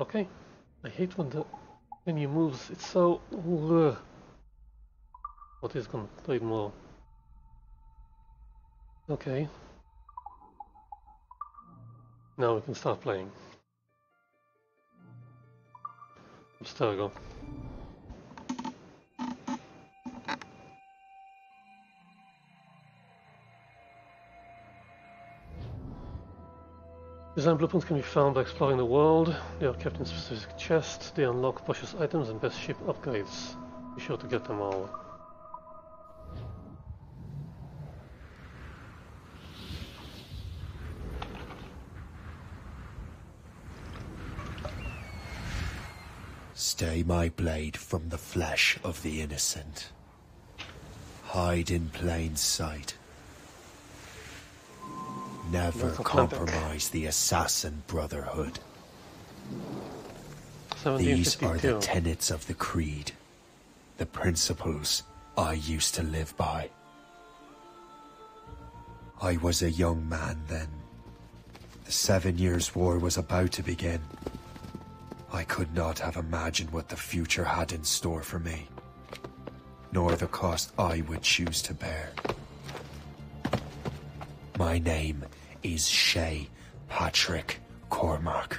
Okay. I hate when the menu moves. It's so. Ugh. What is gonna play more? Okay. Now we can start playing. Abstergo. Design blueprints can be found by exploring the world. They are kept in specific chests. They unlock precious items and best ship upgrades. Be sure to get them all. Stay my blade from the flesh of the innocent. Hide in plain sight. Never compromise the Assassin Brotherhood. These are the tenets of the Creed. The principles I used to live by. I was a young man then. The Seven Years' War was about to begin. I could not have imagined what the future had in store for me, nor the cost I would choose to bear. My name is Shay Patrick Cormac.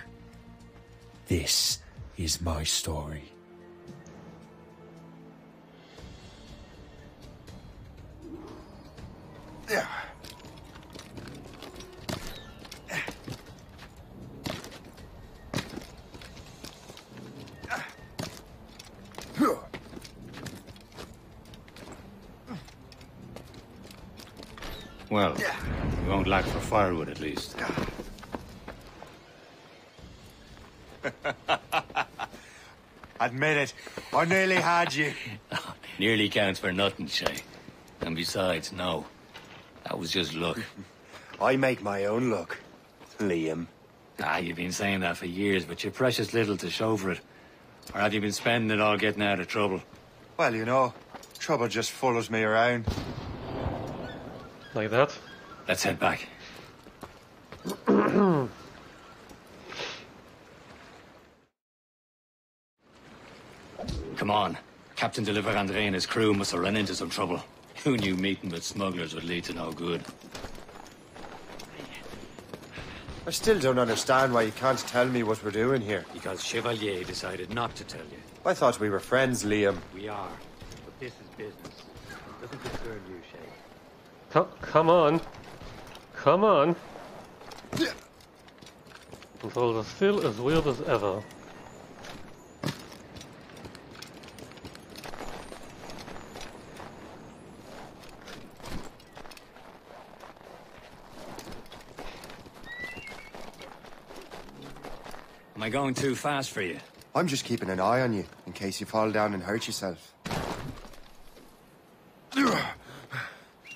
This is my story. Well, we won't lack for firewood at least. Admit it, I nearly had you. Nearly counts for nothing, Shay. And besides, no. That was just luck. I make my own luck, Liam. ah, you've been saying that for years, but you're precious little to show for it. Or have you been spending it all getting out of trouble? Well, you know, trouble just follows me around. Like that. Let's head back. Come on. Captain de la Vérendrye and his crew must have run into some trouble. Who knew meeting with smugglers would lead to no good? I still don't understand why you can't tell me what we're doing here. Because Chevalier decided not to tell you. I thought we were friends, Liam. We are. But this is business. Doesn't concern you, Shay. Co- come on. Come on. Controls are still as weird as ever. Going too fast for you? I'm just keeping an eye on you, in case you fall down and hurt yourself.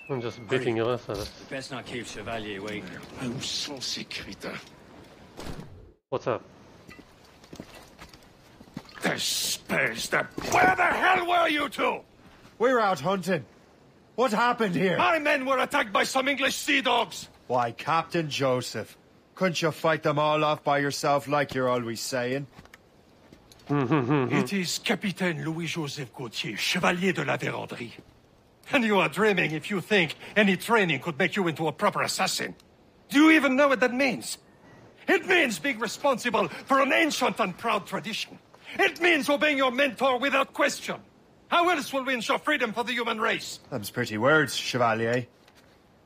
I'm just beating your ass at it. Best not keep Chevalier waiting. Où sont ces crétins What's up? Espèce the... Where the hell were you two? We're out hunting. What happened here? My men were attacked by some English sea dogs. Why, Captain Joseph. Couldn't you fight them all off by yourself like you're always saying? Mm-hmm. It is Capitaine Louis-Joseph Gauthier, Chevalier de la Vérendrye. And you are dreaming if you think any training could make you into a proper assassin. Do you even know what that means? It means being responsible for an ancient and proud tradition. It means obeying your mentor without question. How else will we ensure freedom for the human race? Them's pretty words, Chevalier.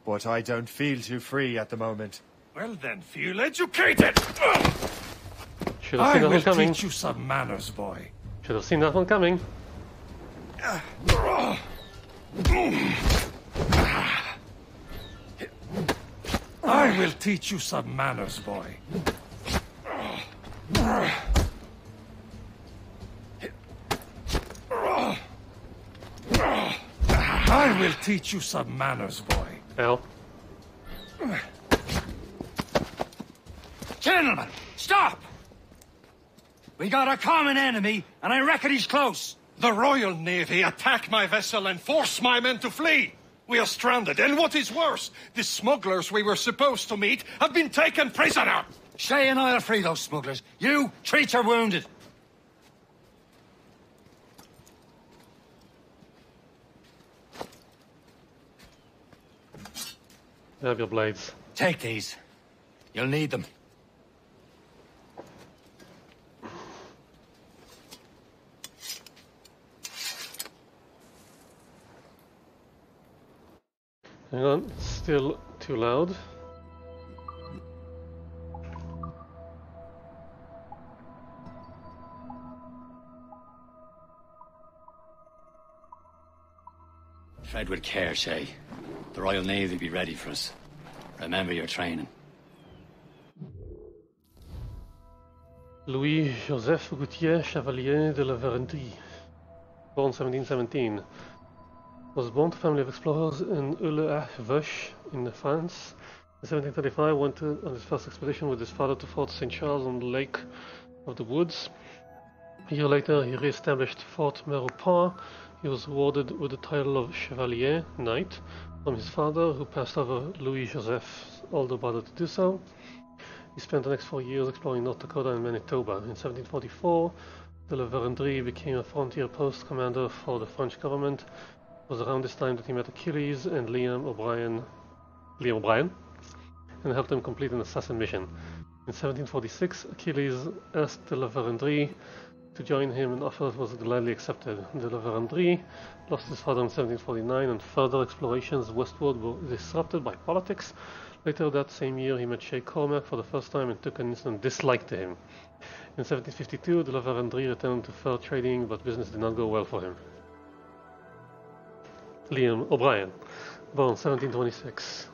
But I don't feel too free at the moment. Well then, feel educated! Should have I seen that will one coming. teach you some manners, boy. Should have seen that one coming. I will teach you some manners, boy. I will teach you some manners, boy. Hell. Gentlemen, stop! We got a common enemy, and I reckon he's close. The Royal Navy attack my vessel and force my men to flee. We are stranded, and what is worse, the smugglers we were supposed to meet have been taken prisoner. Shay and I'll free those smugglers. You, treat your wounded. Grab your blades. Take these. You'll need them. Hang on, still too loud. Tread with care, Shay. The Royal Navy be ready for us. Remember your training. Louis Joseph Gauthier Chevalier de la Vérendrye, born 1717, was born to a family of explorers in Eule-à-Veuche in France. In 1735, went on his first expedition with his father to Fort St. Charles on the Lake of the Woods. A year later, he re-established Fort Maurepas. He was awarded with the title of Chevalier Knight from his father, who passed over Louis Joseph's older brother to do so. He spent the next four years exploring North Dakota and Manitoba. In 1744, de la Vérendrye became a frontier post commander for the French government. Was around this time that he met Achilles and Liam O'Brien, Liam O'Brien, and helped them complete an assassin mission. In 1746, Achilles asked de la to join him, and offer was gladly accepted. De la Vérendrye lost his father in 1749, and further explorations westward were disrupted by politics. Later that same year, he met Shay Cormac for the first time and took an instant dislike to him. In 1752, de la Vérendrye returned to fur trading, but business did not go well for him. Liam O'Brien, born 1726.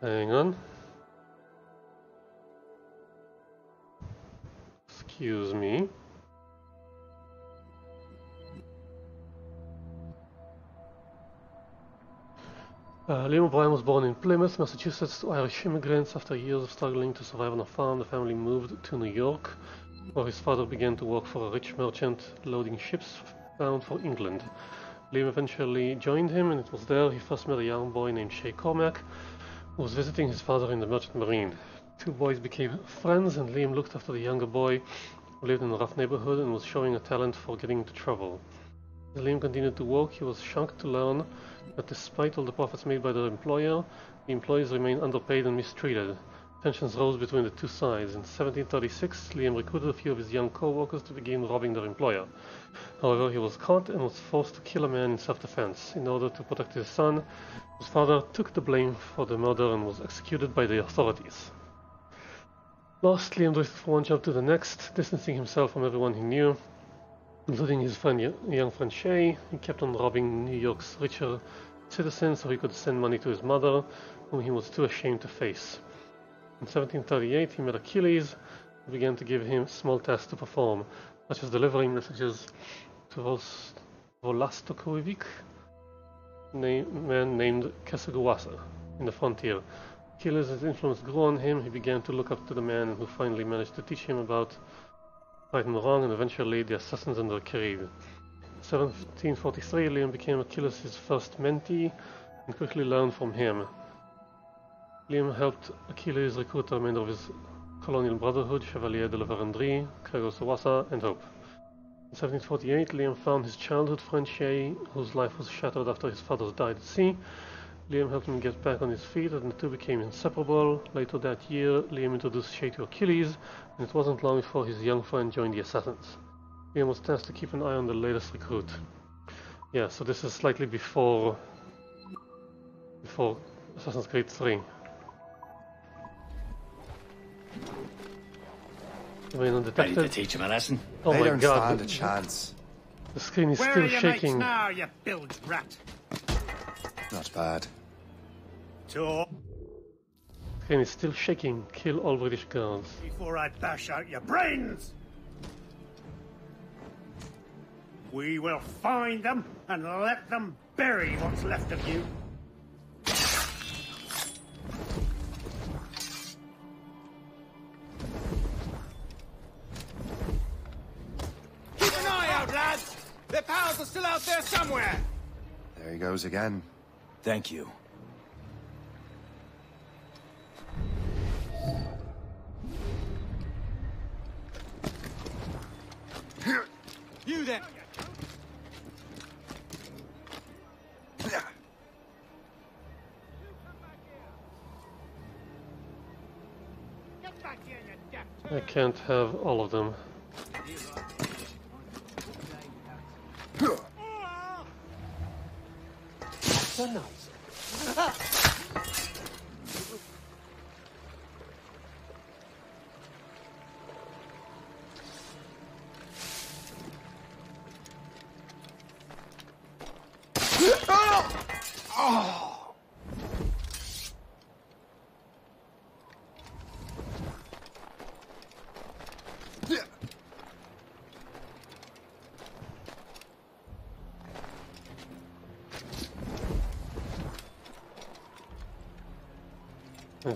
Hang on. Excuse me. Uh, Liam O'Brien was born in Plymouth, Massachusetts, to Irish immigrants. After years of struggling to survive on a farm, the family moved to New York, where his father began to work for a rich merchant loading ships bound for England. Liam eventually joined him, and it was there he first met a young boy named Shay Cormac, who was visiting his father in the Merchant Marine. Two boys became friends, and Liam looked after the younger boy, who lived in a rough neighborhood and was showing a talent for getting into trouble. As Liam continued to work, he was shocked to learn that despite all the profits made by their employer, the employees remained underpaid and mistreated. Tensions rose between the two sides. In 1736, Liam recruited a few of his young co-workers to begin robbing their employer. However, he was caught and was forced to kill a man in self-defense. In order to protect his son, his father took the blame for the murder and was executed by the authorities. Lost, Liam drifted from one job to the next, distancing himself from everyone he knew, including his friend, young friend Shay. He kept on robbing New York's richer citizens so he could send money to his mother, whom he was too ashamed to face. In 1738, he met Achilles, who began to give him small tasks to perform, such as delivering messages to Vol- Volastokovic, a man named Kesegowaase, in the frontier. Achilles' influence grew on him. He began to look up to the man who finally managed to teach him about right and wrong, and eventually the assassins and their creed. In 1743, Liam became Achilles' first mentee and quickly learned from him. Liam helped Achilles recruit the remainder of his colonial brotherhood, Chevalier de la Vérendrye, Gregor Sawasa, and Hope. In 1748, Liam found his childhood friend Shay, whose life was shattered after his father died at sea. Liam helped him get back on his feet, and the two became inseparable. Later that year, Liam introduced Shay to Achilles, and it wasn't long before his young friend joined the assassins. Liam was tasked to keep an eye on the latest recruit. Yeah, so this is slightly before before Assassin's Creed 3. I mean, Ready to teach him a lesson? Oh they my don't god, stand a chance. the screen is Where still are your shaking. mates now, you bilge rat? Not bad. Talk Screen is still shaking. Kill all British girls. before I bash out your brains! We will find them and let them bury what's left of you. out there somewhere! There he goes again. Thank you. You then. I can't have all of them. 真的。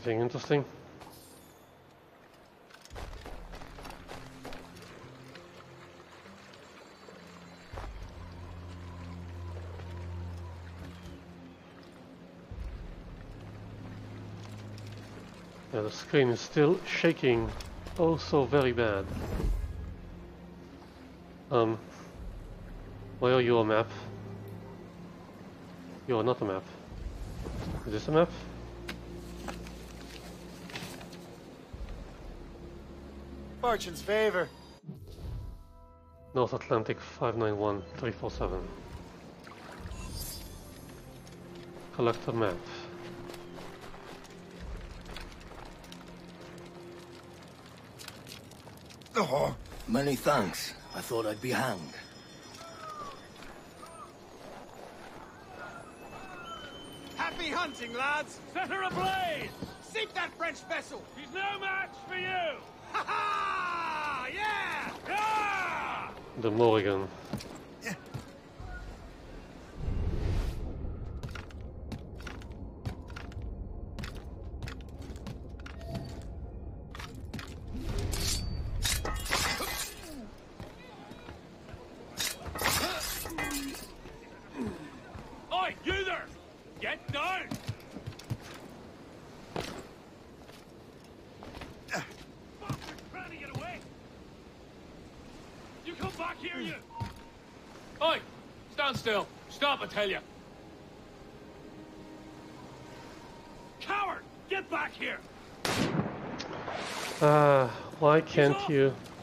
Anything interesting? Yeah, the screen is still shaking oh so very bad. Um, where are you a map? You are not a map. Is this a map? Fortune's favor. North Atlantic 591347. Collector map. Oh, Many thanks. I thought I'd be hanged. Happy hunting, lads! Set her ablaze! Sink that French vessel! She's no match for you! Ha ha! Yeah! Ah! The Morrigan. Oi, you there! Get down! Fuck, they're trying to get away! You come back here, you! Oi! Stand still! Stop, I tell you! Coward! Get back here! Ah, why you?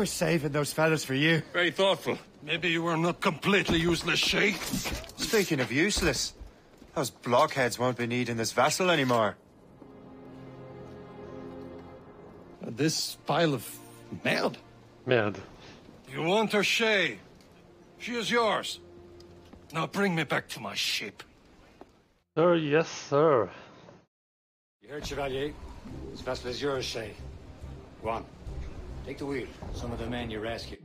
Was saving those fellas for you. Very thoughtful. Maybe you were not completely useless, Shay. Speaking of useless, those blockheads won't be needing this vessel anymore. Uh, this pile of merd. Mad. You want her, Shay? She is yours. Now bring me back to my ship. Sir, yes, sir. You heard, Chevalier? This vessel is yours, Shay. Go on. Take the wheel. Some of the men you rescued.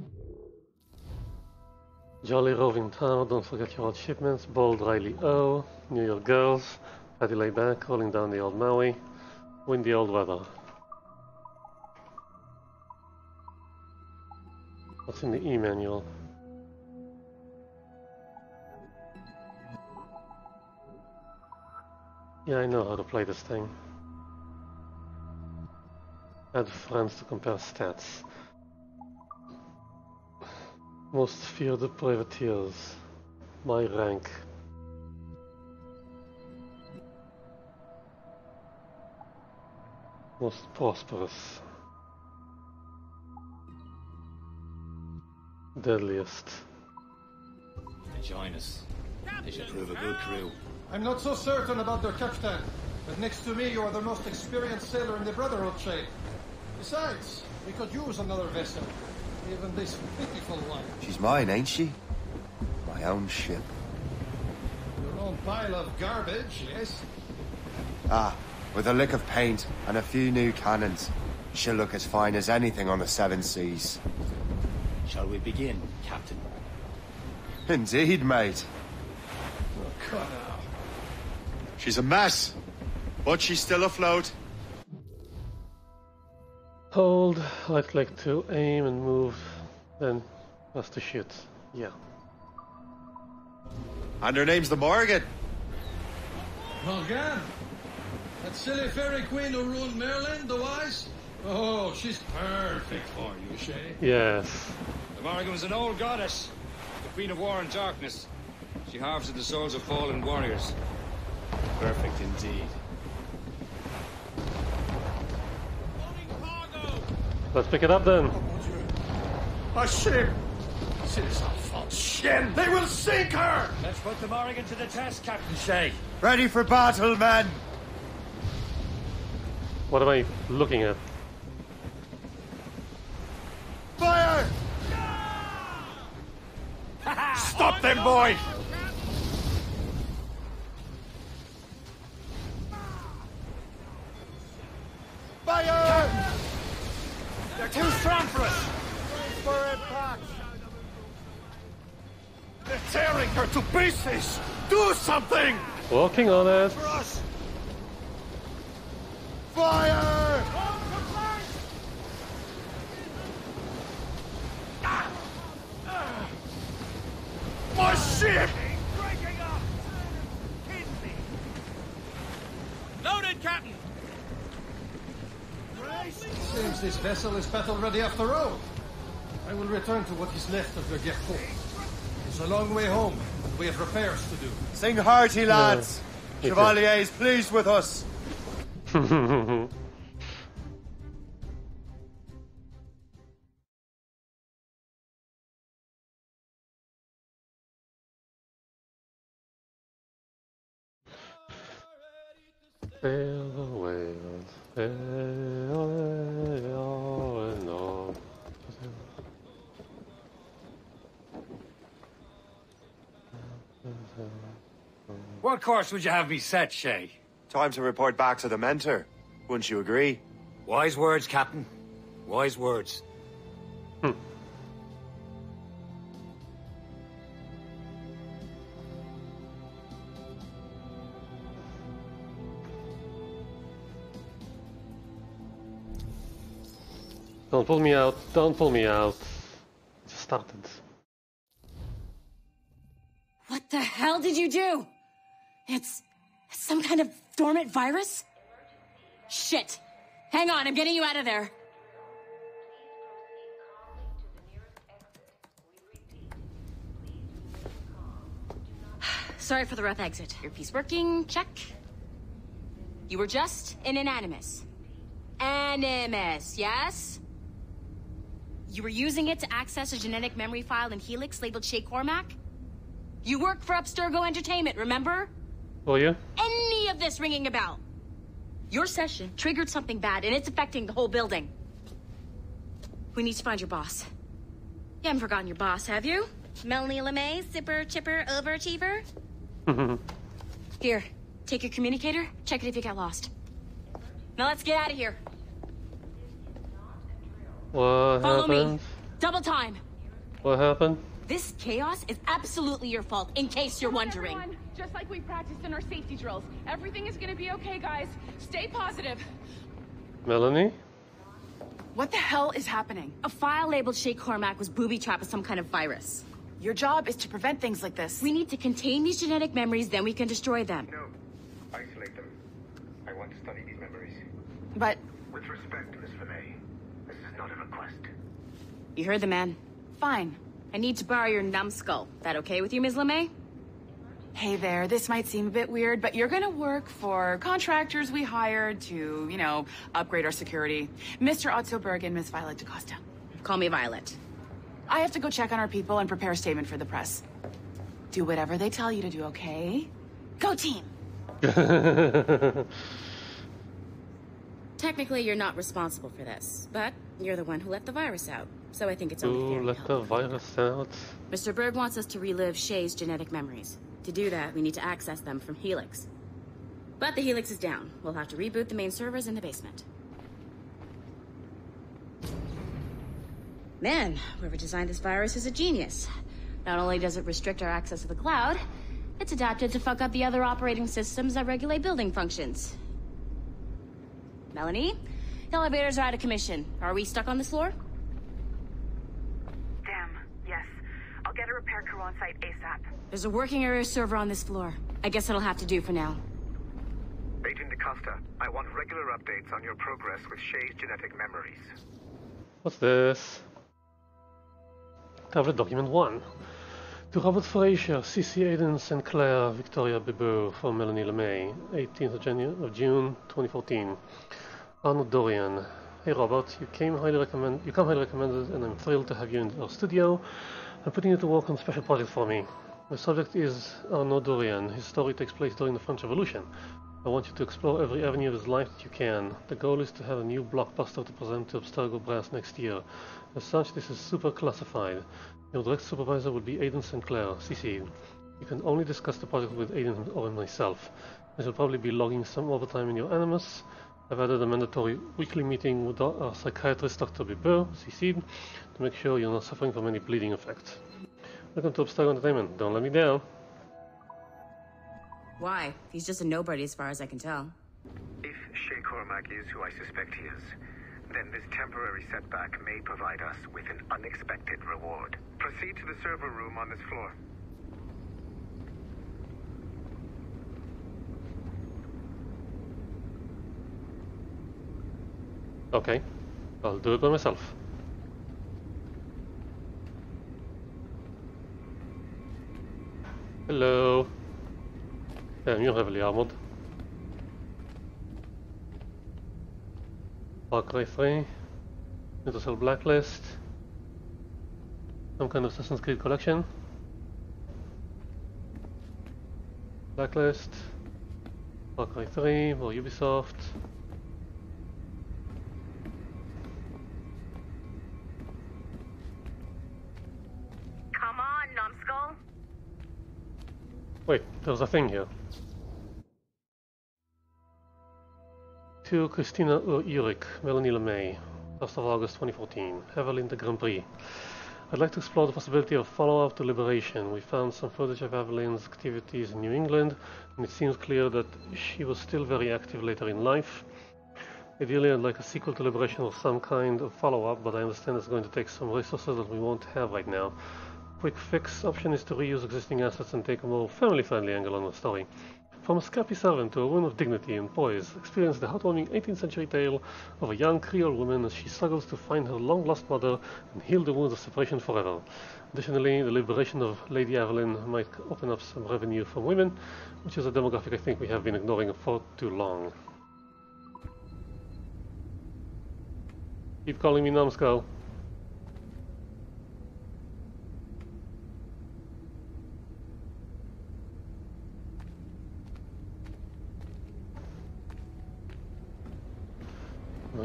Jolly Roving Tower, don't forget your old shipments. Bold Riley O, New York Girls, Paddy lay back, rolling down the old Maui, windy old weather. What's in the e-manual? Yeah, I know how to play this thing. Add friends to compare stats. Most feared privateers. My rank. Most prosperous. Deadliest. They Join us. They should prove a good crew. I'm not so certain about their captain, but next to me you are the most experienced sailor in the Brotherhood trade. Besides, we could use another vessel. Even this pitiful one. She's mine, ain't she? My own ship. Your own pile of garbage, yes? Ah, with a lick of paint and a few new cannons. She'll look as fine as anything on the Seven Seas. Shall we begin, Captain? Indeed, mate. Oh, come now. She's a mess, but she's still afloat. Hold, right click to aim and move, then that's the shit. Yeah. And her name's the Morrigan. Morrigan? That silly fairy queen who ruined Merlin, the wise? Oh, she's perfect for you, Shay. Yes. The Morrigan was an old goddess, the queen of war and darkness. She harvested the souls of fallen warriors. Perfect indeed. Let's pick it up then. A ship! This a false shin! They will sink her! Let's put the Morrigan to the test, Captain Shay. Ready for battle, men! What am I looking at? Fire! Stop them, boy! Fire! They're too strong for us! They're tearing her to pieces! Do something! Working on it. Fire! Ah. Ah. My ship! Loaded, Captain! Seems this vessel is battle ready after all. I will return to what is left of the Gerfaut. It's a long way home, and we have repairs to do. Sing hearty, lads. me too. Chevalier is pleased with us. course would you have me set, Shay? Time to report back to the mentor. Wouldn't you agree? Wise words, Captain. Wise words. Hmm. Don't pull me out, don't pull me out. Just started. Virus? Shit. Hang on, I'm getting you out of there. Sorry for the rough exit. Earpiece working, check. You were just an inanimus. Animus, yes? You were using it to access a genetic memory file in Helix labeled Shay Cormac? You work for Abstergo Entertainment, remember? Will you? Any of this ringing a bell? Your session triggered something bad, and it's affecting the whole building. We need to find your boss. You haven't forgotten your boss, have you? Melanie LeMay, zipper, chipper, overachiever? Here, take your communicator, check it if you got lost. Now let's get out of here. What Follow me. Double time. What happened? This chaos is absolutely your fault, in case you're wondering. Everyone, just like we practiced in our safety drills. Everything is gonna be okay, guys. Stay positive. Melanie? What the hell is happening? A file labeled Shay Cormac was booby-trapped with some kind of virus. Your job is to prevent things like this. We need to contain these genetic memories, then we can destroy them. No. Isolate them. I want to study these memories. But With respect, Miss LeMay, this is not a request. You heard the man. fine. I need to borrow your numbskull. That okay with you, Ms. LeMay? Hey there, this might seem a bit weird, but you're gonna work for contractors we hired to, you know, upgrade our security. Mr. Otto Berg and Miss Violet DaCosta. Call me Violet. I have to go check on our people and prepare a statement for the press. Do whatever they tell you to do, okay? Go team! Technically, you're not responsible for this, but you're the one who let the virus out, so I think it's only Ooh, fair. let the virus out. Mr. Berg wants us to relive Shay's genetic memories. To do that, we need to access them from Helix. But the Helix is down. We'll have to reboot the main servers in the basement. Man, whoever designed this virus is a genius. Not only does it restrict our access to the cloud, it's adapted to fuck up the other operating systems that regulate building functions. Melanie? The elevators are out of commission. Are we stuck on this floor? Damn, yes. I'll get a repair crew on site ASAP. There's a working area server on this floor. I guess it'll have to do for now. Agent DaCosta, I want regular updates on your progress with Shay's genetic memories. What's this? Tablet document 1. To Robert Fraser, CC Aiden St. Clair, Victoria Bibeau for Melanie LeMay, 18th of, Janu- of June 2014. Arnold Dorian. Hey Robert, you came highly recommend you come highly recommended and I'm thrilled to have you in our studio. I'm putting you to work on a special project for me. The subject is uh, Arno Dorian. His story takes place during the French Revolution. I want you to explore every avenue of his life that you can. The goal is to have a new blockbuster to present to Abstergo Brass next year. As such, this is super classified. Your direct supervisor will be Aidan Sinclair, CC. You can only discuss the project with Aidan or myself. I shall probably be logging some overtime in your Animus. I've added a mandatory weekly meeting with our uh, psychiatrist, Dr. Bibeau, CC, to make sure you're not suffering from any bleeding effects. Welcome to Abstergo Entertainment. Don't let me down. Why? He's just a nobody as far as I can tell. If Shay Cormac is who I suspect he is, then this temporary setback may provide us with an unexpected reward. Proceed to the server room on this floor. Okay, I'll do it by myself. Hello. Damn, you're heavily armored. Far Cry 3. Universal Blacklist. Some kind of Assassin's Creed collection. Blacklist. Far Cry 3, more Ubisoft. Wait, there's a thing here. To Christina Ulrich, Melanie LeMay, 1st of August 2014, Evelyn de Grandpré. I'd like to explore the possibility of follow-up to Liberation. We found some footage of Evelyn's activities in New England, and it seems clear that she was still very active later in life. Ideally, I'd like a sequel to Liberation or some kind of follow-up, but I understand it's going to take some resources that we won't have right now. Quick fix option is to reuse existing assets and take a more family-friendly angle on the story. From a scrappy servant to a woman of dignity and poise, experience the heartwarming 18th century tale of a young Creole woman as she struggles to find her long-lost mother and heal the wounds of separation forever. Additionally, the liberation of Lady Evelyn might open up some revenue from women, which is a demographic I think we have been ignoring for too long. Keep calling me Numbskull.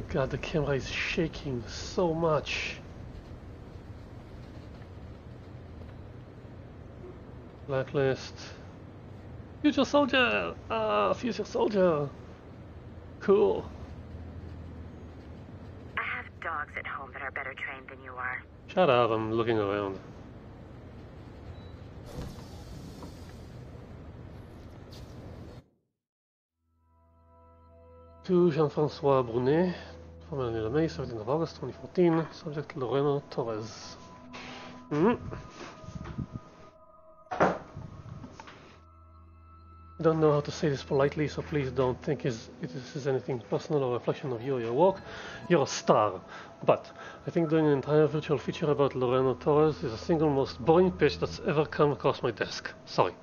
My god, the camera is shaking so much. Blacklist. Future soldier! Ah, future soldier! Cool. I have dogs at home that are better trained than you are. Shut up, I'm looking around. To Jean-Francois Brunet, formerly LeMay, 17th of August 2014, subject Lorena Torres. I don't know how to say this politely, so please don't think it is anything personal or reflection of you or your work. You're a star. But I think doing an entire virtual feature about Lorena Torres is the single most boring pitch that's ever come across my desk. Sorry.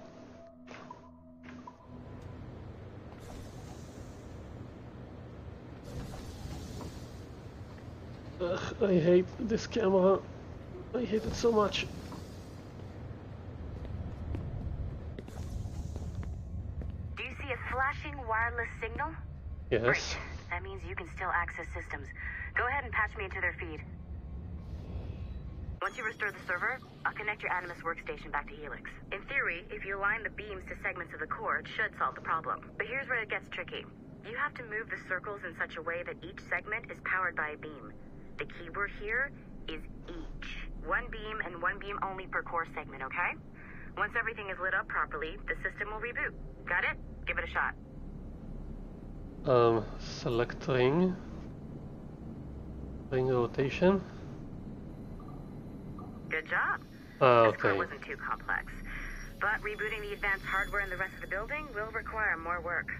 Ugh, I hate this camera. I hate it so much. Do you see a flashing wireless signal? Yes. That means you can still access systems. Go ahead and patch me into their feed. Once you restore the server, I'll connect your Animus workstation back to Helix. In theory, if you align the beams to segments of the core, it should solve the problem. But here's where it gets tricky. You have to move the circles in such a way that each segment is powered by a beam. The keyword here is each. One beam and one beam only per core segment, okay? Once everything is lit up properly, the system will reboot. Got it? Give it a shot. Um, select ring. Ring rotation. Good job. This core okay. wasn't too complex. But rebooting the advanced hardware in the rest of the building will require more work.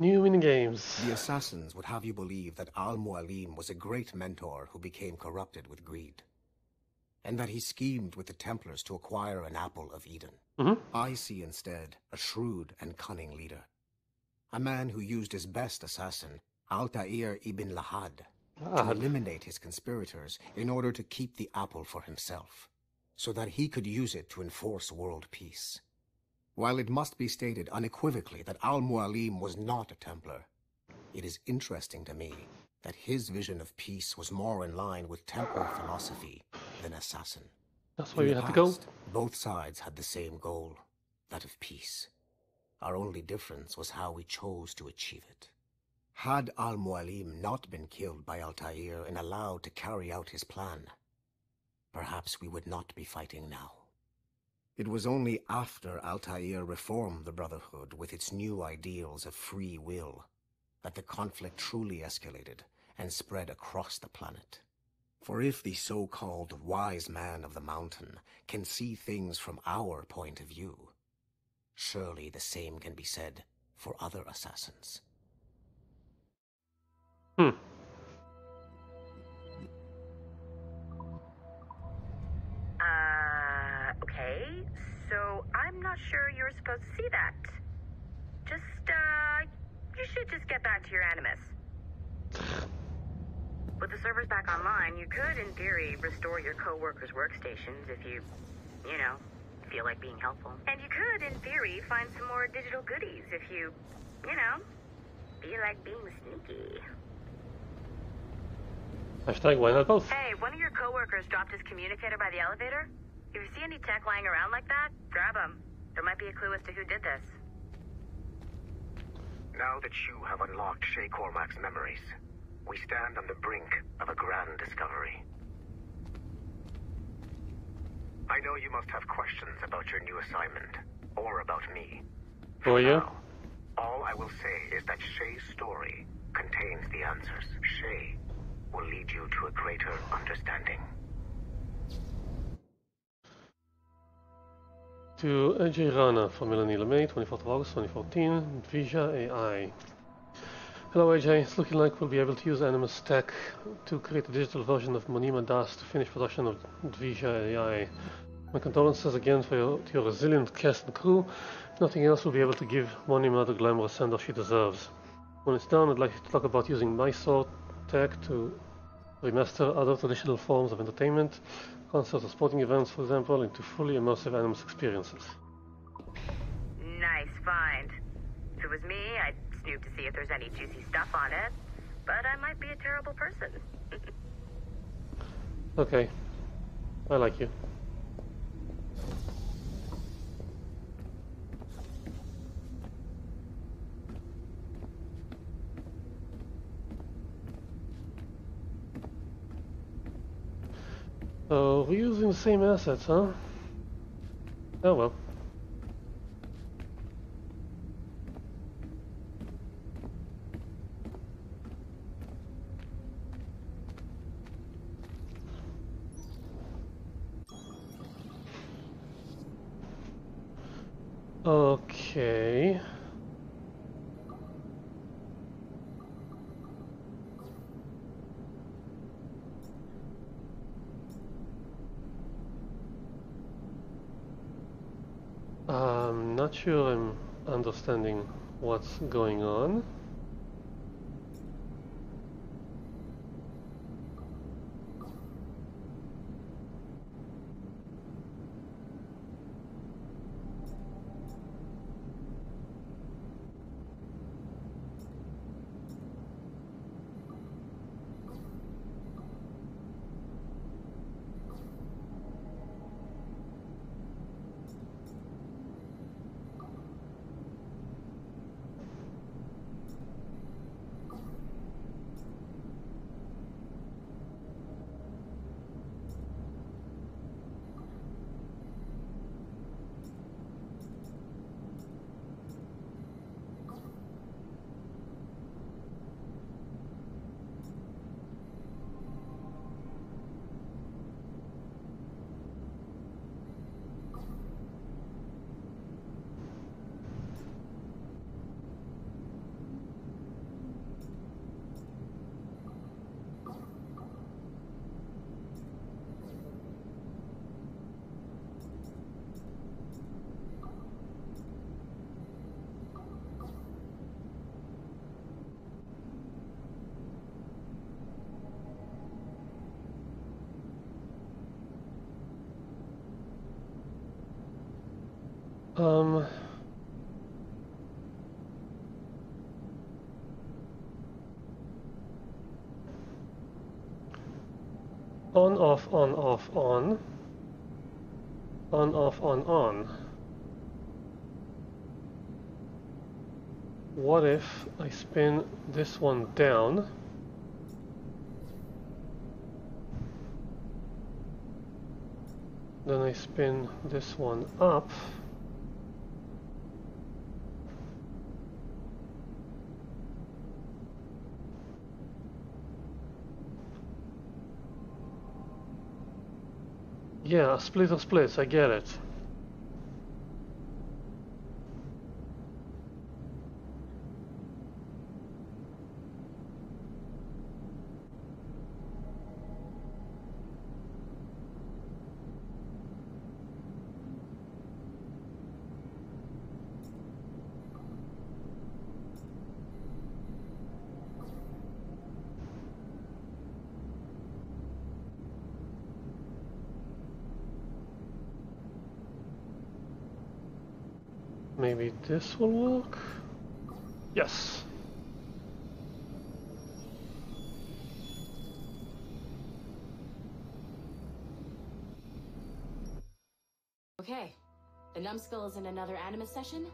New minigames. The assassins would have you believe that Al Mualim was a great mentor who became corrupted with greed. And that he schemed with the Templars to acquire an apple of Eden. Mhm. I see instead a shrewd and cunning leader. A man who used his best assassin, Altair ibn La'Ahad, to eliminate his conspirators in order to keep the apple for himself, so that he could use it to enforce world peace. While it must be stated unequivocally that Al Mualim was not a Templar, it is interesting to me that his vision of peace was more in line with Templar philosophy than assassin. That's why In you had to go. past, Both sides had the same goal, that of peace. Our only difference was how we chose to achieve it. Had Al Mualim not been killed by Altair and allowed to carry out his plan, perhaps we would not be fighting now. It was only after Altair reformed the Brotherhood with its new ideals of free will that the conflict truly escalated and spread across the planet. For if the so-called wise man of the mountain can see things from our point of view, surely the same can be said for other assassins. Hmm. Uh, okay. So I'm not sure you're supposed to see that. Just, uh, you should just get back to your Animus. With the servers back online, you could, in theory, restore your co-workers' workstations if you, you know, feel like being helpful. And you could, in theory, find some more digital goodies if you, you know, feel like being sneaky. Hashtag why not both? Hey, one of your coworkers dropped his communicator by the elevator. If you see any tech lying around like that, grab them. There might be a clue as to who did this. Now that you have unlocked Shay Cormac's memories, we stand on the brink of a grand discovery. I know you must have questions about your new assignment, or about me. Oh yeah? All I will say is that Shay's story contains the answers. Shay will lead you to a greater understanding. To AJ Rana from Melanie LeMay, 24th of August 2014, Vija AI. Hello AJ, it's looking like we'll be able to use Animus Tech to create a digital version of Monima Das to finish production of Vija AI. My condolences again for your, to your resilient cast and crew. Nothing else, we'll be able to give Monima the glamorous send-off she deserves. When it's done, I'd like to talk about using MySword Tech to remaster other traditional forms of entertainment, concerts or sporting events, for example, into fully immersive Animus experiences. Nice find. If it was me, I'd snoop to see if there's any juicy stuff on it. But I might be a terrible person. Okay. I like you. So, we're using the same assets, huh? Oh well. Okay. I'm not sure I'm understanding what's going on. Um. On, off, on, off, on. On, off, on, on. What if I spin this one down? Then I spin this one up. Yeah, splitter splits, I get it. Maybe this will work? Yes. Okay. The numbskull is in another Animus session,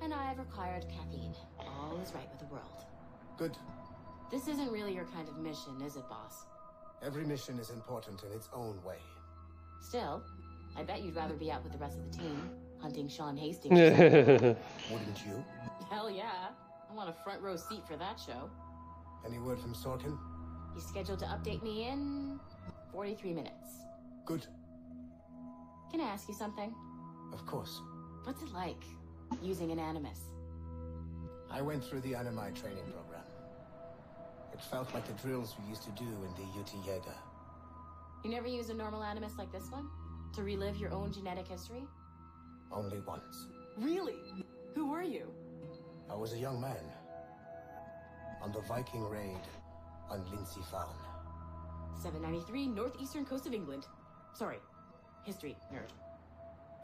and I have required caffeine. All is right with the world. Good. This isn't really your kind of mission, is it, boss? Every mission is important in its own way. Still, I bet you'd rather be out with the rest of the team, hunting Shaun Hastings. Wouldn't you? Hell yeah. I want a front row seat for that show. Any word from Sorkin? He's scheduled to update me in 43 minutes. Good. Can I ask you something? Of course. What's it like, using an Animus? I went through the Animai training program. It felt like the drills we used to do in the Utti Jaeger. You never use a normal Animus like this one? To relive your own genetic history? Only once. Really? Who were you? I was a young man. On the Viking raid on Lindsey Farm. 793, northeastern coast of England. Sorry, history nerd.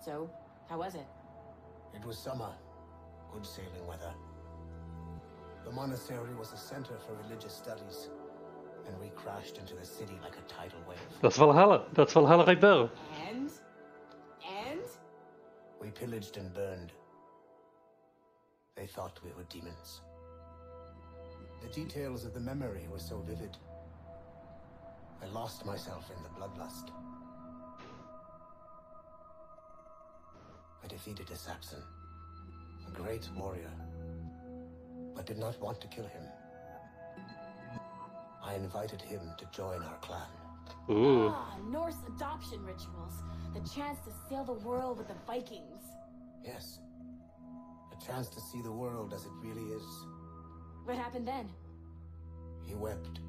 So, how was it? It was summer. Good sailing weather. The monastery was a center for religious studies, and we crashed into the city like a tidal wave. That's Valhalla. That's Valhalla right there. And? And? We pillaged and burned. They thought we were demons. The details of the memory were so vivid. I lost myself in the bloodlust. I defeated a Saxon, a great warrior, but did not want to kill him. I invited him to join our clan. Ooh. Ah, Norse adoption rituals. The chance to sail the world with the Vikings. Yes. A chance to see the world as it really is. What happened then? He wept.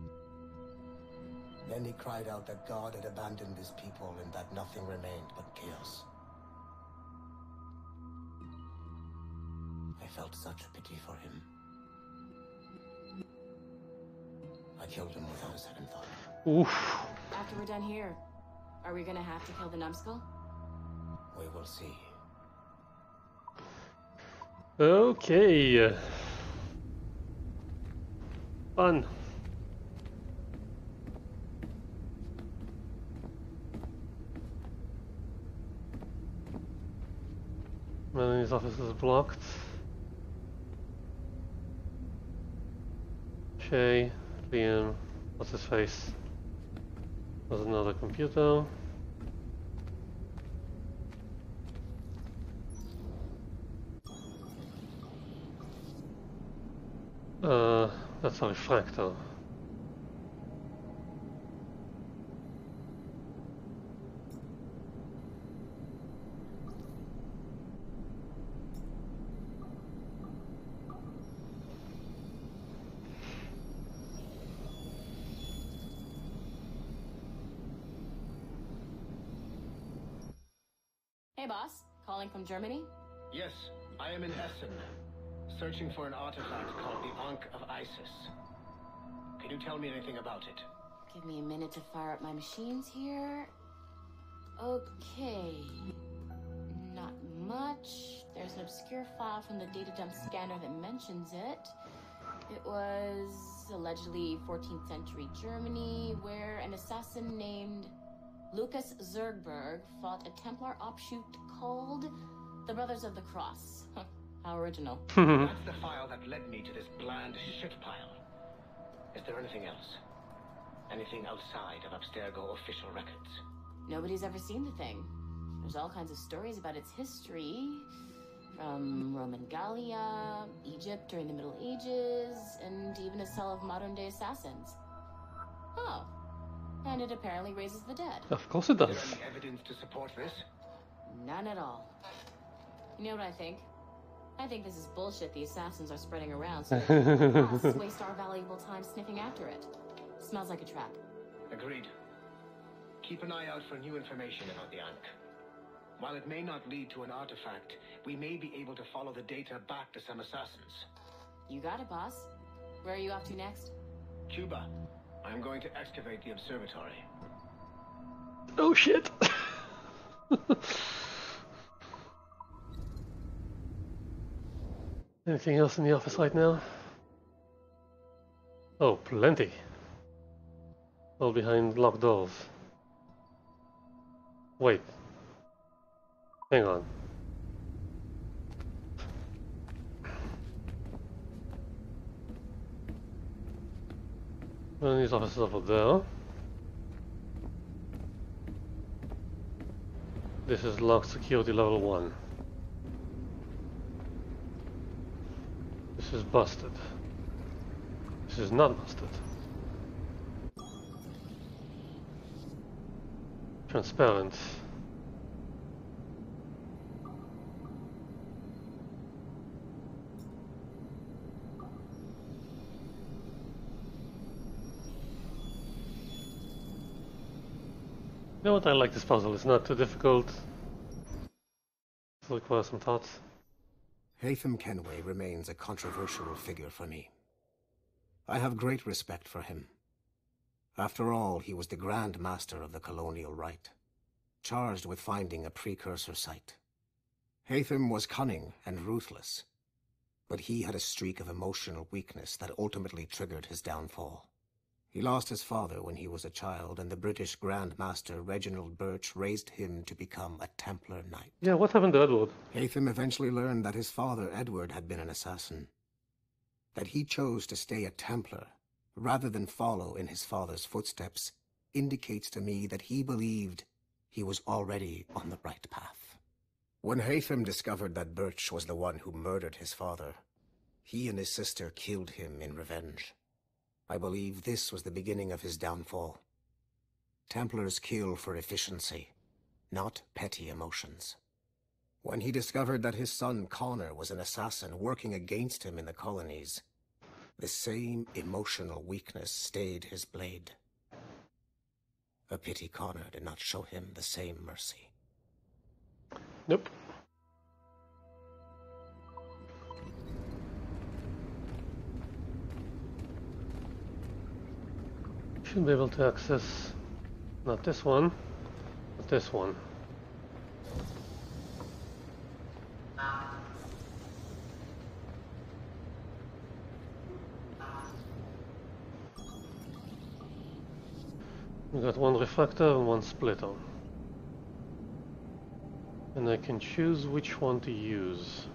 Then he cried out that God had abandoned his people and that nothing remained but chaos. I felt such a pity for him. I killed him without a second thought. Oof. After we're done here, are we gonna have to kill the numbskull? We will see. Okay. Fun. Melanie's office is blocked. Shay, Liam, what's his face? There's another computer. Uh, that's a refractor. Hey, boss. Calling from Germany? Yes, I am in Essen, searching for an artifact called the Ankh of Isis. Can you tell me anything about it? Give me a minute to fire up my machines here. Okay. Not much. There's an obscure file from the data dump scanner that mentions it. It was allegedly 14th century Germany, where an assassin named Lucas Zergberg fought a Templar offshoot called the Brothers of the Cross. How original. That's the file that led me to this bland shit pile. Is there anything else? Anything outside of Abstergo official records? Nobody's ever seen the thing. There's all kinds of stories about its history. From Roman Gallia, Egypt during the Middle Ages, and even a cell of modern day assassins. Oh. And it apparently raises the dead. Of course it does. Is there any evidence to support this? None at all. You know what I think? I think this is bullshit the assassins are spreading around so that waste our valuable time sniffing after it. Smells like a trap. Agreed. Keep an eye out for new information about the Ankh. While it may not lead to an artifact, we may be able to follow the data back to some assassins. You got it, boss. Where are you off to next? Cuba. I'm going to excavate the observatory. Oh shit! Anything else in the office right now? Oh, plenty. All behind locked doors. Wait. Hang on. One of these offices over there. This is locked security level 1. This is busted. This is not busted. Transparent. You know what, I like this puzzle, it's not too difficult. It requires some thoughts. Haytham Kenway remains a controversial figure for me. I have great respect for him. After all, he was the Grand Master of the Colonial Rite, charged with finding a precursor site. Haytham was cunning and ruthless, but he had a streak of emotional weakness that ultimately triggered his downfall. He lost his father when he was a child, and the British Grand Master Reginald Birch raised him to become a Templar Knight. Yeah, what happened to Edward? Haytham eventually learned that his father, Edward, had been an assassin. That he chose to stay a Templar, rather than follow in his father's footsteps, indicates to me that he believed he was already on the right path. When Haytham discovered that Birch was the one who murdered his father, he and his sister killed him in revenge. I believe this was the beginning of his downfall. Templars kill for efficiency, not petty emotions. When he discovered that his son Connor was an assassin working against him in the colonies, the same emotional weakness stayed his blade. A pity Connor did not show him the same mercy. Nope. Should be able to access not this one, but this one. We got one refractor and one splitter. And I can choose which one to use.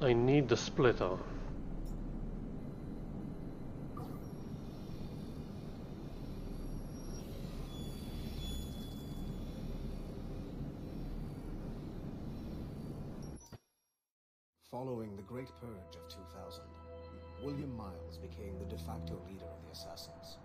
I need the splitter. Following the Great Purge of 2000, William Miles became the de facto leader of the Assassins.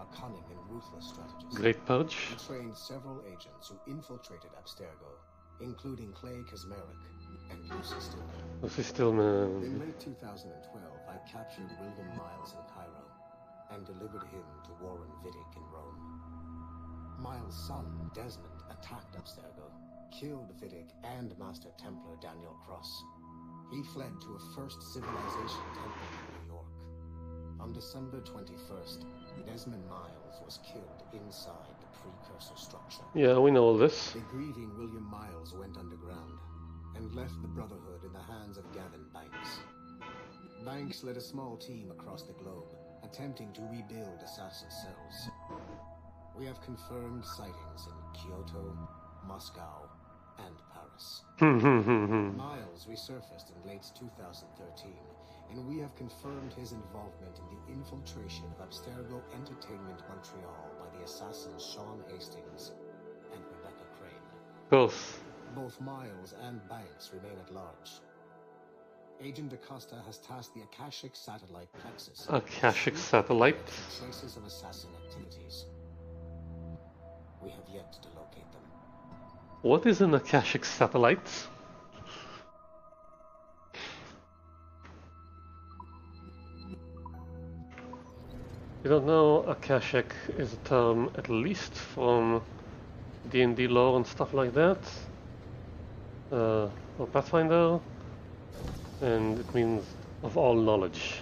A cunning and ruthless strategist. Great Purge? He trained several agents who infiltrated Abstergo, including Clay Kaczmarek and Lucy Stillman. Lucy Stillman. Uh, in late 2012, I captured William Miles in Cairo and delivered him to Warren Vidic in Rome. Miles' son, Desmond, attacked Abstergo, killed Vidic and Master Templar Daniel Cross. He fled to a First Civilization temple in New York. On December 21st, Desmond Miles was killed inside the precursor structure. Yeah, we know all this. The grieving William Miles went underground and left the Brotherhood in the hands of Gavin Banks. Banks led a small team across the globe, attempting to rebuild assassin cells. We have confirmed sightings in Kyoto, Moscow, and Paris. Hmm, hmm, hmm, Miles resurfaced in late 2013, and we have confirmed his involvement in the infiltration of Abstergo Entertainment Montreal by the assassins Shaun Hastings and Rebecca Crane. Both. Both Miles and Banks remain at large. Agent DaCosta has tasked the Akashic satellite Plexus. Akashic satellite. Traces of assassin activities. We have yet to locate. What is an Akashic satellite? You don't know, Akashic is a term at least from D&D lore and stuff like that. Uh, or Pathfinder. And it means of all knowledge.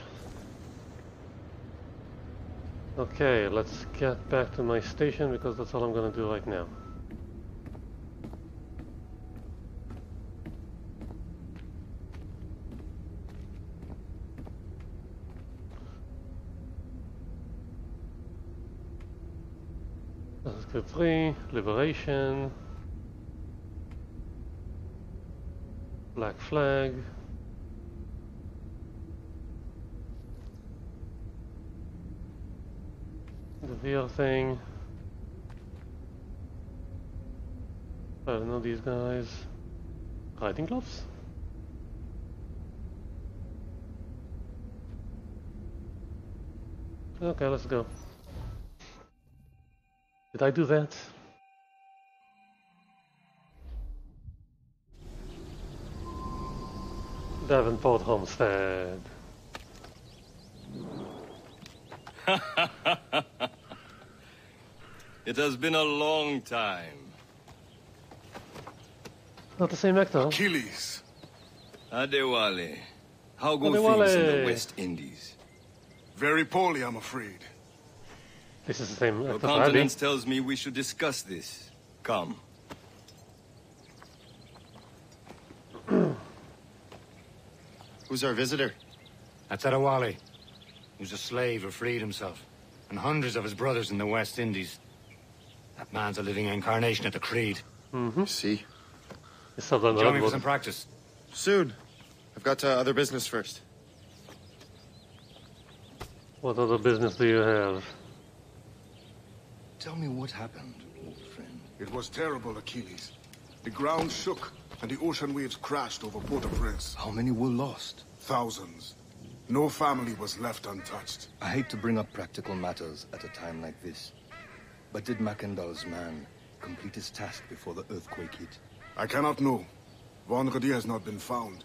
Okay, let's get back to my station because that's all I'm gonna do right now. Script 3, Liberation, Black Flag, the VR thing. I don't know these guys. Riding gloves? Okay, let's go. Did I do that? Davenport Homestead. it has been a long time. Not the same actor. Achilles. Adewale. How go Adewale. things in the West Indies? Very poorly, I'm afraid. This is the same Your actor for Abby. countenance tells me we should discuss this. Come. Who's our visitor? That's Adewale. Who's a slave who freed himself. And hundreds of his brothers in the West Indies. That man's a living incarnation of the Creed. Mm-hmm. See? It's not done Join me for some practice. Soon. I've got uh, other business first. What other business do you have? Tell me what happened, old friend. It was terrible, Achilles. The ground shook, and the ocean waves crashed over Port-au-Prince. How many were lost? Thousands. No family was left untouched. I hate to bring up practical matters at a time like this. But did Mackandal's man complete his task before the earthquake hit? I cannot know. Von Vonredi has not been found.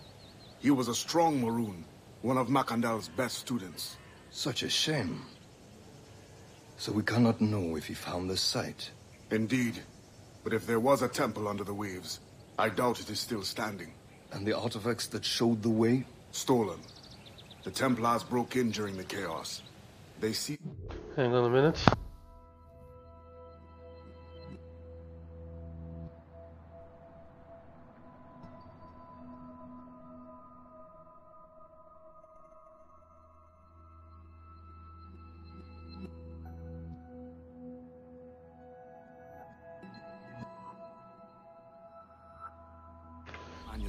He was a strong Maroon, one of Mackandal's best students. Such a shame. So we cannot know if he found the site. Indeed. But if there was a temple under the waves, I doubt it is still standing. And the artifacts that showed the way? Stolen. The Templars broke in during the chaos. They see... Hang on a minute.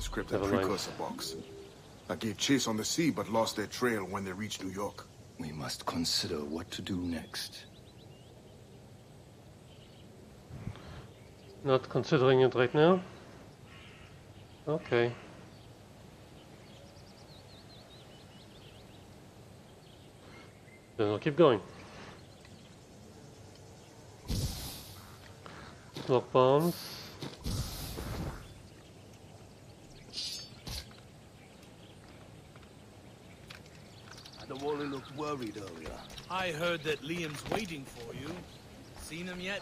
Manuscript and Never mind. precursor box. I gave chase on the sea, but lost their trail when they reached New York. We must consider what to do next. Not considering it right now? Okay. Then I'll keep going. Smoke bombs. Adewale looked worried earlier. I heard that Liam's waiting for you. Seen him yet?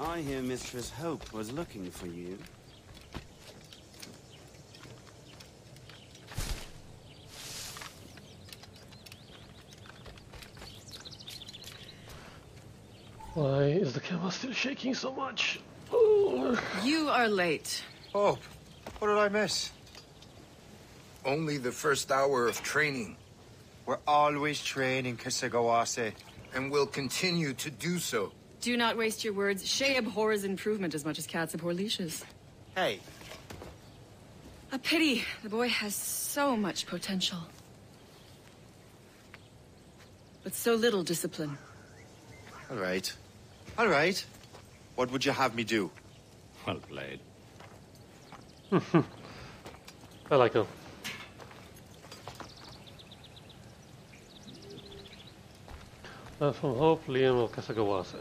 I hear Mistress Hope was looking for you. Why is the camera still shaking so much? Oh. You are late. Oh, what did I miss? Only the first hour of training. We're always training, Kesegowaase. And we'll continue to do so. Do not waste your words. Shay abhors improvement as much as cats abhor leashes. Hey. A pity. The boy has so much potential. But so little discipline. All right. All right. What would you have me do? Well played. I like him. From Hope, Liam of Kesegowaase.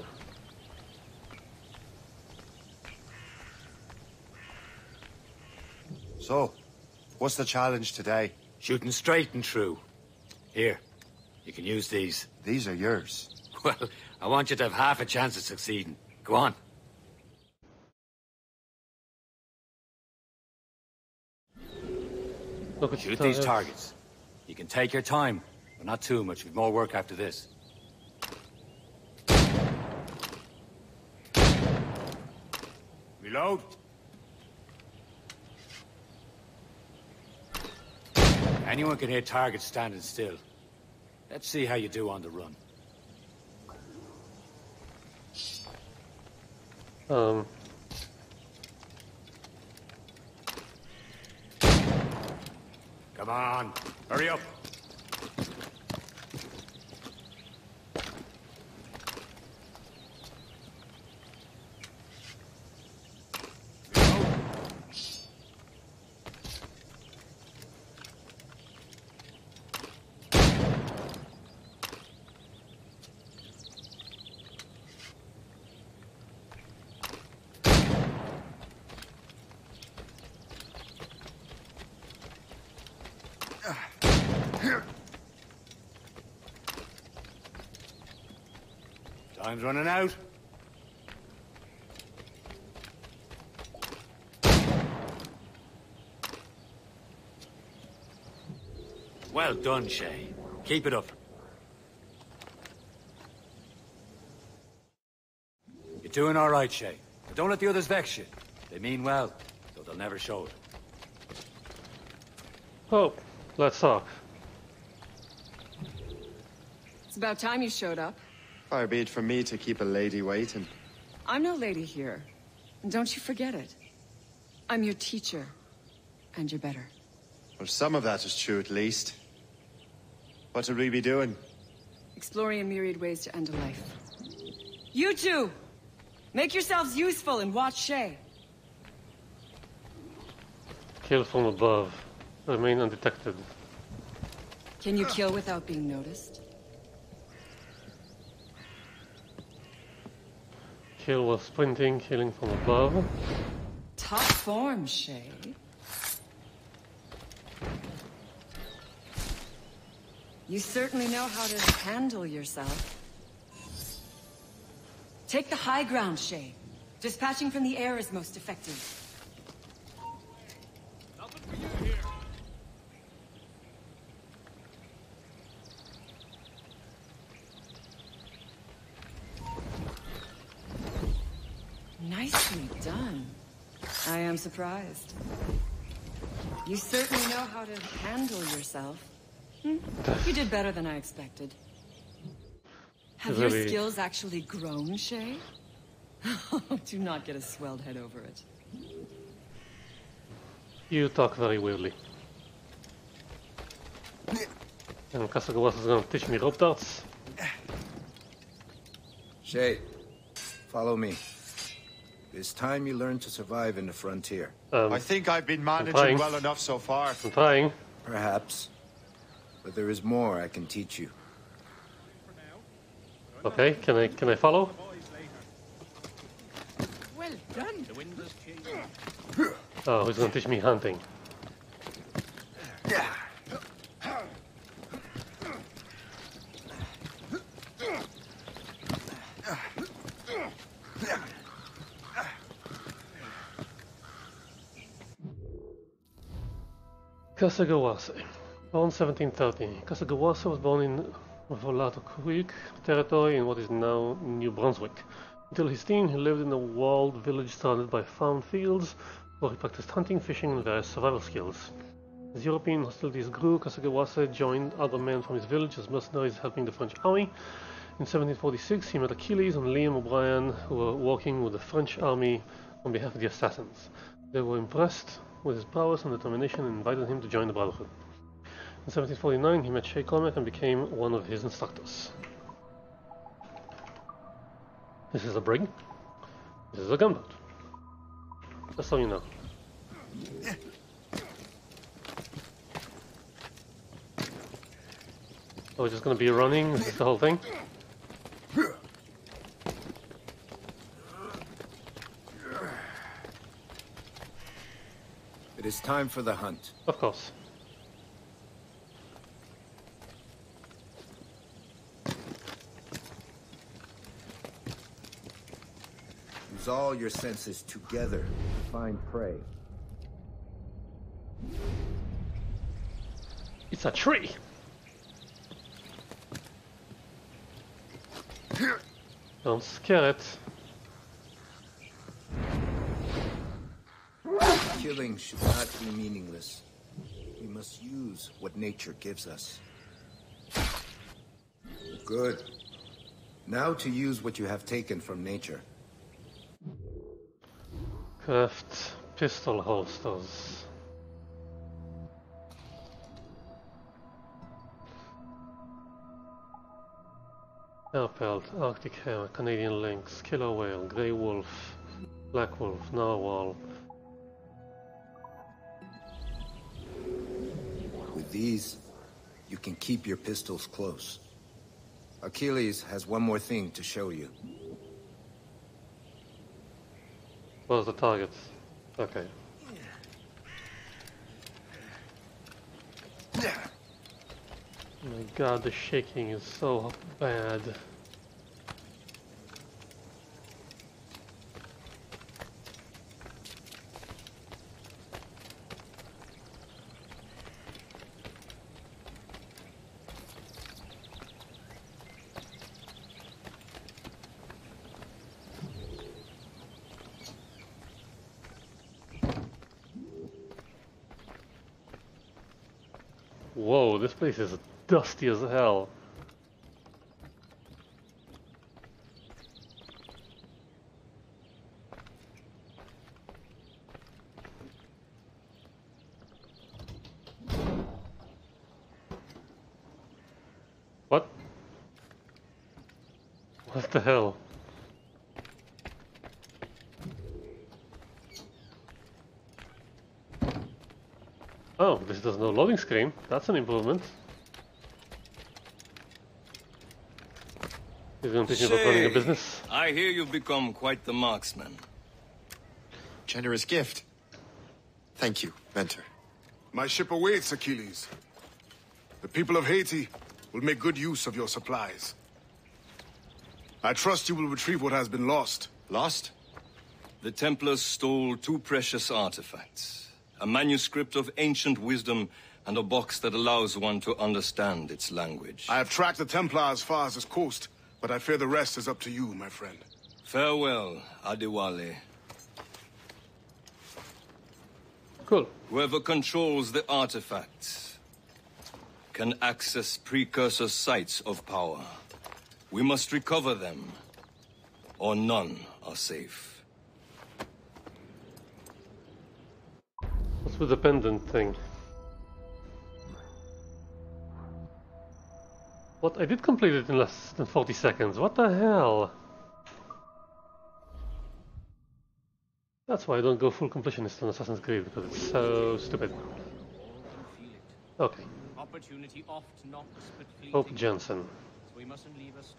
So, what's the challenge today? Shooting straight and true. Here, you can use these. These are yours. Well, I want you to have half a chance of succeeding. Go on. Look at Shoot the these targets. targets. You can take your time, but not too much. We've more work after this. Reload. Anyone can hit targets standing still. Let's see how you do on the run. Um, Come on, hurry up. Time's running out. Well done, Shay. Keep it up. You're doing all right, Shay. But don't let the others vex you. They mean well, though they'll never show it. Hope, let's talk. It's about time you showed up. Far be it from me to keep a lady waiting. I'm no lady here. And don't you forget it. I'm your teacher. And you're better. Well, some of that is true at least. What would we be doing? Exploring a myriad ways to end a life. You two! Make yourselves useful and watch Shay. Kill from above. Remain undetected. Can you kill without being noticed? Kill while sprinting, killing from above. Top form, Shay. You certainly know how to handle yourself. Take the high ground, Shay. Dispatching from the air is most effective. Nicely done. I am surprised. You certainly know how to handle yourself. Hmm? You did better than I expected. Have your skills actually grown, Shay? Do not get a swelled head over it. You talk very weirdly. And Kesegowaase is gonna teach me rope darts. Shay, follow me. It's time you learn to survive in the frontier. Um, I think I've been managing trying. well enough so far. I'm trying. Perhaps. But there is more I can teach you. Okay, can I can I follow? Well done. The wind has changed. Oh, he's gonna teach me hunting. Kesegowaase. Born 1730. Kesegowaase was born in Volato territory in what is now New Brunswick. Until his teen, he lived in a walled village surrounded by farm fields, where he practiced hunting, fishing, and various survival skills. As European hostilities grew, Kesegowaase joined other men from his village as mercenaries helping the French army. In 1746, he met Achilles and Liam O'Brien, who were working with the French army on behalf of the assassins. They were impressed with his prowess and determination invited him to join the Brotherhood. In 1749, he met Shay Cormac and became one of his instructors. This is a brig. This is a gunboat. Just so you know. Oh, so we're just gonna be running, this is the whole thing? It is time for the hunt. Of course. Use all your senses together to find prey. It's a tree! Don't scare it. Killing should not be meaningless. We must use what nature gives us. Good. Now to use what you have taken from nature. Craft pistol holsters. Airpelt, Arctic Hare, Canadian Lynx, Killer Whale, Grey Wolf, Black Wolf, Narwhal. These, you can keep your pistols close. Achilles has one more thing to show you. Where's the targets? Okay. Oh my god, the shaking is so bad. Whoa, this place is dusty as hell. What? What the hell? Oh, this does no loading screen. That's an improvement. He's gonna teach me about running a business. I hear you've become quite the marksman. Generous gift. Thank you, mentor. My ship awaits, Achilles. The people of Haiti will make good use of your supplies. I trust you will retrieve what has been lost. Lost? The Templars stole two precious artifacts. A manuscript of ancient wisdom and a box that allows one to understand its language. I have tracked the Templar as far as this coast, but I fear the rest is up to you, my friend. Farewell, Adewale. Cool. Whoever controls the artifacts can access precursor sites of power. We must recover them, or none are safe. What's with the pendant thing? What? I did complete it in less than 40 seconds. What the hell? That's why I don't go full completionist on Assassin's Creed, because it's so stupid. Okay. Opportunity oft knocks, but Hope. Jensen. We mustn't leave us.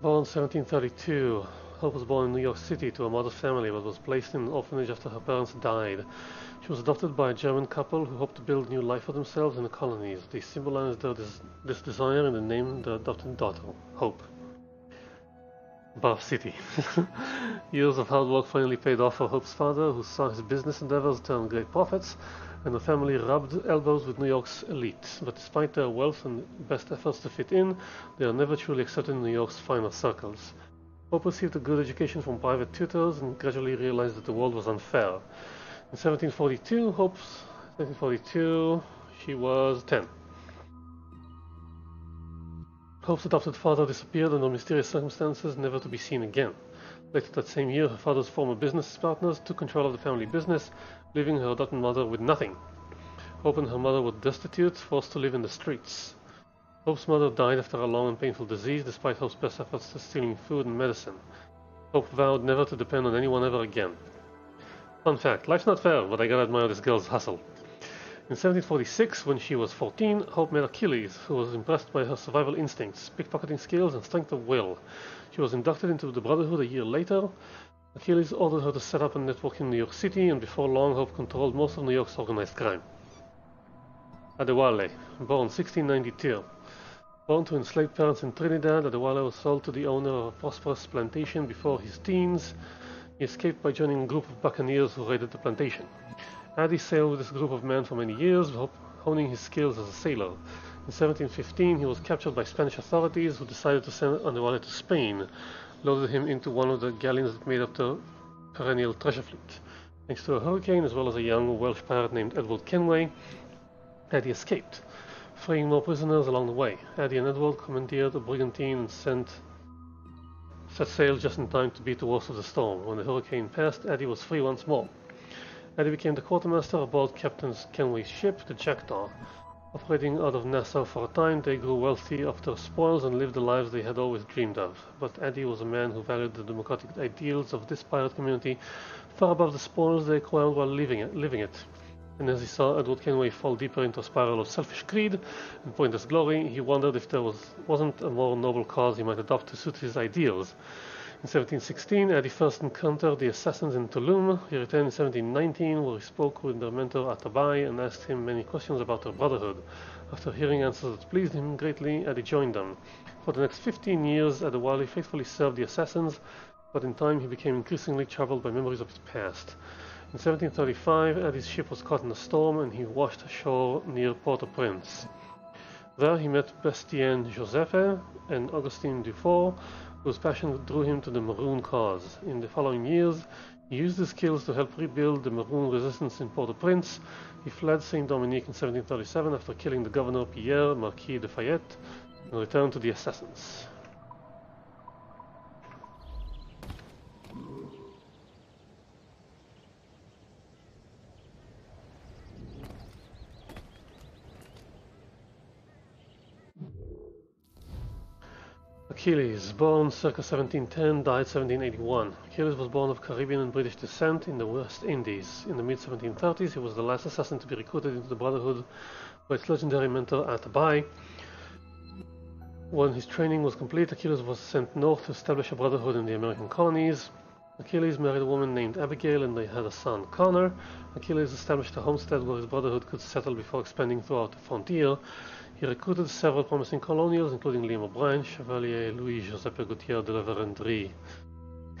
Born 1732, Hope was born in New York City to a modest family but was placed in an orphanage after her parents died. She was adopted by a German couple who hoped to build a new life for themselves in the colonies. They symbolized their des this desire in the name of the adopted daughter, Hope. Bath City. Years of hard work finally paid off for Hope's father, who saw his business endeavors turn great profits. and the family rubbed elbows with New York's elite. But despite their wealth and best efforts to fit in, they are never truly accepted in New York's finer circles. Hope received a good education from private tutors and gradually realized that the world was unfair. In 1742, Hope's 1742, she was 10. Hope's adopted father disappeared under mysterious circumstances, never to be seen again. Later that same year, her father's former business partners took control of the family business, leaving her adopted mother with nothing. Hope and her mother were destitute, forced to live in the streets. Hope's mother died after a long and painful disease, despite Hope's best efforts to stealing food and medicine. Hope vowed never to depend on anyone ever again. Fun fact, life's not fair, but I gotta admire this girl's hustle. In 1746, when she was 14, Hope met Achilles, who was impressed by her survival instincts, pickpocketing skills, and strength of will. She was inducted into the Brotherhood a year later. Achilles ordered her to set up a network in New York City, and before long, Hope controlled most of New York's organized crime. Adewale, born 1692. Born to enslaved parents in Trinidad, Adewale was sold to the owner of a prosperous plantation before his teens. He escaped by joining a group of buccaneers who raided the plantation. Addy sailed with this group of men for many years, honing his skills as a sailor. In 1715, he was captured by Spanish authorities who decided to send Adewale to Spain, loaded him into one of the galleons that made up the perennial treasure fleet. Thanks to a hurricane, as well as a young Welsh pirate named Edward Kenway, Addy escaped, freeing more prisoners along the way. Eddie and Edward commandeered a brigantine and sent set sail just in time to beat the worst of the storm. When the hurricane passed, Eddie was free once more. Eddie became the quartermaster aboard Captain Kenway's ship, the Jackdaw. Operating out of Nassau for a time, they grew wealthy off their spoils and lived the lives they had always dreamed of. But Eddie was a man who valued the democratic ideals of this pirate community far above the spoils they acquired while living it. Living it. And as he saw Edward Kenway fall deeper into a spiral of selfish greed and pointless glory, he wondered if there was, wasn't a more noble cause he might adopt to suit his ideals. In 1716, Addy first encountered the assassins in Tulum. He returned in 1719, where he spoke with their mentor Atabai and asked him many questions about their brotherhood. After hearing answers that pleased him greatly, Addy joined them. For the next 15 years, Adewale faithfully served the assassins, but in time he became increasingly troubled by memories of his past. In 1735, Addy's ship was caught in a storm and he washed ashore near Port-au-Prince. There he met Bastienne Josèphe and Augustin Dufour, whose passion drew him to the Maroon cause. In the following years, he used his skills to help rebuild the Maroon resistance in Port-au-Prince. He fled Saint-Dominique in 1737 after killing the governor Pierre Marquis de Fayette and returned to the assassins. Achilles, born circa 1710, died 1781. Achilles was born of Caribbean and British descent in the West Indies. In the mid-1730s, he was the last assassin to be recruited into the Brotherhood by its legendary mentor Atabai. When his training was complete, Achilles was sent north to establish a brotherhood in the American colonies. Achilles married a woman named Abigail and they had a son, Connor. Achilles established a homestead where his brotherhood could settle before expanding throughout the frontier. He recruited several promising colonials, including Liam O'Brien, Chevalier Louis Giuseppe Gaultier de la Vérendrye,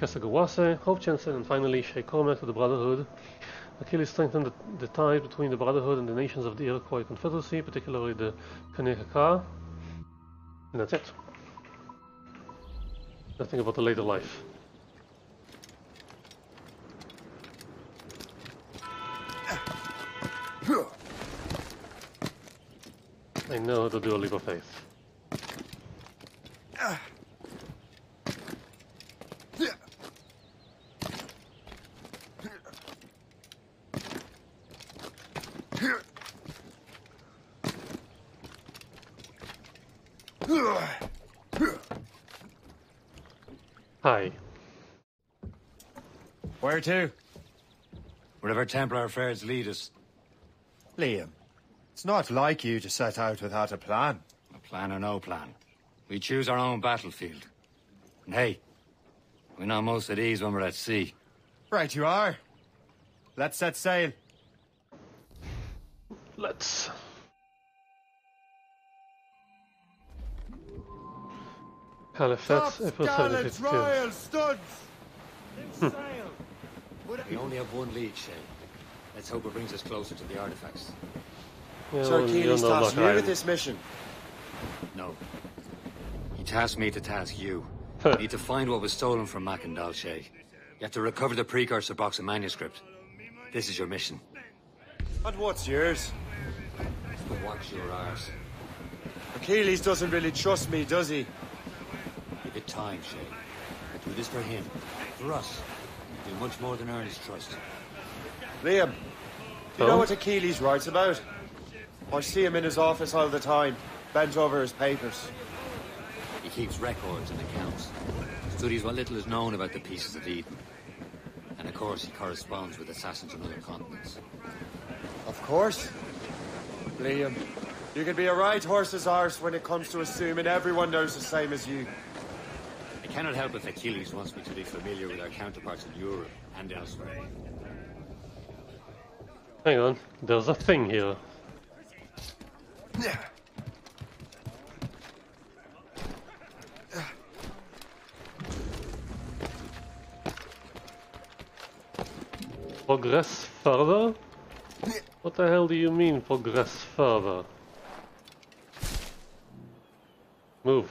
Kesegowaase, Hope Jensen, and finally Shay Cormac to the Brotherhood. Achilles strengthened the, the ties between the Brotherhood and the nations of the Iroquois Confederacy, particularly the Kanekaka. And that's it. Nothing about the later life. I know how to do a leap of faith. Hi. Where to? Wherever Templar affairs lead us. Liam, it's not like you to set out without a plan. A plan or no plan. We choose our own battlefield. And hey, we're not most at ease when we're at sea. Right you are. Let's set sail. Let's. Halifax, April 1752. Royal studs! we only have one lead, Shay. Let's hope it brings us closer to the artifacts. Yeah, so well, Achilles you're tasked me with this mission. No. He tasked me to task you. you need to find what was stolen from Mackandal, Shay. You have to recover the precursor box of manuscript. This is your mission. And what's yours? To watch your arse. Achilles doesn't really trust me, does he? Give it time, Shay. I Do this for him. For us. Do much more than earn his trust. Liam, do you Oh? know what Achilles writes about? I see him in his office all the time, bent over his papers. He keeps records and accounts. Studies what little is known about the pieces of Eden. And of course, he corresponds with assassins on other continents. Of course. Liam, you can be a right horse's arse when it comes to assuming everyone knows the same as you. I cannot help if Achilles wants me to be familiar with our counterparts in Europe and elsewhere. Hang on, there's a thing here. Progress further? What the hell do you mean, progress further? Move.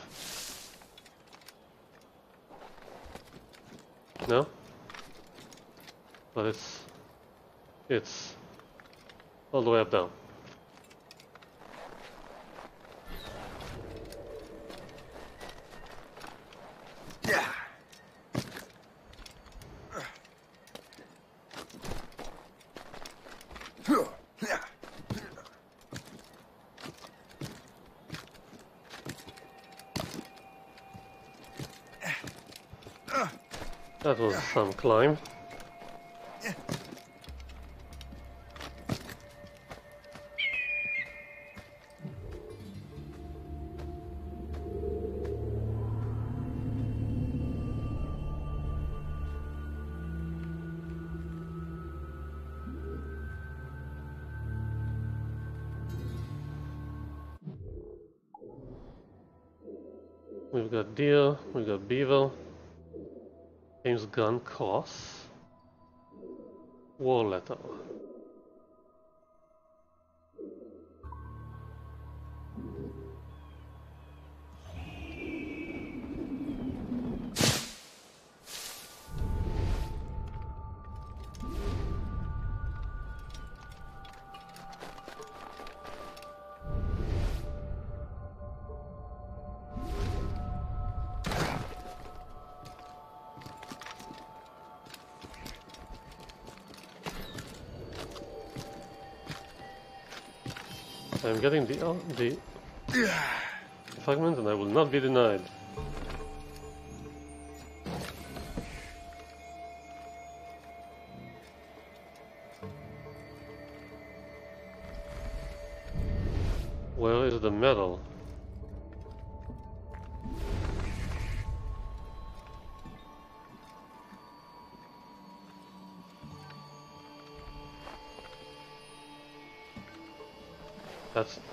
No? But it's... It's... All the way up down. That was some climb. We've got deer, we've got beaver, Gunn Cross, War Letter. Getting the uh, the fragment and I will not be denied.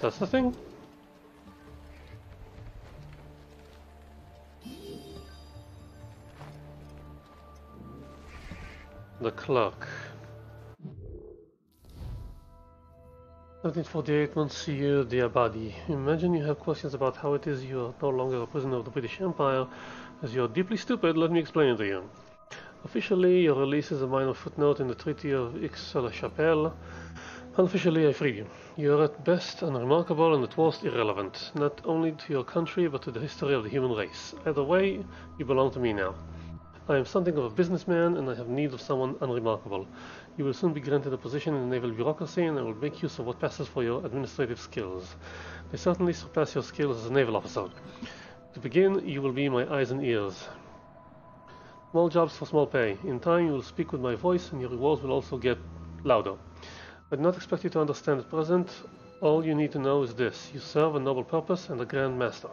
That's the thing. The clock. 1748 Monsieur Diabadi. Imagine you have questions about how it is you are no longer a prisoner of the British Empire. As you are deeply stupid, let me explain it to you. Officially, your release is a minor footnote in the Treaty of Aix-la-Chapelle. Unofficially, I freed you. You are at best unremarkable and at worst irrelevant, not only to your country but to the history of the human race. Either way, you belong to me now. I am something of a businessman and I have need of someone unremarkable. You will soon be granted a position in the naval bureaucracy and I will make use of what passes for your administrative skills. They certainly surpass your skills as a naval officer. To begin, you will be my eyes and ears. Small jobs for small pay. In time, you will speak with my voice and your rewards will also get louder. I do not expect you to understand at present. All you need to know is this. You serve a noble purpose and a grand master.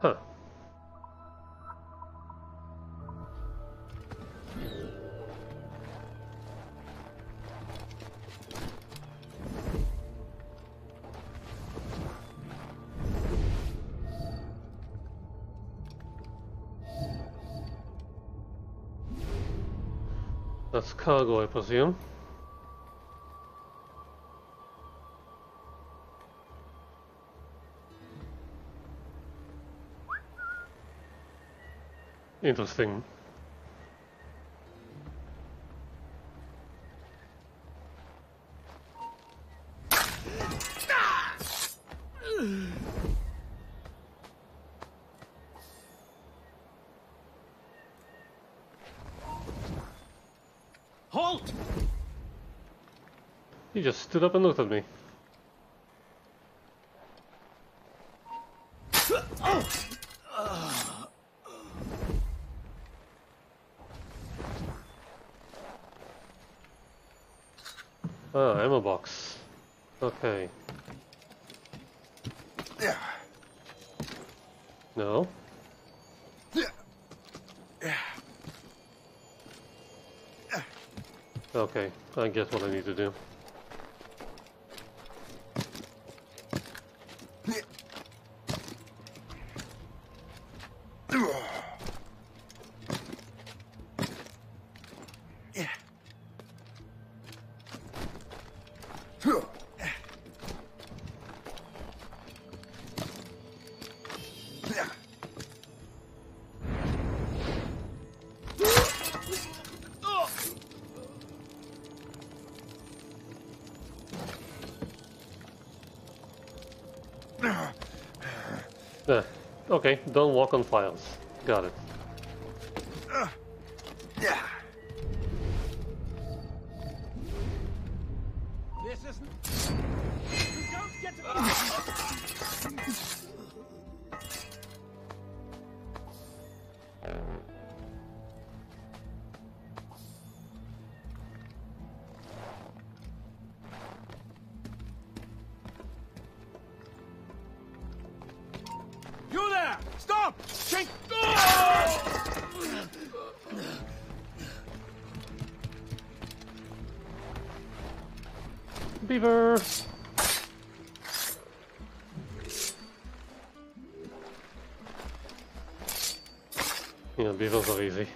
Huh. That's cargo, I presume. Interesting. Halt! He just stood up and looked at me. Ah, ammo box. Okay. Yeah. No? Yeah. Okay, I guess what I need to do. Yeah, beavers easy.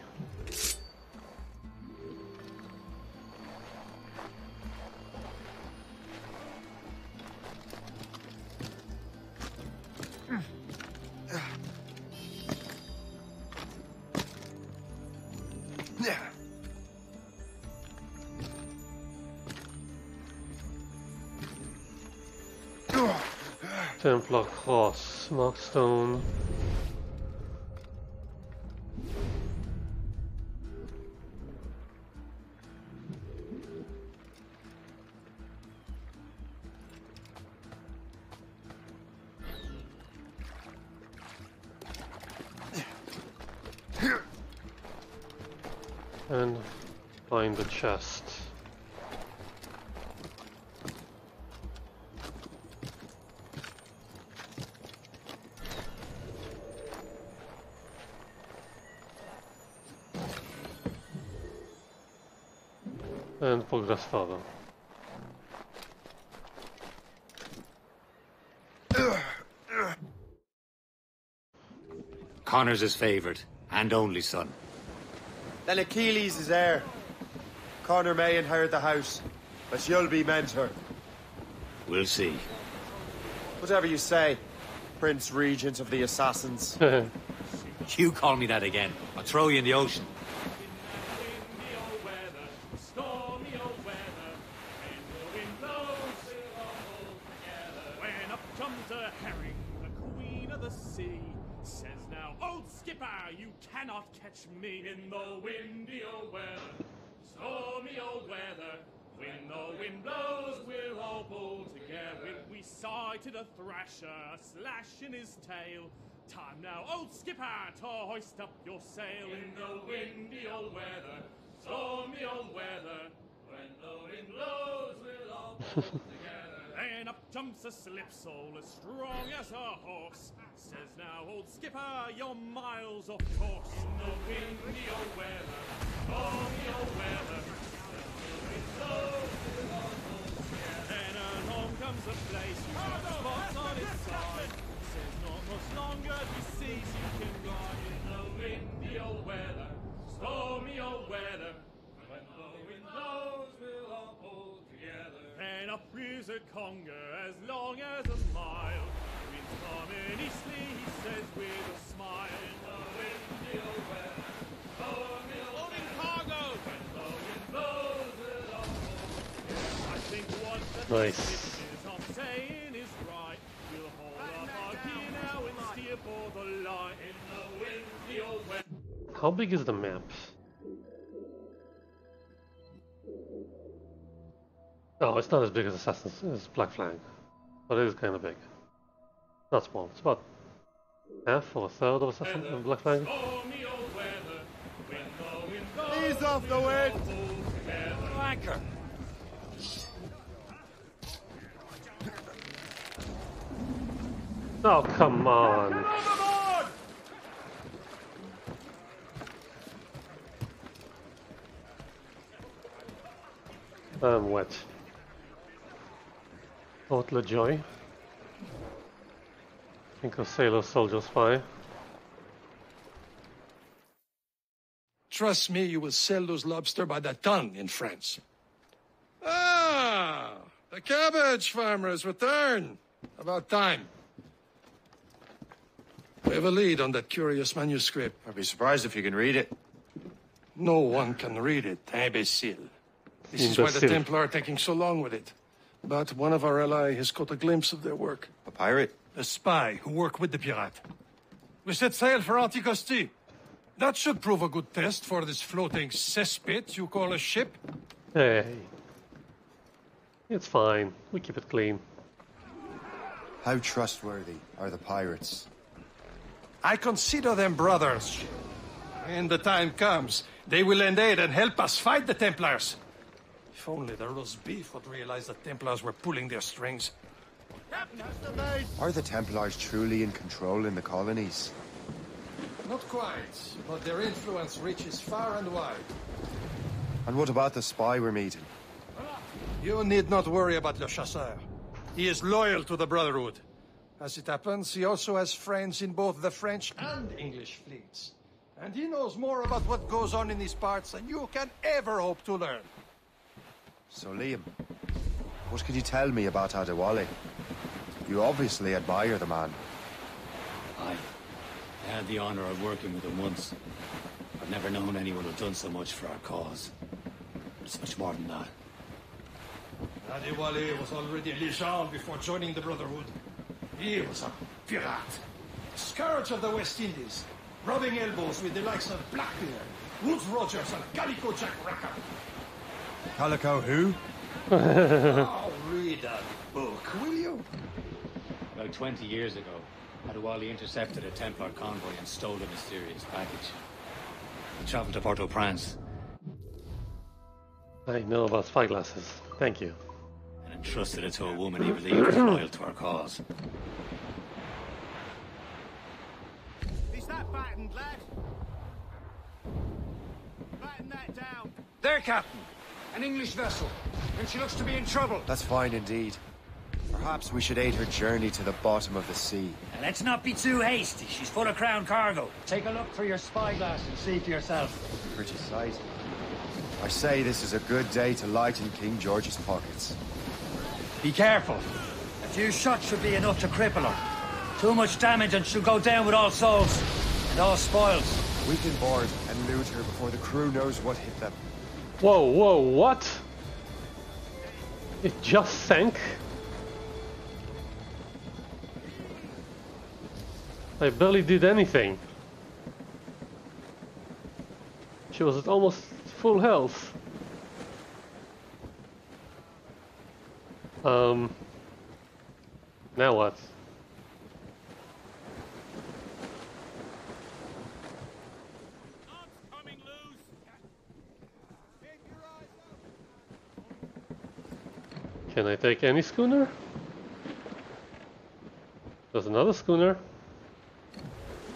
Templar Cross, Markstone. And progress. Connor's his favourite, and only son. Then Achilles is heir. Connor may inherit the house, but you'll be mentor. We'll see. Whatever you say, Prince Regent of the Assassins. You call me that again. I'll throw you in the ocean. When up comes a herring, the queen of the sea says now, Old skipper, you cannot catch me in the windy old weather, stormy old weather. When the wind blows, we'll all pull together. When we sighted a thrasher, a slash in his tail. Time now, old skipper, to hoist up your sail in the windy old weather, stormy old weather. When the wind blows, we'll all pull together. Then up jumps a slipsole as strong as a horse. Says now, old skipper, you're miles off course. In the windy old weather, stormy old weather. when the wind blows, we'll all pull together. Then along comes oh, a place who's got spots on his side. Says not much longer he sees you Blow me your weather. When the wind blows, we'll all pull together. Then up rears a conger as long as a mile. Wind's in easily, he says with a smile. When the wind will weather. Blow me cargo. When the wind will all pull together. I think what nice. I'm saying is right. We'll hold up our gear now and steer for the light. In the wind, the old how big is the map? Oh, it's not as big as Assassin's as Black Flag, but it is kind of big. Not small. It's about half or a third of Assassin's uh, Black Flag. Ease off the wind! Anchor. Oh, come on. I'm wet. Haute LaJoy. Think of Sailor Soldier Spy. Trust me, you will sell those lobster by the ton in France. Ah, the cabbage farmer has returned. About time. We have a lead on that curious manuscript. I'd be surprised if you can read it. No one can read it, imbecile. This is why the Templar are taking so long with it. But one of our allies has caught a glimpse of their work. A pirate? A spy who worked with the pirate. We set sail for Anticosti. That should prove a good test for this floating cesspit you call a ship. Hey. It's fine. We keep it clean. How trustworthy are the pirates? I consider them brothers. When the time comes, they will lend aid and help us fight the Templars. If only the roast beef would realize the Templars were pulling their strings. Are the Templars truly in control in the colonies? Not quite, but their influence reaches far and wide. And what about the spy we're meeting? You need not worry about Le Chasseur. He is loyal to the Brotherhood. As it happens, he also has friends in both the French and English fleets. And he knows more about what goes on in these parts than you can ever hope to learn. So, Liam, what can you tell me about Adewale? You obviously admire the man. I, I had the honor of working with him once. I've never known anyone who'd done so much for our cause. It's much more than that. Adewale was already a legend before joining the Brotherhood. He was a pirate. Scourge of the West Indies. Rubbing elbows with the likes of Blackbeard, Woodes Rogers, and Calico Jack Rackham. Calico who? oh, read that book, will you? About 20 years ago, Adewale intercepted a Templar convoy and stole a mysterious package. He traveled to Port-au-Prince. I know about spyglasses. Thank you and entrusted it to a woman he believed was loyal to our cause. Is that battened, lad? Batten that down. There, Captain. An English vessel. And she looks to be in trouble. That's fine indeed. Perhaps we should aid her journey to the bottom of the sea. let's not be too hasty. She's full of crown cargo. Take a look through your spyglass and see for yourself. Pretty sight. I say this is a good day to lighten King George's pockets. Be careful. A few shots should be enough to cripple her. Too much damage and she'll go down with all souls. And all spoils. We can board and loot her before the crew knows what hit them. Whoa, whoa, what? It just sank? I barely did anything. She was at almost full health. Um, now what? Can I take any schooner? There's another schooner.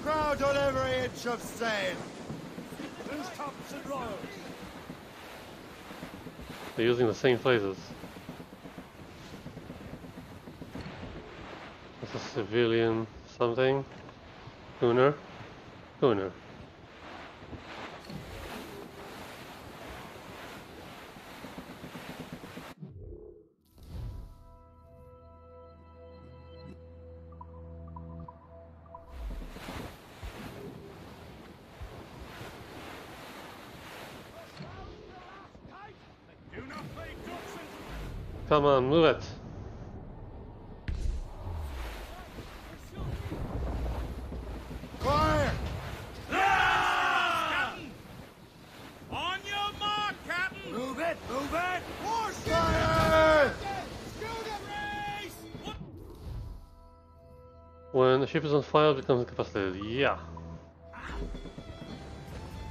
Crowd on every inch of sail. Who's tops and royals? They're using the same phrases. a civilian something. Gunner? Gunner. Come on, move it. Fire! On your mark, Captain! Move it! Move it! Horse Fire! When the ship is on fire, it becomes incapacitated. Yeah.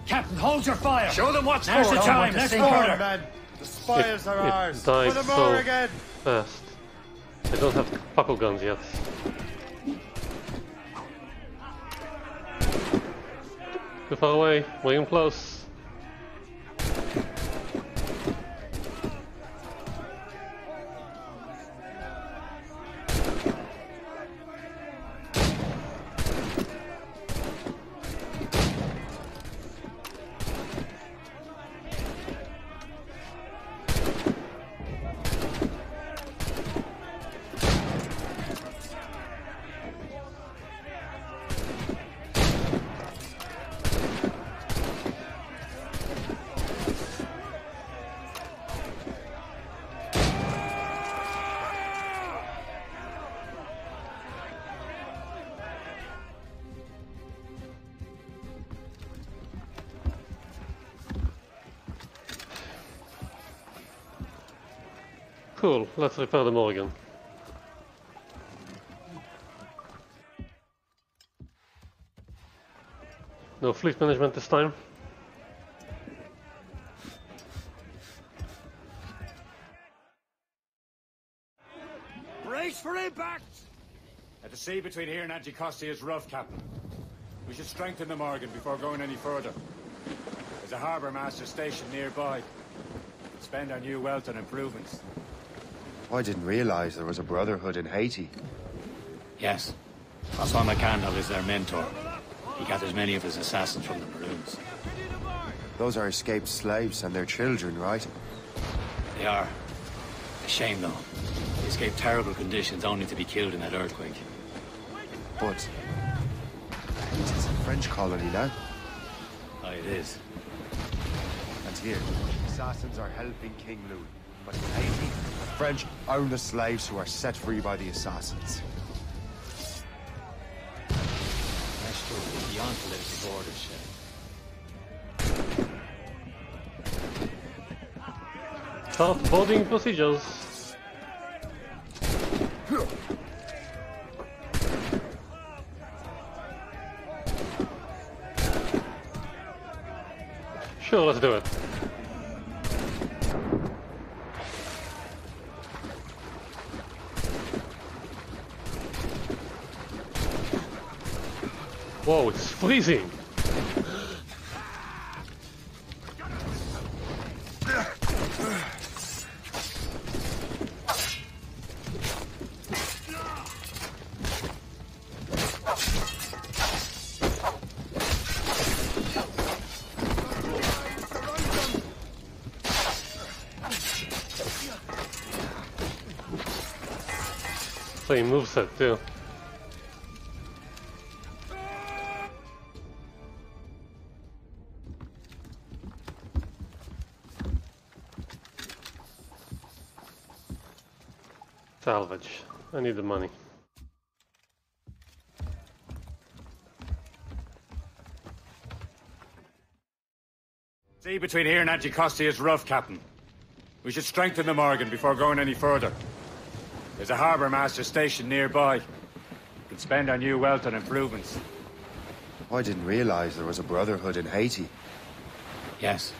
Captain, hold your fire! Show them what's Now's the time, Don't let's want to think see further. men. The spoils it, are it ours. died For the so Morrigan! fast. They don't have Puckle guns yet. Too far away, William close. Cool, let's repair the Morrigan. No fleet management this time. Brace for impact! At the sea between here and Anticosti is rough, Captain. We should strengthen the Morrigan before going any further. There's a harbour master station nearby. Spend our new wealth on improvements. Oh, I didn't realize there was a brotherhood in Haiti. Yes. Francois Mackandal is their mentor. He gathers many of his assassins from the Maroons. Those are escaped slaves and their children, right? They are. A shame, though. They escaped terrible conditions only to be killed in that earthquake. But... Haiti's a French colony now. Oh, it is. And here, assassins are helping King Louis. But in Haiti, the French own the slaves who are set free by the assassins. Maestro is beyond political borders, Shay. Start boarding procedures. Sure, let's do it. Whoa, it's freezing! Same moveset too. I need the money. Sea between here and Anticosti is rough, Captain. We should strengthen the Morrigan before going any further. There's a harbour master station nearby. We can spend our new wealth on improvements. I didn't realize there was a brotherhood in Haiti. Yes.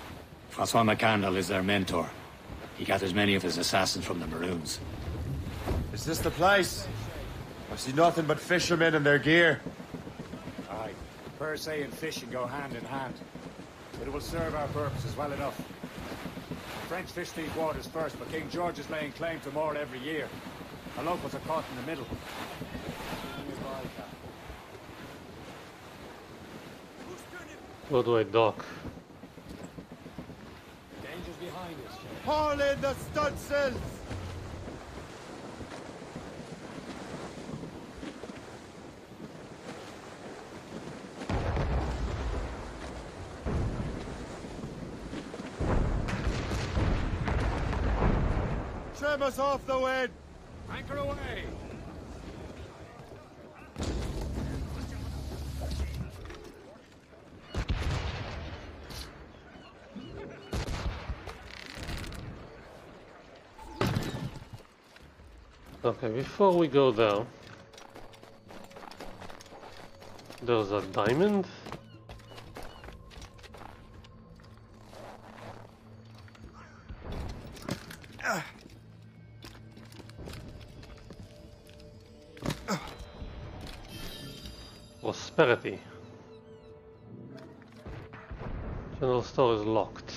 Francois Mackandal is their mentor. He gathers many of his assassins from the Maroons. Is this the place? I see nothing but fishermen and their gear. Aye. Per se and fishing go hand in hand. But it will serve our purposes well enough. The French fish these waters first, but King George is laying claim to more every year. The locals are caught in the middle. Where do I dock? Danger's behind us, Haul in the stunsails! them us off the wind! Anchor away! Okay, before we go there, there's a diamond. Prosperity. General store is locked.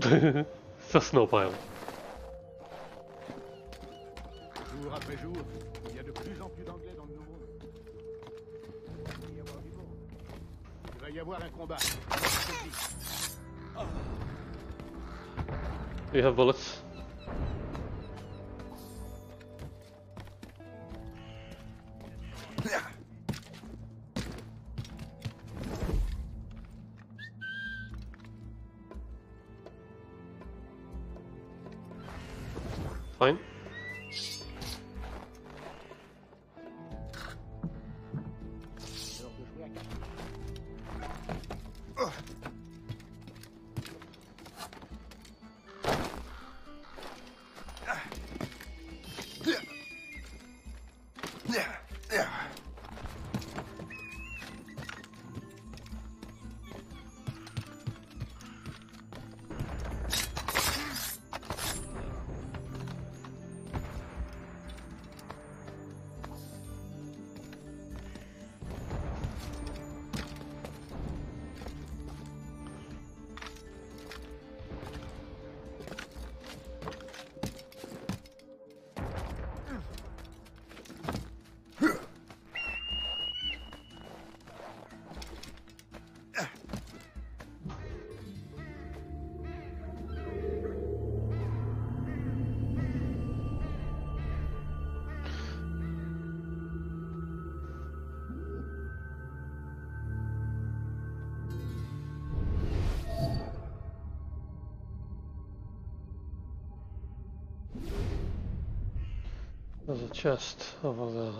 C'est un snow pile. Have bullets? Chest over there.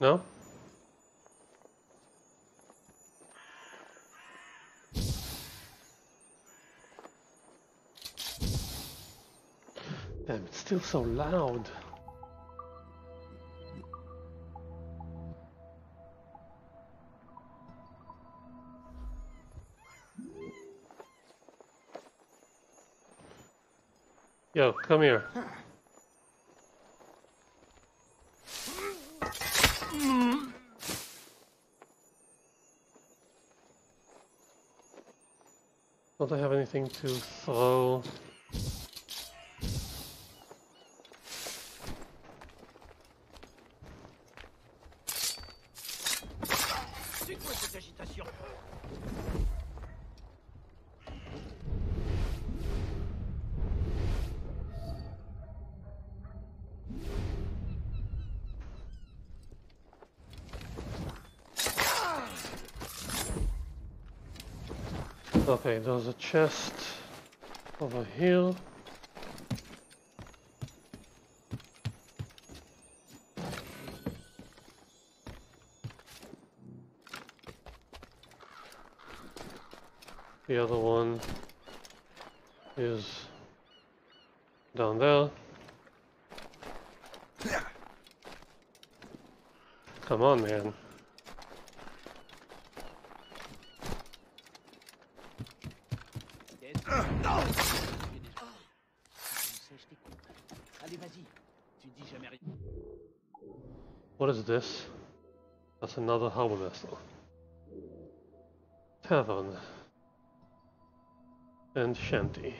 No? Damn, it's still so loud. Yo, come here. Don't I have anything to throw? Okay, there's a chest over here. The other one is down there. Come on, man. Allez, vas-y. Tu dis jamais rien. What is this? That's another. Tavern. And shanty.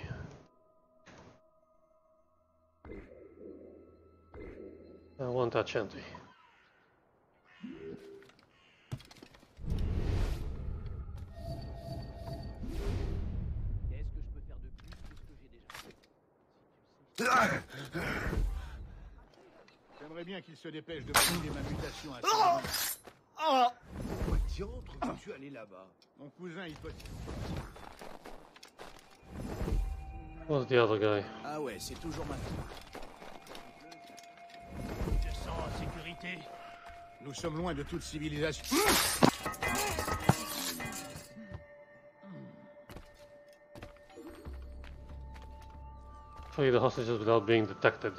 I want that shanty. Qu'est-ce que je peux faire de plus que ce que j'ai déjà fait J'aimerais bien qu'il se dépêche de valider ma mutation à cousin hypothétique. Where's the other guy? Ah ouais, c'est toujours ma Je sens en sécurité? Nous sommes loin de toute civilisation. Free the hostages without being detected.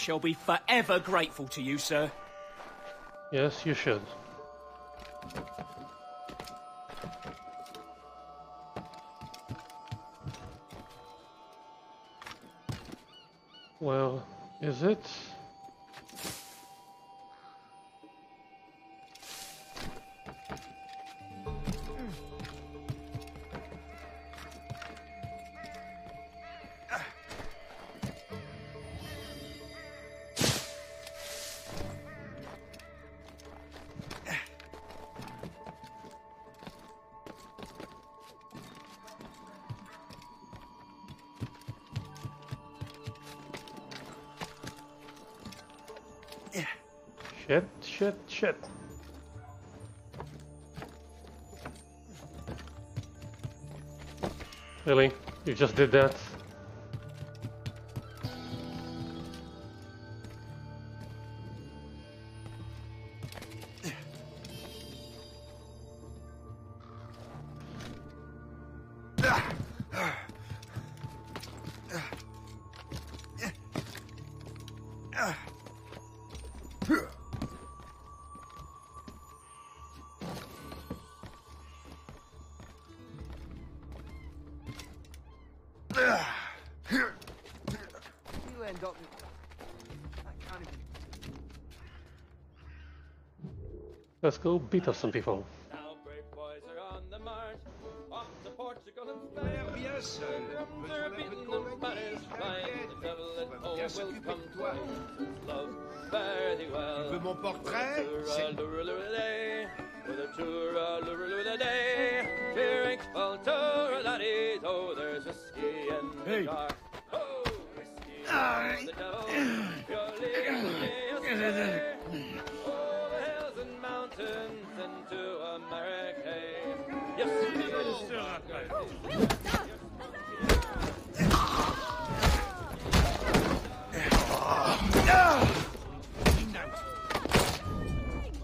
Shall be forever grateful to you, sir. Yes, you should. Just did that? Beat up some people.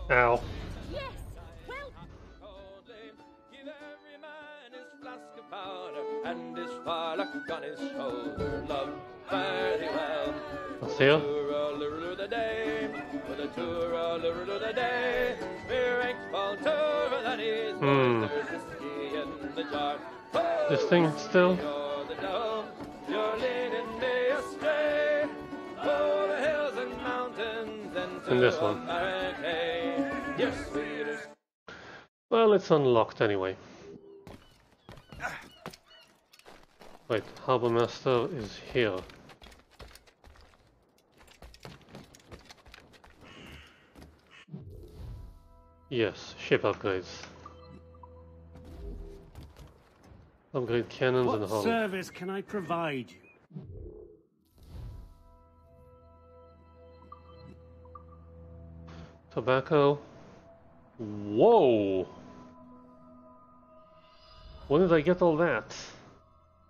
Ow. Hills and this one. Well, it's unlocked anyway. Wait, Harbor Master is here. Yes, ship upgrades. Upgrade cannons and What hull. service can I provide you? Tobacco. Whoa! When did I get all that?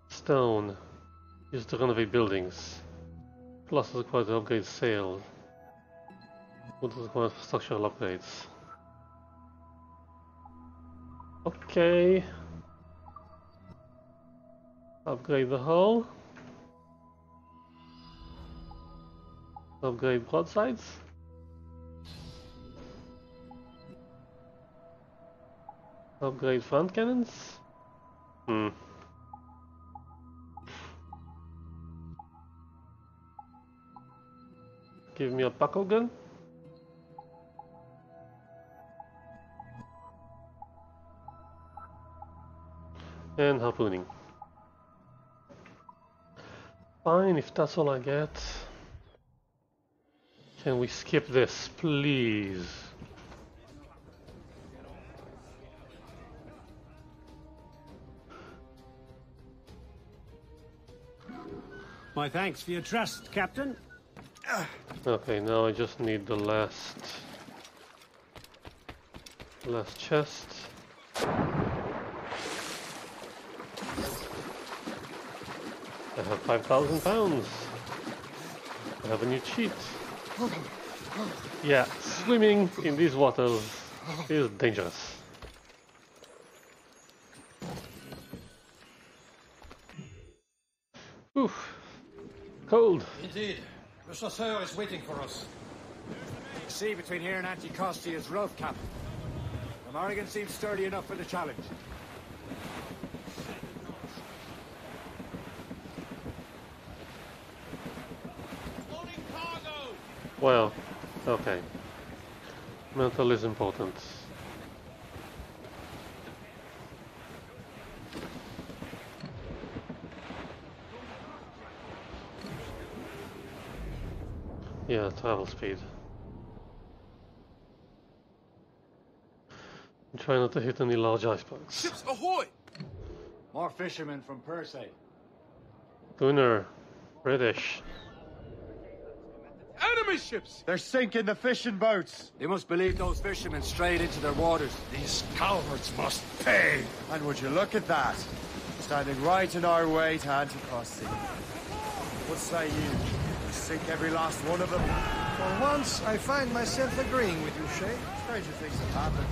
Stone. Used to renovate buildings. Plus is required to upgrade sail. What is required for structural upgrades? Okay. Upgrade the hull. Upgrade broadsides. Upgrade front cannons? Hmm. Give me a Puckle gun? And harpooning. Fine, if that's all I get. Can we skip this, please? My thanks for your trust, Captain. Okay, now I just need the last last chest. I have 5,000 pounds. I have a new cheat. Yeah, swimming in these waters is dangerous. Oof. Cold. Indeed. Le chasseur is waiting for us. The sea between here and Anticosti is rough, Captain. The Morrigan seems sturdy enough for the challenge. Well, okay. Mental is important. Yeah, travel speed. And try not to hit any large icebergs. Ships ahoy! More fishermen from Persay. Gunner, British. Enemy ships! They're sinking the fishing boats. They must believe those fishermen strayed into their waters. These cowards must pay. And would you look at that? Standing right in our way to Anticosti. What say you? We sink every last one of them. For once, I find myself agreeing with you, Shay. Stranger things have happened.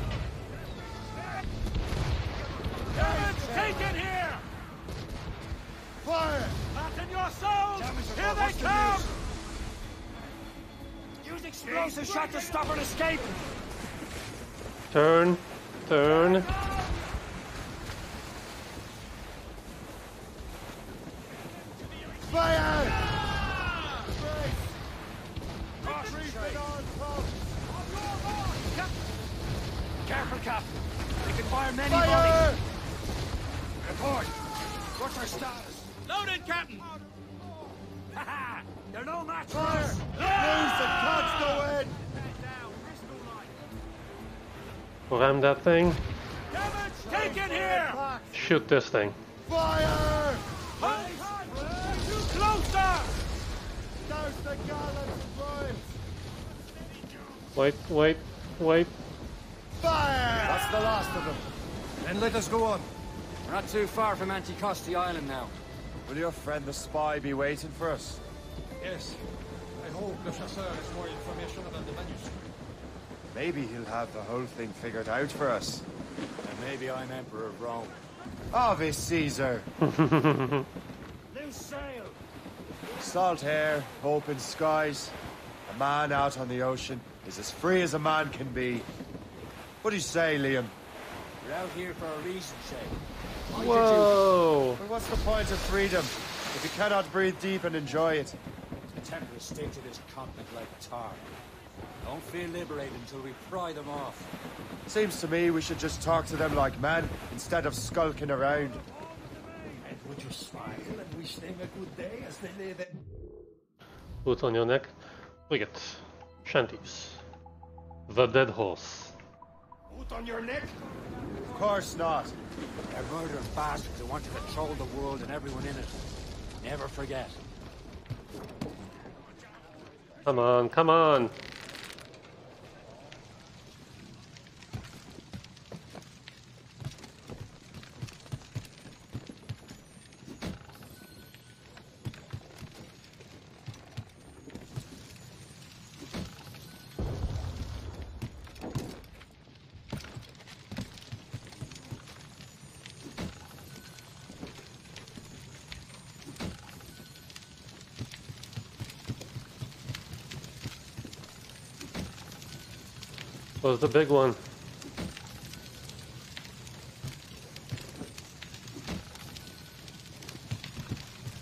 Damage taken here! Fire! Fasten your souls! Here they come! Use explosive shot to stop an escape! Turn, turn. Fire! Careful, Captain. They can fire many Fire! volleys. Report! What's our status? Loaded, Captain! Ha ha! They're no match for Fire! us! Loose and cuts go in! Ram that thing. Damage taken here! Shoot this thing. Fire! You closer! Douse the gallant boys! Wait, wait, wait. Fire! That's the last of them. Then let us go on. We're not too far from Anticosti Island now. Will your friend the spy be waiting for us? Yes. I hope Le Chasseur has more information about the manuscript. Maybe he'll have the whole thing figured out for us. And maybe I'm Emperor of Rome. Ave Caesar! Loose sail! Salt air, open skies. A man out on the ocean is as free as a man can be. What do you say, Liam? We're out here for a reason, Shay. Whoa! But what's the point of freedom if you cannot breathe deep and enjoy it? The Templars stick to this continent like tar. Don't feel liberated until we pry them off. Seems to me we should just talk to them like men instead of skulking around. And would you smile and wish them a good day as they lay there? Boots on your neck. Frigate. Shanties. The Dead Horse. Boot on your neck? Of course not. They're murdering bastards who want to control the world and everyone in it. Never forget. Come on, come on. Was the big one.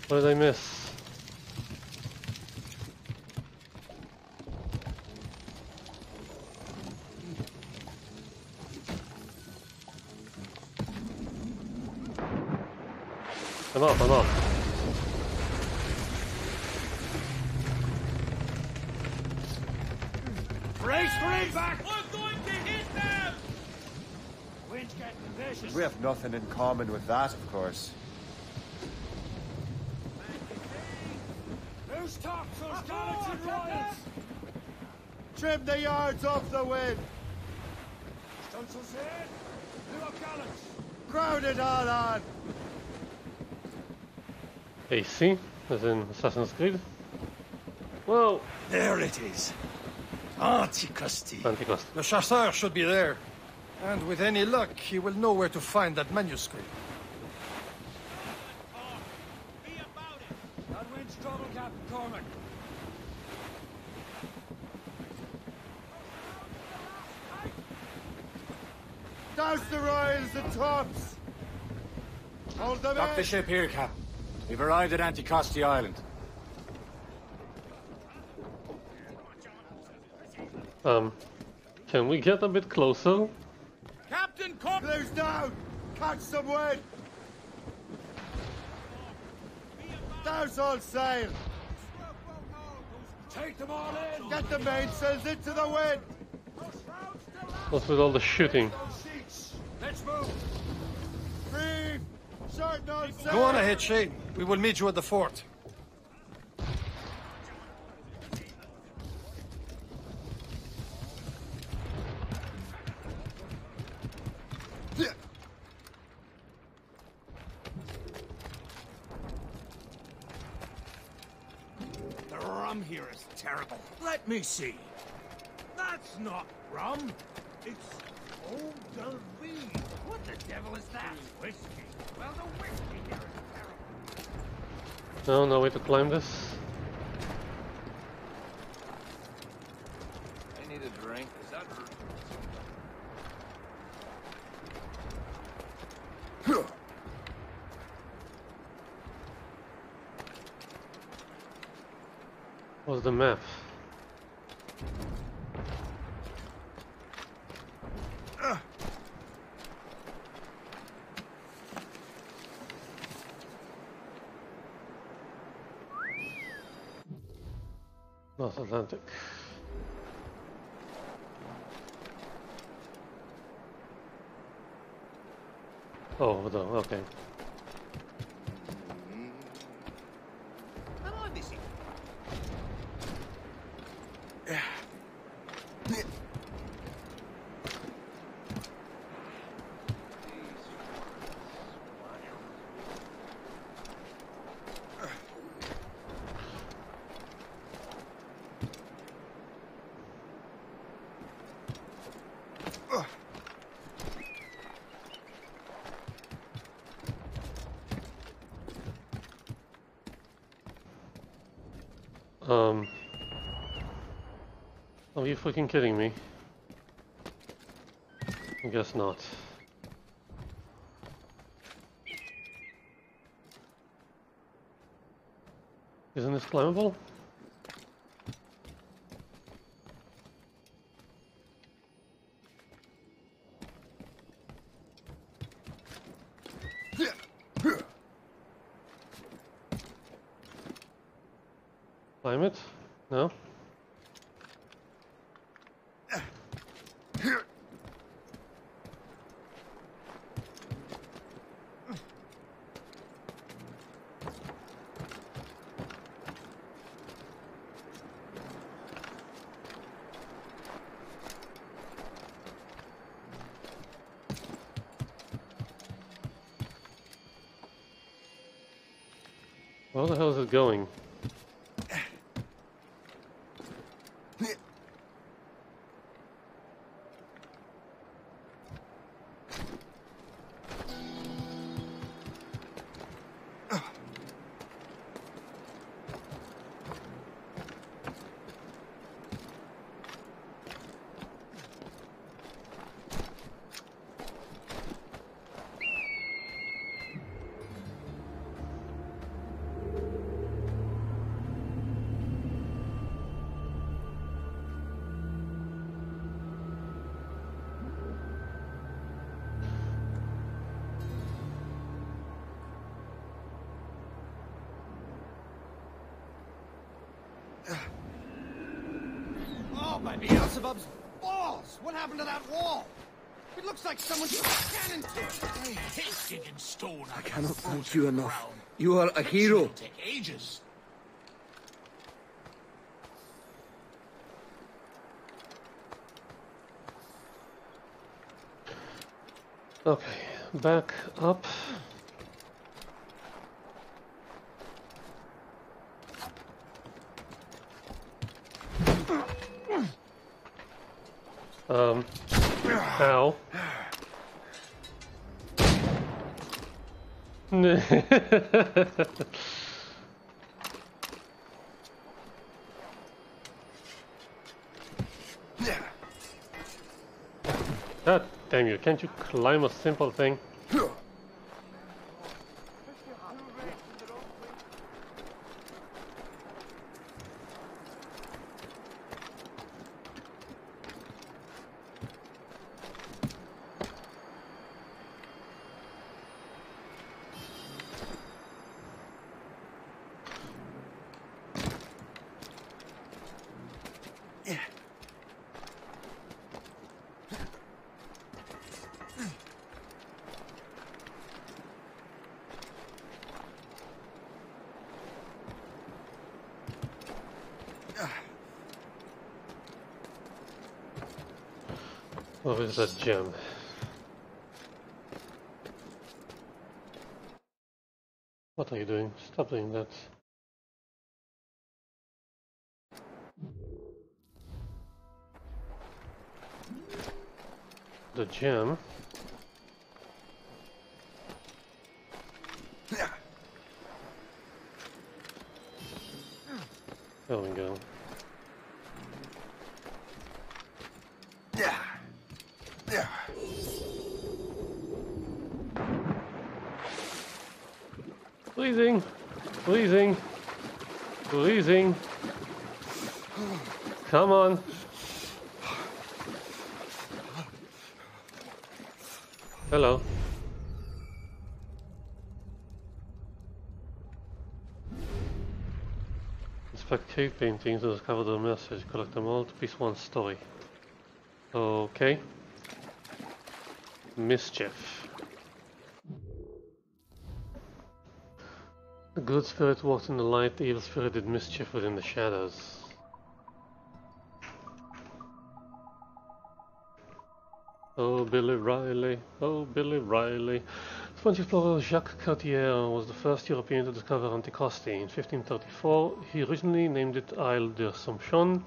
What did I miss? I'm off, I'm off. Brace for impact! We're going to hit them! Wind's getting vicious. We have nothing in common with that, of course. Who's top those gallants and royals? Trim the yards off the wind! Stunsel's head! Who are gallants? Crowd it all on! AC, as in Assassin's Creed. Whoa! There it is. Anticosti. Anticosti. The Chasseur should be there. And with any luck, he will know where to find that manuscript. That wind's trouble, Captain Cormac. Douse the royals and tops! Hold them Dock the ship here, Captain. We've arrived at Anticosti Island. Um, can we get a bit closer? Captain Cormac! Blues down! Catch some wind! Douse all sail! Take them all in! Get the mainsails into the wind! What's with all the shooting? Let's move! Reef! Shorten all sail! Go on ahead, Shane. We will meet you at the fort. The rum here is terrible. Let me see. That's not rum. It's eau de vie. What the devil is that? Whiskey. Well, the whiskey here is terrible. No, no way to climb this. I need a drink. Is that... What's the map? North Atlantic. Oh, over there, okay. Am I missing? Um. Fucking kidding me? I guess not. Isn't this climbable? Climb it? No? Where the hell is it going? Thank you enough. ground. You are a hero. Take ages. Okay, back up. Um, ow. God damn you, can't you climb a simple thing? What is that gem? What are you doing? Stop doing that. The gem. There we go. Freezing! Freezing! Freezing! Come on! Hello. Cave paintings to discover the message. Collect them all to piece one story. Okay. Mischief. The good spirit walked in the light, the evil spirit did mischief within the shadows. Oh, Billy Riley, oh, Billy Riley. French explorer Jacques Cartier was the first European to discover Anticosti. In 1534, he originally named it Isle d'Assomption,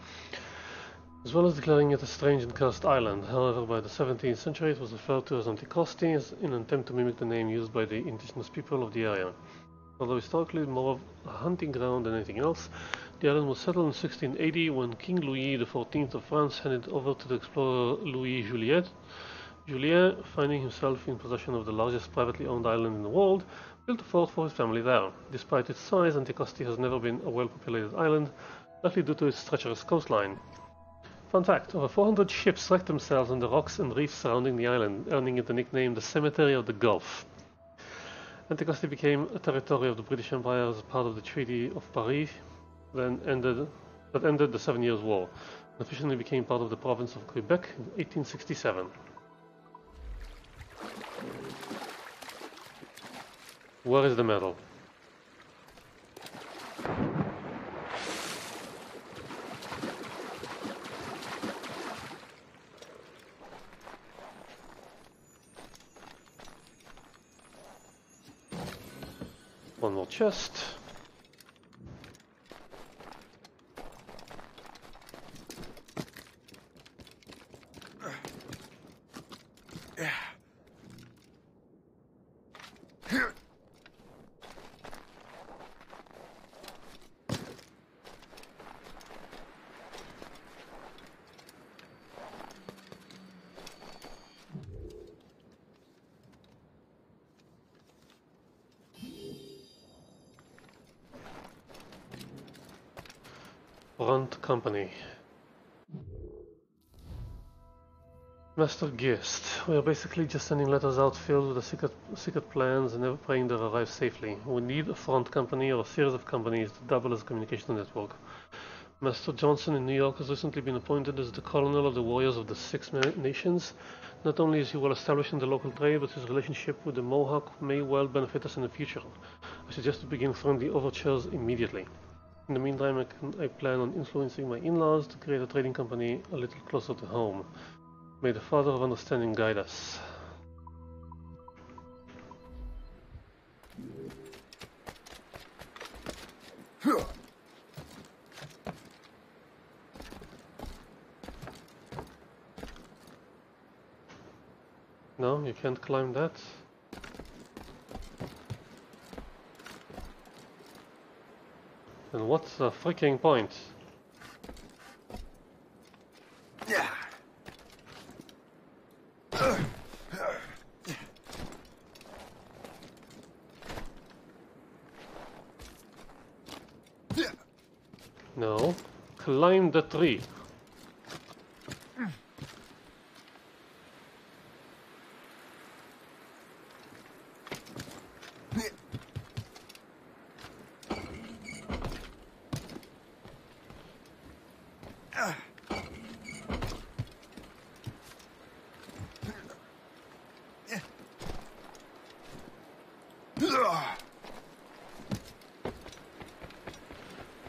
as well as declaring it a strange and cursed island. However, by the 17th century, it was referred to as Anticosti in an attempt to mimic the name used by the indigenous people of the area. Although historically more of a hunting ground than anything else, the island was settled in 1680 when King Louis XIV of France handed over to the explorer Louis Joliet. Julien, finding himself in possession of the largest privately owned island in the world, built a fort for his family there. Despite its size, Anticosti has never been a well-populated island, likely due to its treacherous coastline. Fun fact, over 400 ships wrecked themselves on the rocks and reefs surrounding the island, earning it the nickname the Cemetery of the Gulf. Anticosti became a territory of the British Empire as part of the Treaty of Paris, then ended, that ended the Seven Years' War, and officially became part of the province of Quebec in 1867. Where is the medal? One more chest. Front Company. Master Gist. We are basically just sending letters out filled with the secret, secret plans and never praying they'll arrive safely. We need a front company or a series of companies to double as a communication network. Master Johnson in New York has recently been appointed as the colonel of the Warriors of the Six Nations. Not only is he well established in the local trade, but his relationship with the Mohawk may well benefit us in the future. I suggest to begin friendly overtures immediately. In the meantime, I, can, I plan on influencing my in-laws to create a trading company a little closer to home. May the Father of Understanding guide us. No, you can't climb that. And what's the freaking point? Yeah. No. Climb the tree.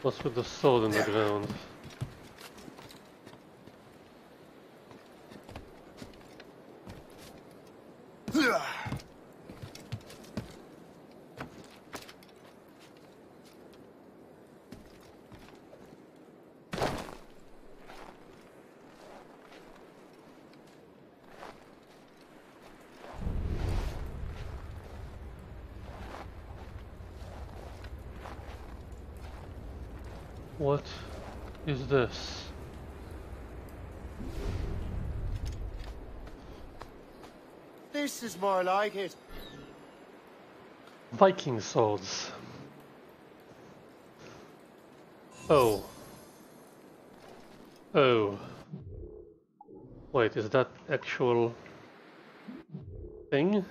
What's with the sword in the ground? What is this? This is more like it. Viking swords. Oh. Oh. Wait, is that actual thing?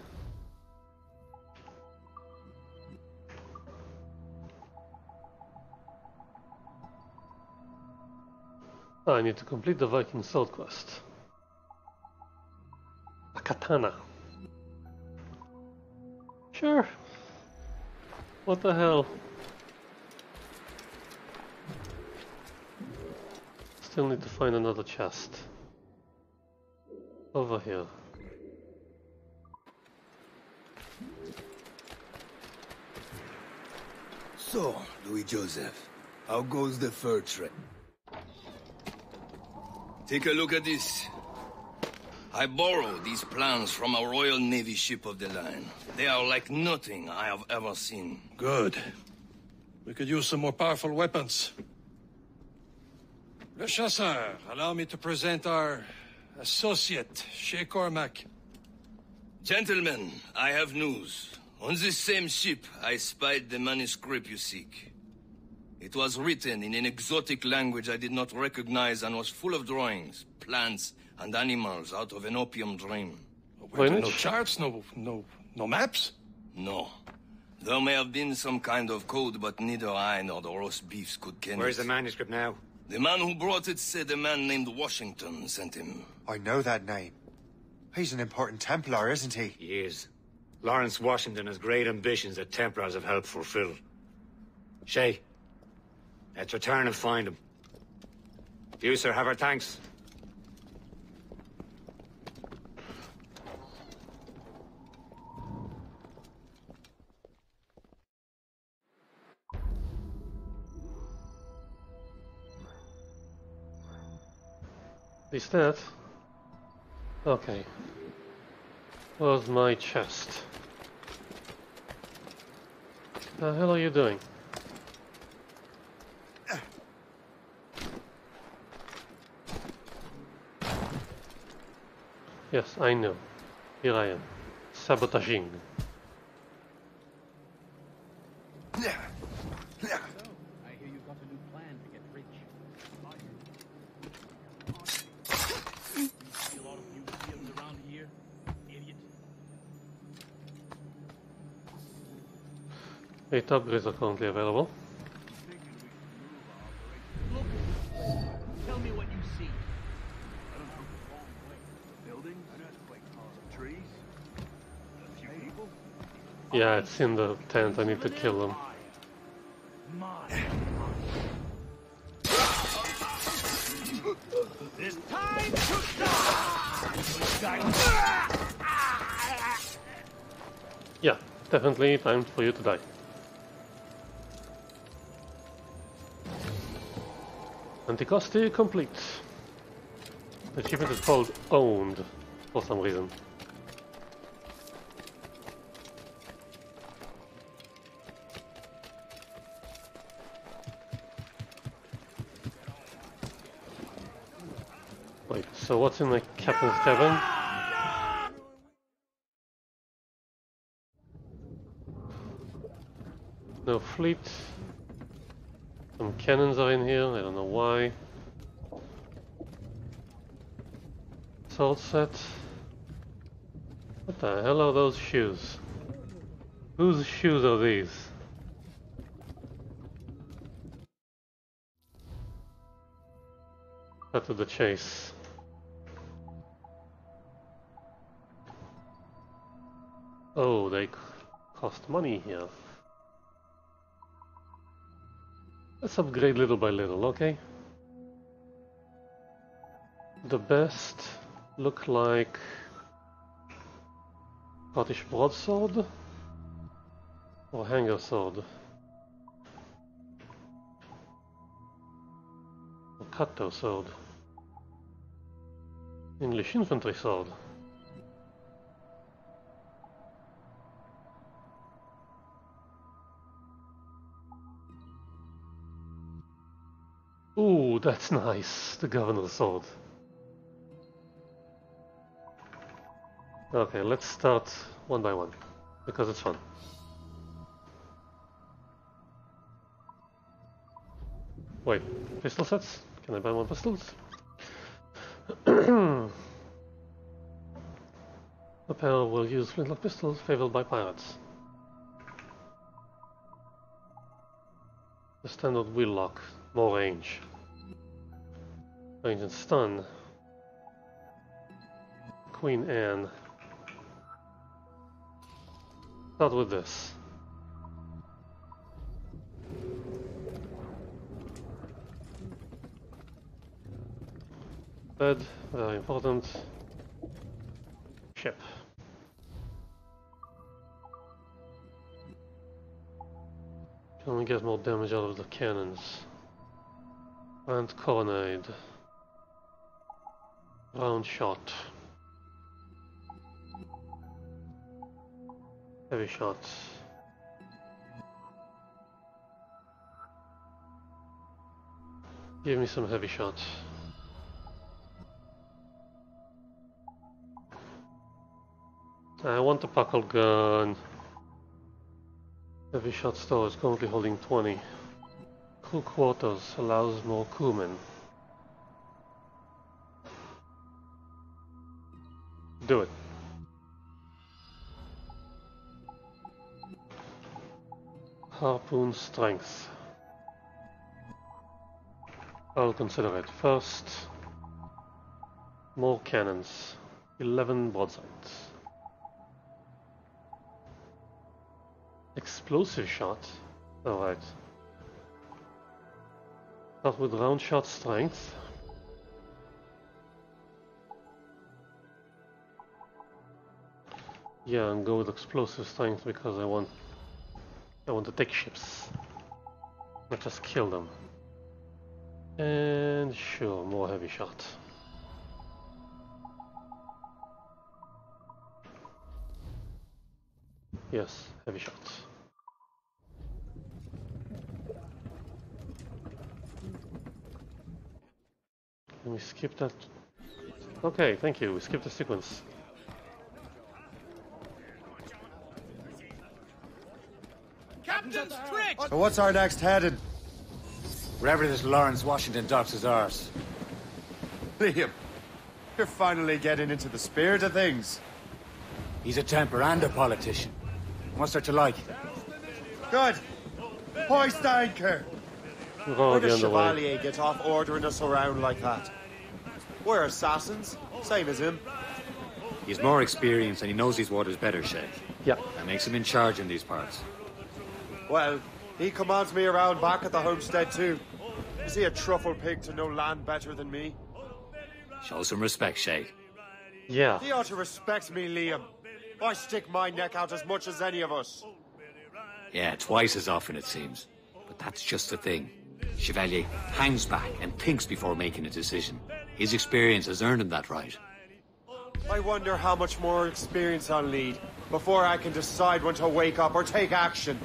Need to complete the Viking sword quest. A katana. Sure. What the hell? Still need to find another chest. Over here. So, Louis Joseph, how goes the fur trade? Take a look at this. I borrowed these plans from a Royal Navy ship of the line. They are like nothing I have ever seen. Good. We could use some more powerful weapons. Le Chasseur, allow me to present our associate, Shay Cormac. Gentlemen, I have news. On this same ship, I spied the manuscript you seek. It was written in an exotic language I did not recognize and was full of drawings, plants, and animals out of an opium dream. Wait, no charts, no, no, no maps? No. There may have been some kind of code, but neither I nor the roast beefs could ken Where's it. the manuscript now? The man who brought it said a man named Washington sent him. I know that name. He's an important Templar, isn't he? He is. Lawrence Washington has great ambitions that Templars have helped fulfill. Shay, let's return and find him. You, sir, have our thanks. Is that? Okay. Where's my chest? The hell are you doing? Yes, I know. Here I am. Sabotaging. I hear you got a new plan to get rich. A lot of museums around here, idiot. Eight upgrades are currently available. Yeah, it's in the tent. I need to kill him. Time! Yeah, definitely time for you to die. Anticosti complete. The achievement is called Owned for some reason. So what's in the captain's cabin? No fleet. Some cannons are in here, I don't know why. Sword set. What the hell are those shoes? Whose shoes are these? Cut to the chase. Oh, they cost money here. Let's upgrade little by little, okay? The best look like Scottish broadsword or hanger sword or cutto sword English infantry sword Ooh, that's nice, the governor's sword. Okay, let's start one by one, because it's fun. Wait, pistol sets? Can I buy more pistols? A pair will use flintlock pistols favored by pirates. The standard wheel lock, more range. Range and stun. Queen Anne. Start with this. Bed, very important. Ship. Can we get more damage out of the cannons? And colonnade. Round shot. Heavy shots. Give me some heavy shots. I want a Puckle gun. Heavy shot store is currently holding 20. Crew quarters allows more crewmen. Do it. Harpoon strength. I'll consider it. First, more cannons. 11 broadsides. Explosive shot. Alright. Start with round shot strength. Yeah, and go with explosive strength because I want I want to take ships. Not just kill them. And sure, more heavy shot. Yes, heavy shots. Can we skip that? Okay, thank you. We skipped the sequence. Captain's trick! So what's our next heading? Wherever this Lawrence Washington docks is ours. Liam, you're finally getting into the spirit of things. He's a Templar and a politician. What's there to like? Good. Hoist anchor. We're Where does on the way. Chevalier get off ordering us around like that? We're assassins, same as him. He's more experienced and he knows these waters better, Shay. Yeah. That makes him in charge in these parts. Well, he commands me around back at the homestead too. Is he a truffle pig to know land better than me? Show some respect, Shay. Yeah. He ought to respect me, Liam. I stick my neck out as much as any of us. Yeah, twice as often it seems. But that's just the thing. Chevalier hangs back and thinks before making a decision. His experience has earned him that right. I wonder how much more experience I'll need before I can decide when to wake up or take action.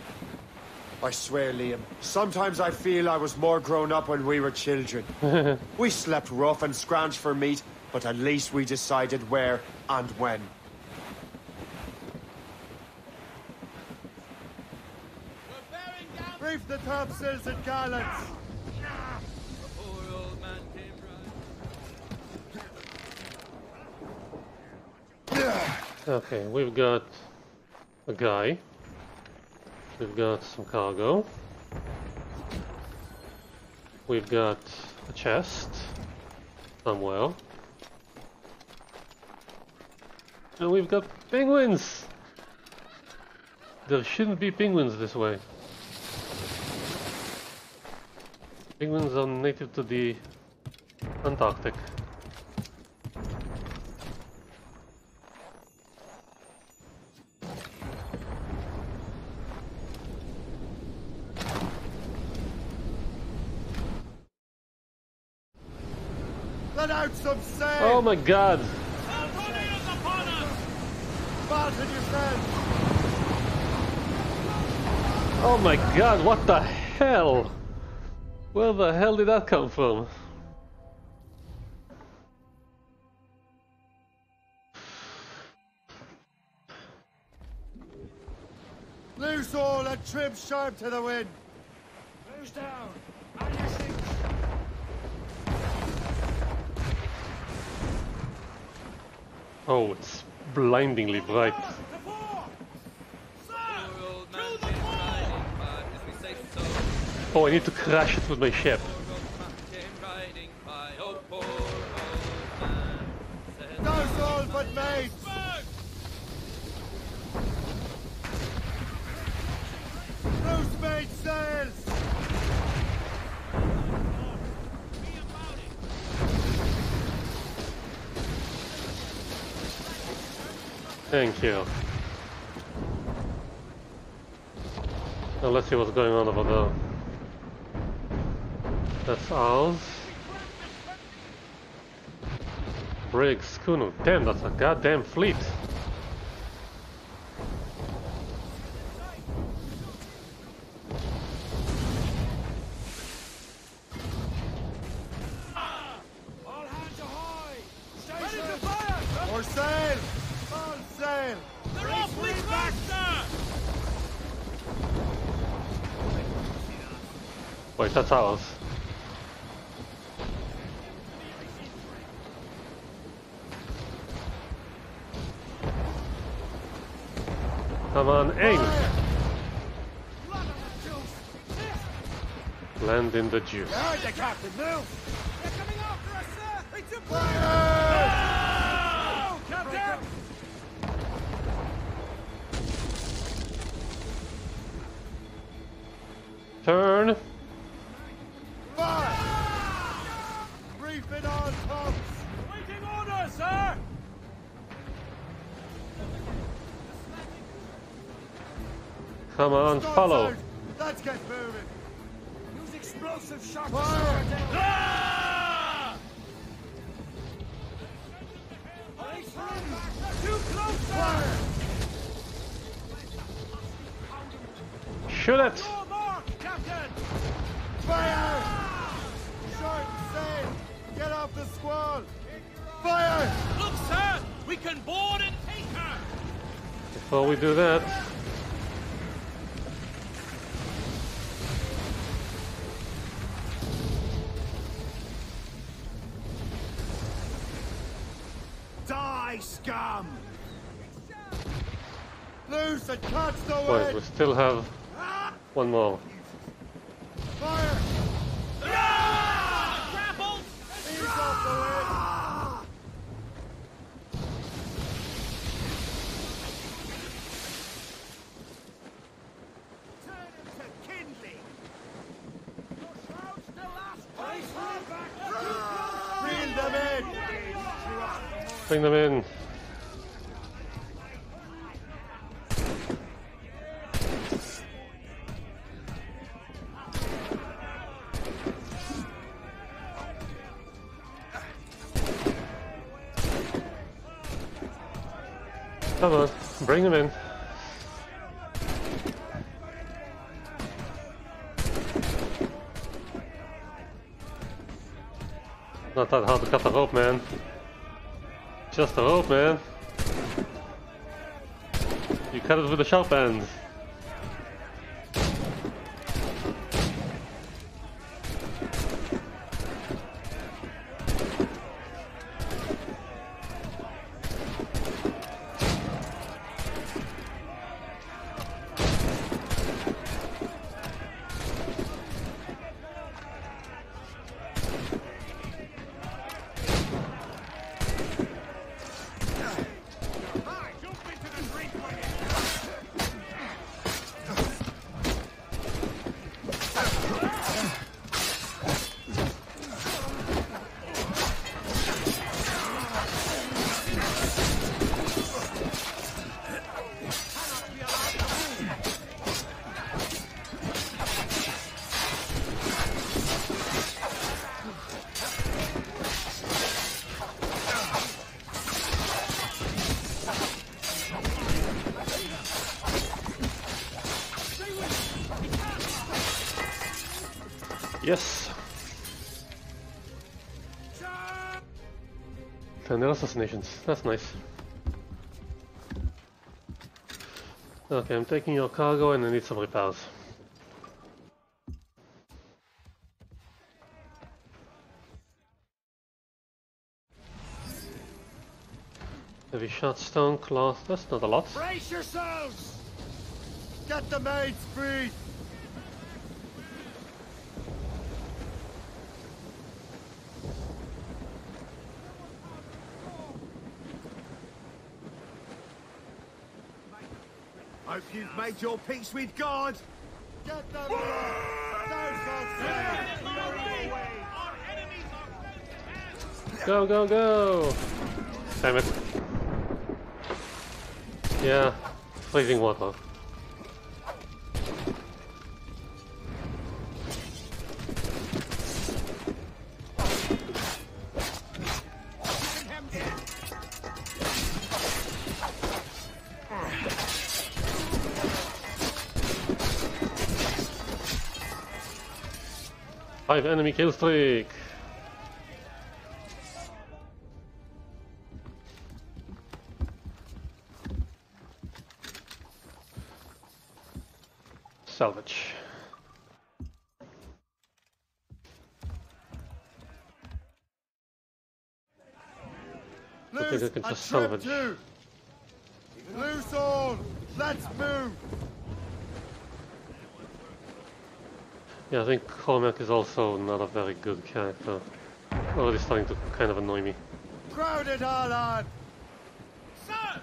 I swear, Liam, sometimes I feel I was more grown up when we were children. we slept rough and scrounged for meat, but at least we decided where and when. Reef the topsails and gallants! Okay, we've got a guy. We've got some cargo. We've got a chest somewhere. And we've got penguins! There shouldn't be penguins this way. Penguins are native to the Antarctic. Let out some sail! Oh my god! Oh my god, what the hell? Where the hell did that come from? Loose all and trim sharp to the wind! Who's down? Oh, it's blindingly bright. Oh, I need to crash it with my ship. No soul but mates! Loose mate sails! Thank you. Now let's see what's going on over there. That's ours. Brig, schooner. Damn, that's a goddamn fleet. Or sail! All sail! They're awfully faster! Ours. Come on, aim! Land in the juice. Follow. still have one more. Bring them in! Come on, bring them in. Not that hard to cut the rope, man. Just a rope, man. You cut it with the sharp end. Yes. They're assassinations. That's nice. Okay, I'm taking your cargo and I need some repairs. Heavy shot, stone, cloth, that's not a lot. Brace yourselves! Get the main speed! Hope you've made your peace with God! Get them Go, go, go! Damn it. Yeah, freezing water. Five enemy kill streak. Salvage. I think I can just salvage. Loose all! Let's move! Yeah, I think Cormac is also not a very good character. Already starting to kind of annoy me. Crowd it all on! Sir!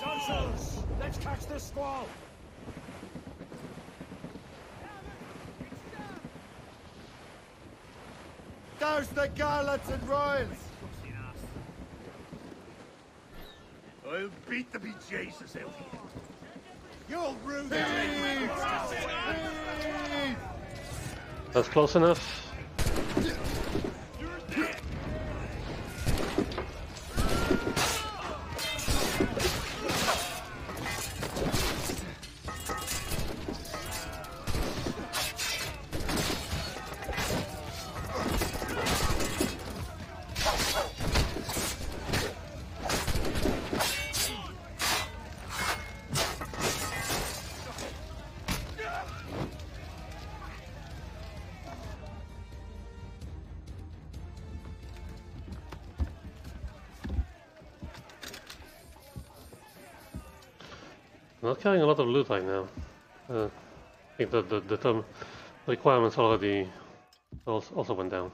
Johnstones! Let's catch this squall! Douse the gallants and royals! I'll beat the bejesus out of you. You'll rue That's close enough. Carrying a lot of loot right now. Uh, I think that the, the term requirements already also, went down.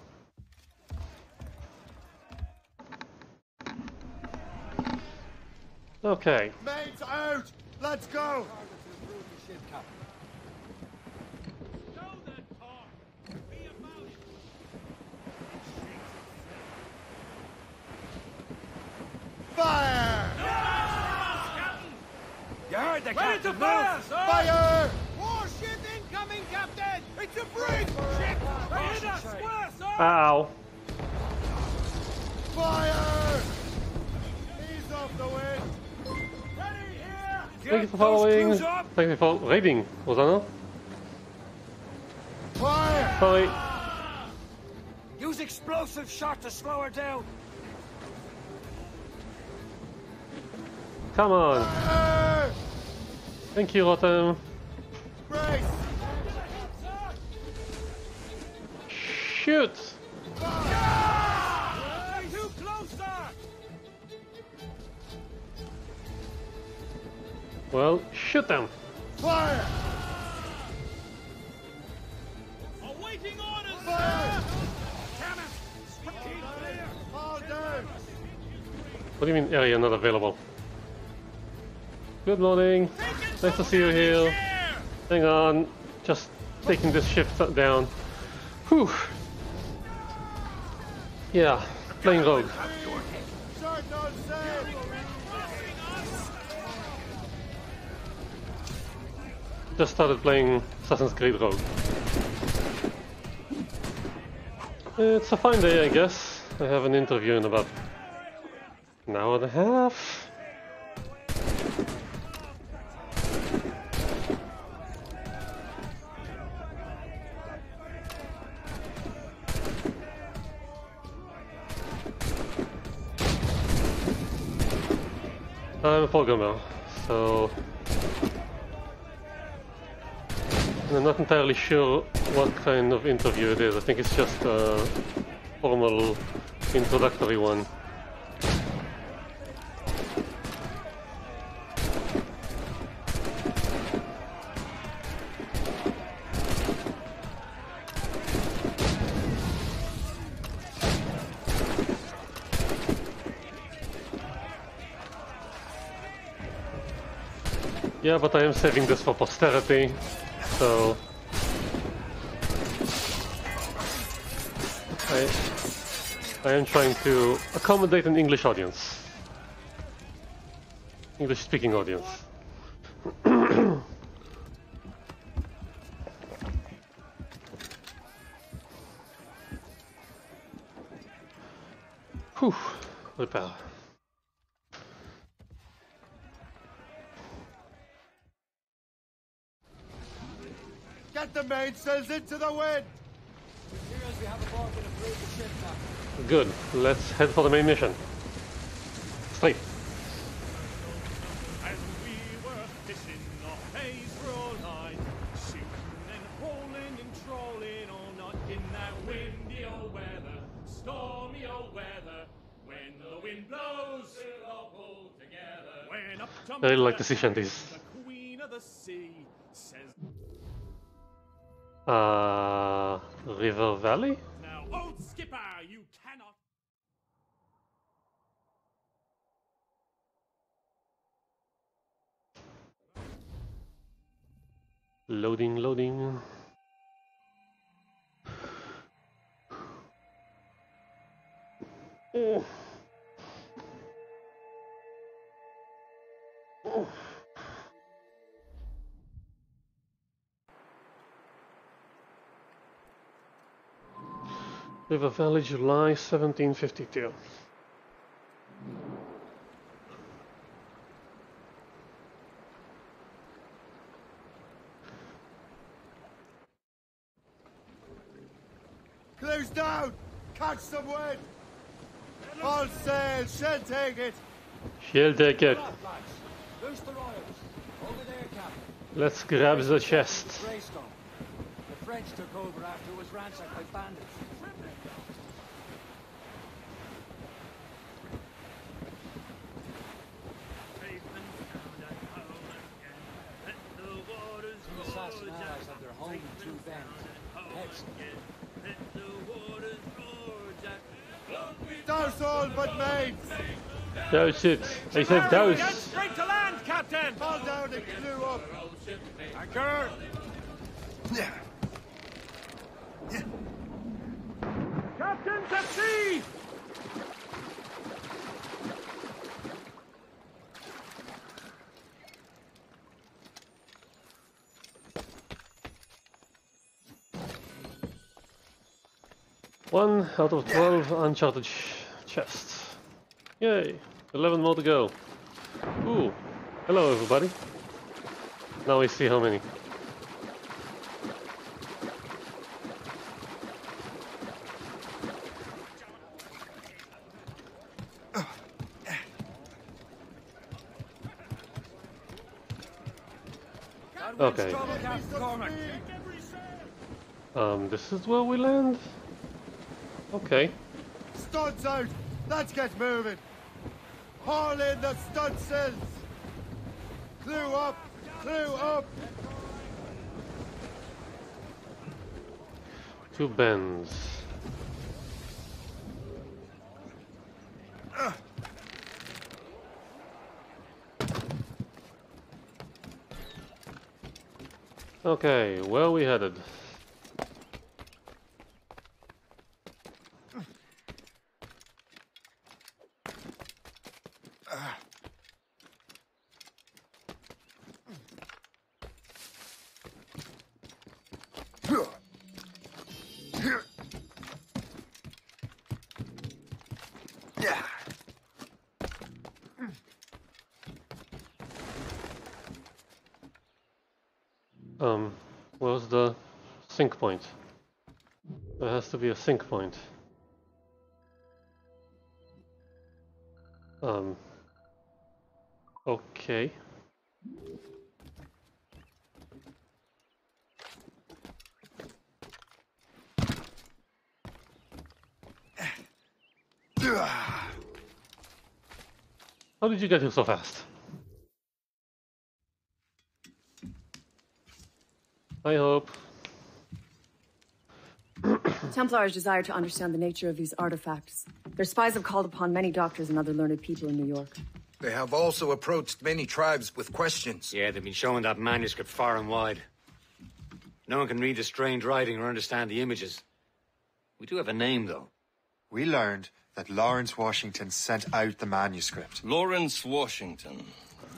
Okay, Mates out! Let's go! Fire! You heard the Ready captain. to fire, sir! Fire! Warship incoming, Captain! It's a brig! Shit! They hit us square, sir! Ow. Fire! Ease off the wind! Ready here! Thank you for following. Thank you for raiding, Rosana. Fire! Sorry. Use explosive shot to slow her down. Come on. Thank you, Rotem. Brace! Shoot! Too close! Well, shoot them. Fire! Awaiting orders, Fire! Keep clear! All down! What do you mean area not available? Good morning. Nice to see you here. Hang on. Just taking this shift down. Whew. Yeah, playing rogue. Just started playing Assassin's Creed Rogue. It's a fine day, I guess. I have an interview in about an hour and a half. I'm a programmer, so I'm not entirely sure what kind of interview it is. I think it's just a formal introductory one. Yeah, but I am saving this for posterity, so... I, I am trying to accommodate an English audience. English speaking audience. Whew, repair. Get the mainsails into the wind! Good. Let's head for the main mission. Straight. As we were fishing off Hazel Uh, River Valley? "Now, old skipper, you cannot." Loading, loading. Oh. Oh. River Valley, July 1752. Close down! Catch some wind! All sail, she'll take it! She'll take it. Loose the royals. Over there, Captain. Let's grab the chest. Greystone. The French took over after it was ransacked by bandits. The assassin allies have their home in two bends. Heads. Douse all but mates! Douse it. I said douse. Straight to land, Captain! Fall down and clew up! Anchor! Captains at sea! One out of 12 uncharted ch chests. Yay! 11 more to go. Ooh! Hello everybody. Now we see how many. Okay. Um, this is where we land? Okay. Studs out! Let's get moving! Haul in the stud! Clue up! Clue up! Two bends. Okay, where are we headed? Um, where's the sync point? There has to a sync point. Um, okay. How did you get here so fast? I hope. Templars desire to understand the nature of these artifacts. Their spies have called upon many doctors and other learned people in New York. They have also approached many tribes with questions. Yeah, they've been showing that manuscript far and wide. No one can read the strange writing or understand the images. We do have a name, though. We learned that Lawrence Washington sent out the manuscript. Lawrence Washington.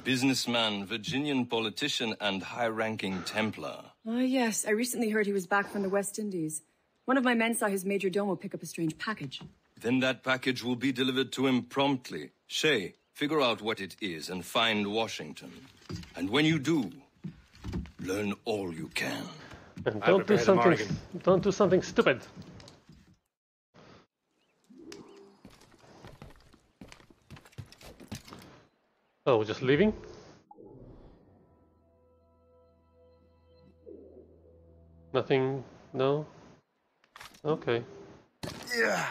Businessman, Virginian politician, and high-ranking Templar. Ah, yes. I recently heard he was back from the West Indies. One of my men saw his major domo pick up a strange package. Then that package will be delivered to him promptly. Shay, figure out what it is and find Washington. And when you do, learn all you can. And don't do something. Don't do something stupid. Oh, we're just leaving? Nothing? No? Okay. Yeah.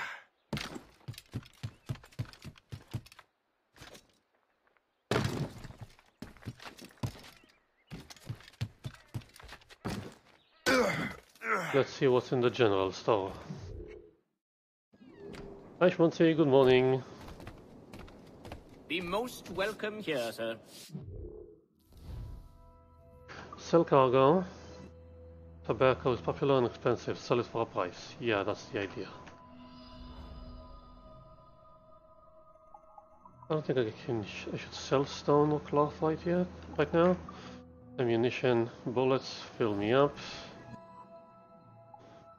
Let's see what's in the general store. Hi Schmunzi, good morning. Be most welcome here, sir. Sell cargo. Tobacco is popular and expensive. Sell it for a price. Yeah, that's the idea. I don't think I can. I should sell stone or cloth right here, Right now. Ammunition, bullets, fill me up.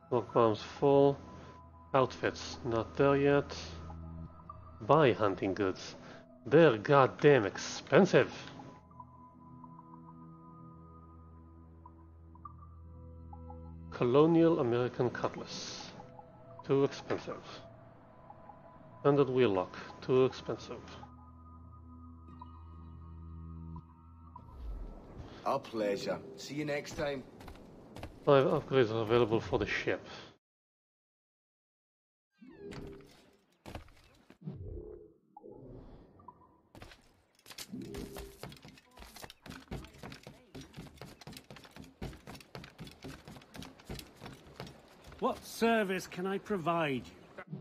Smoke bombs full. Outfits, not there yet. Buy hunting goods. They're goddamn expensive. Colonial American Cutlass. Too expensive. Standard wheel lock. Too expensive. Our pleasure. See you next time. Five upgrades are available for the ship. What service can I provide you?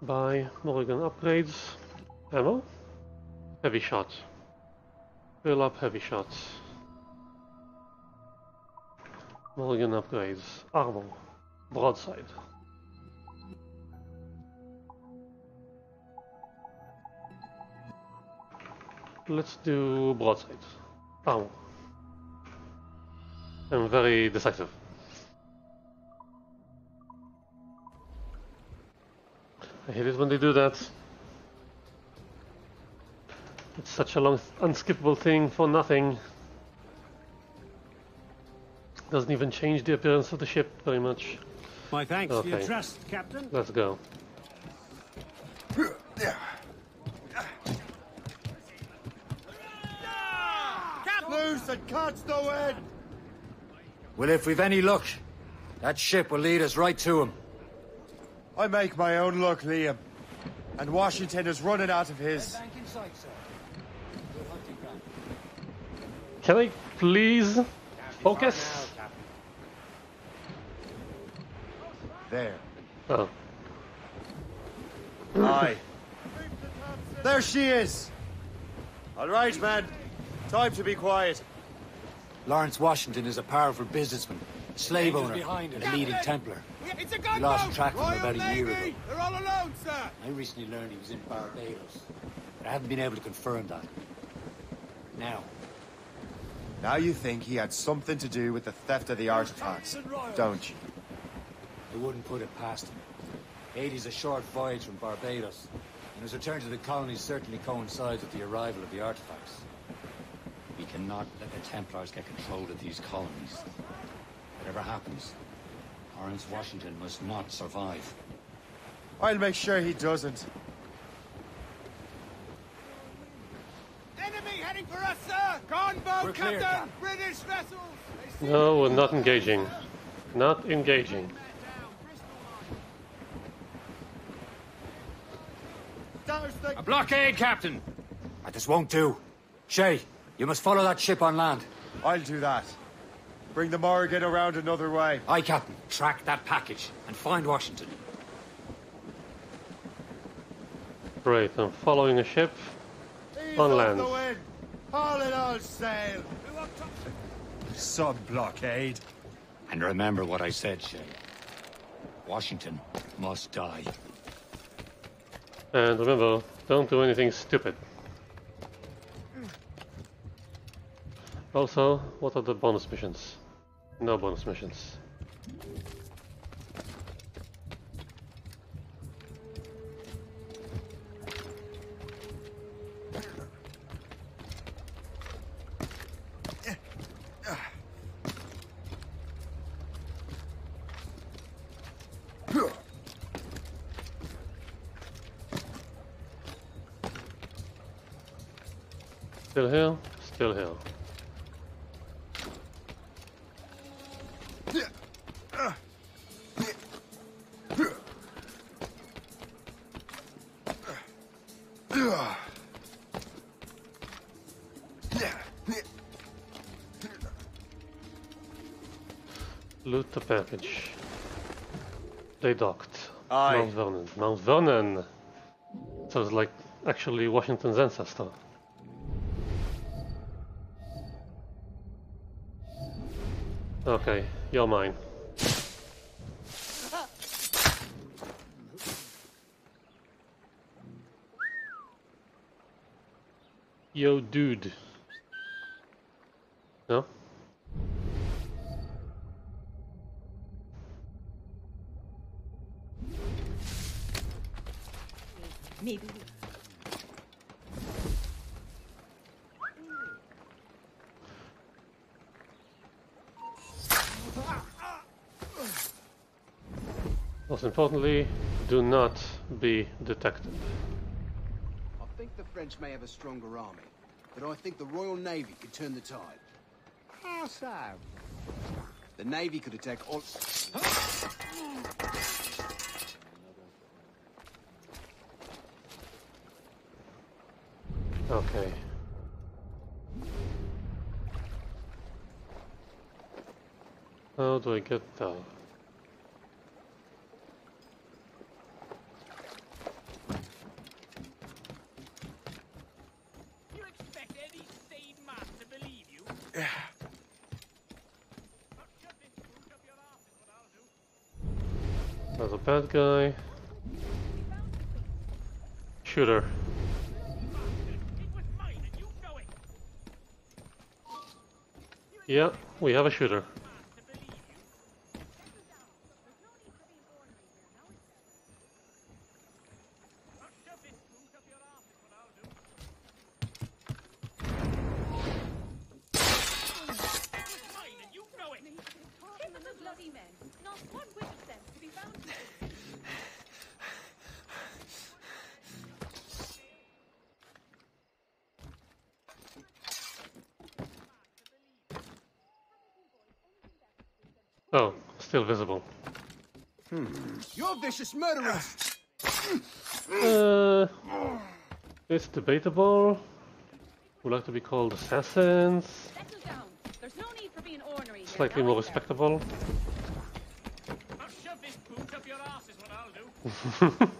Buy Morrigan upgrades. Ammo? Heavy shot. Fill up heavy shots. Mulligan upgrades. Armor. Broadside. Let's do broadside. Armor. I'm very decisive. I hate it when they do that. It's such a long, unskippable thing for nothing. Doesn't even change the appearance of the ship very much. My thanks for your trust, Captain. Let's go. Loose and catch the wind! Well, if we've any luck, that ship will lead us right to him. I make my own luck, Liam. And Washington is running out of his. Can I please focus? There. Oh. Aye. There she is! All right, man. Time to be quiet. Lawrence Washington is a powerful businessman, slave owner, behind and a leading Templar. It's a We lost track of him about a year ago. They're all alone, sir! I recently learned he was in Barbados, but I haven't been able to confirm that. Now, Now you think he had something to do with the theft of the artifacts, don't you? I wouldn't put it past him. Haiti's a short voyage from Barbados, and his return to the colonies certainly coincides with the arrival of the artifacts. We cannot let the Templars get control of these colonies. Whatever happens, Lawrence Washington must not survive. I'll make sure he doesn't. Enemy heading for us, sir! Gunboat, We're clear, Captain! British vessels! No, we're not engaging. Not engaging. a blockade, Captain! That this won't do. Shay, you must follow that ship on land. I'll do that. Bring the Morrigan around another way. Aye, Captain. Track that package and find Washington. Great, I'm following a ship Ease on land. the wind. Haul it all sail. Sub blockade. And remember what I said, Shay. Washington must die. And remember, don't do anything stupid. Also, what are the bonus missions? No bonus missions. Still here? Still here. Loot the package. They docked. Aye. Mount Vernon. Mount Vernon! So it's like actually Washington's ancestor. Okay, you're mine. Yo, dude. Importantly, do not be detected. I think the French may have a stronger army, but I think the Royal Navy could turn the tide. How so? The Navy could attack all... Okay. How do I get there? You expect any sane man to believe you? There's a bad guy. Shooter. Yeah, we have a shooter. Oh, still visible. Hmm. You're murderers! Uh, it's debatable. We like to be called assassins. There's no need for being ornery Slightly more respectable. I'll shove this boot up your ass is what I'll do.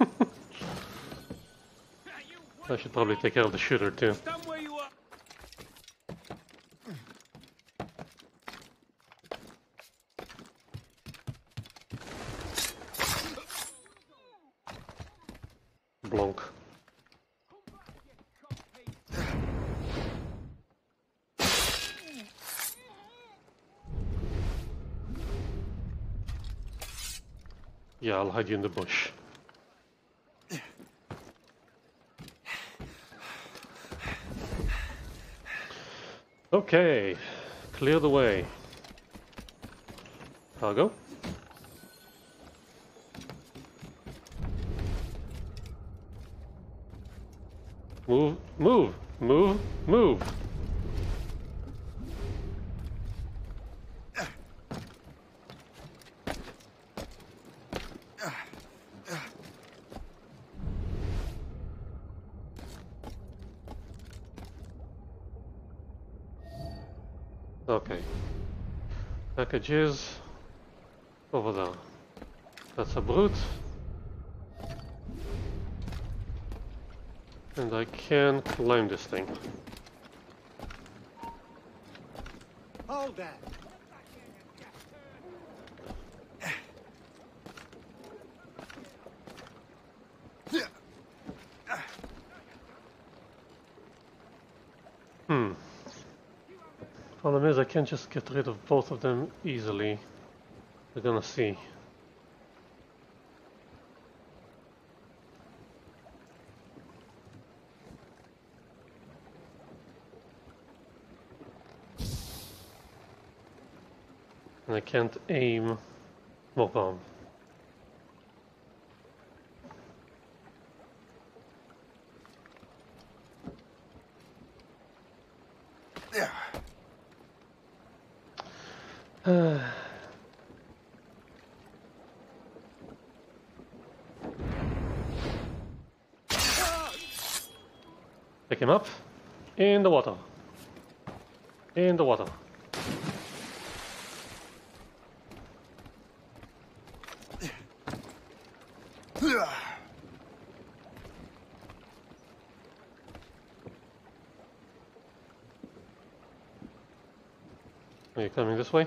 I should probably take care of the shooter too. Stand where you are. Blonk. Yeah, I'll hide you in the bush. Okay, clear the way. Cargo. Move, move, move, move. Okay. Packages over there. That's a brute. And I can climb this thing. Hold that. Hmm. Problem is I can't just get rid of both of them easily. We're gonna see. And I can't aim more bomb. Uh, Pick him up. In the water. In the water. Are you coming this way?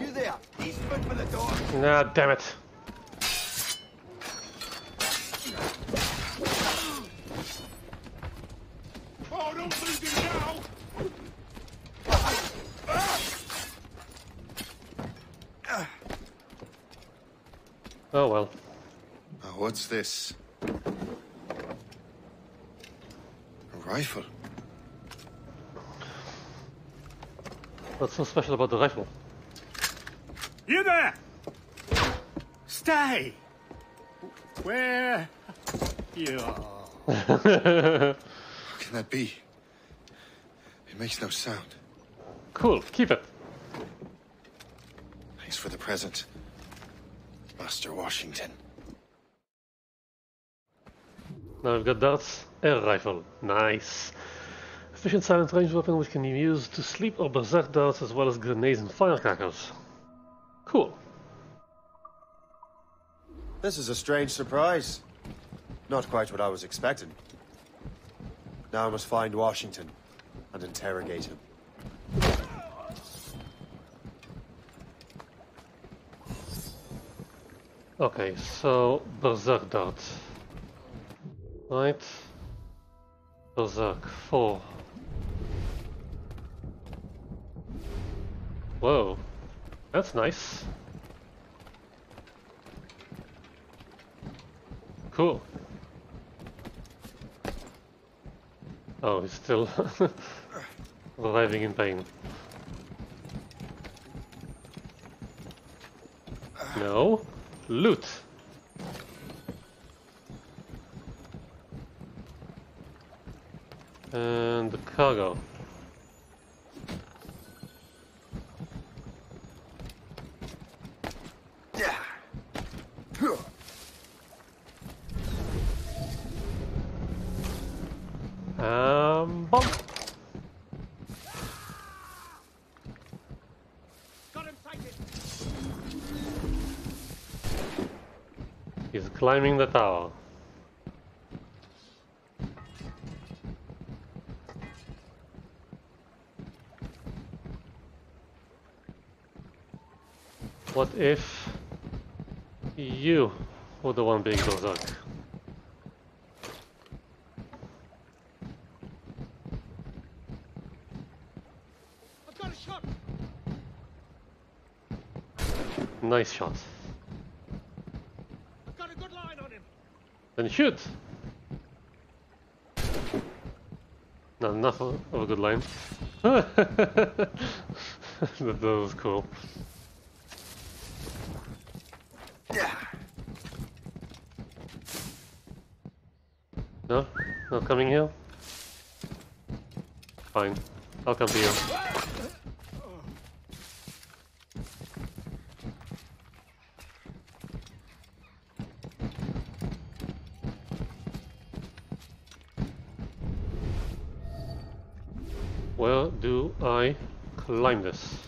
You there? Eastward for the door. Nah, damn it. Oh, don't lose him now! Oh well. Uh, what's this? A rifle? What's so special about the rifle? You there! Stay! Where you are. How can that be? It makes no sound. Cool, keep it. Thanks for the present, Master Washington. Now we've got darts, air rifle. Nice. Efficient silent range weapon which can be used to sleep or berserk darts as well as grenades and firecrackers. Cool. This is a strange surprise. Not quite what I was expecting. Now I must find Washington and interrogate him. Okay, so berserk dart. Right. Berserk 4. Whoa. That's nice. Cool. Oh, he's still writhing in pain. No. Loot. And the cargo. Climbing the tower. What if you were the one being berserk? Nice shot. Got a good line on him. Then shoot! Not enough of a good line. that, that was cool. No? Not coming here? Fine. I'll come to you. Where do I climb this?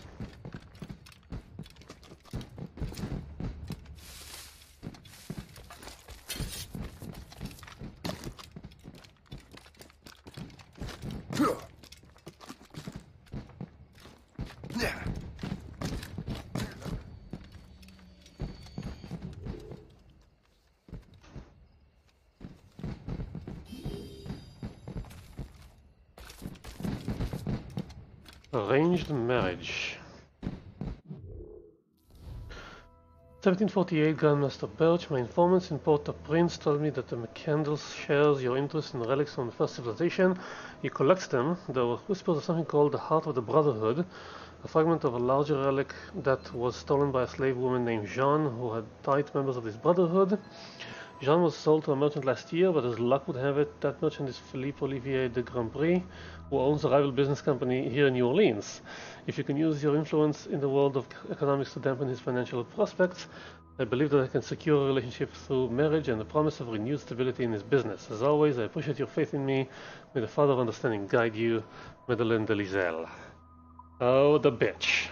Arranged marriage. 1748 Grandmaster Birch, my informants in Port-au-Prince told me that the Mackandal shares your interest in relics from the first civilization. He collects them. There were whispers of something called the Heart of the Brotherhood, a fragment of a larger relic that was stolen by a slave woman named Jeanne, who had tied members of this brotherhood. Jeanne was sold to a merchant last year, but as luck would have it, that merchant is Philippe Olivier de Grandpré, who owns a rival business company here in New Orleans. If you can use your influence in the world of economics to dampen his financial prospects, I believe that I can secure a relationship through marriage and the promise of renewed stability in his business. As always, I appreciate your faith in me. May the Father of Understanding guide you, Madeleine de L'Isle. Oh, the bitch.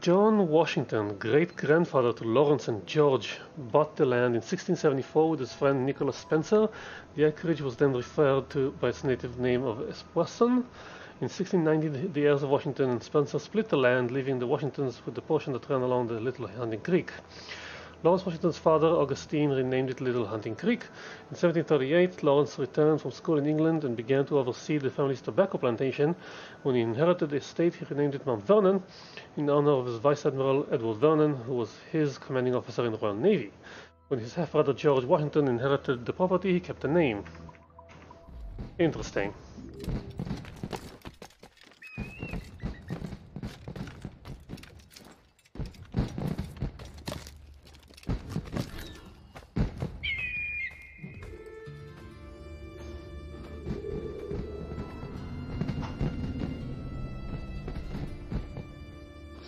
John Washington, great grandfather to Lawrence and George, bought the land in 1674 with his friend Nicholas Spencer. The acreage was then referred to by its native name of Epsewasson. In 1690, the- heirs of Washington and Spencer split the land, leaving the Washingtons with the portion that ran along the Little Hunting Creek. Lawrence Washington's father, Augustine, renamed it Little Hunting Creek. In 1738, Lawrence returned from school in England and began to oversee the family's tobacco plantation. When he inherited the estate, he renamed it Mount Vernon in honor of his Vice Admiral Edward Vernon, who was his commanding officer in the Royal Navy. When his half-brother George Washington inherited the property, he kept the name. Interesting.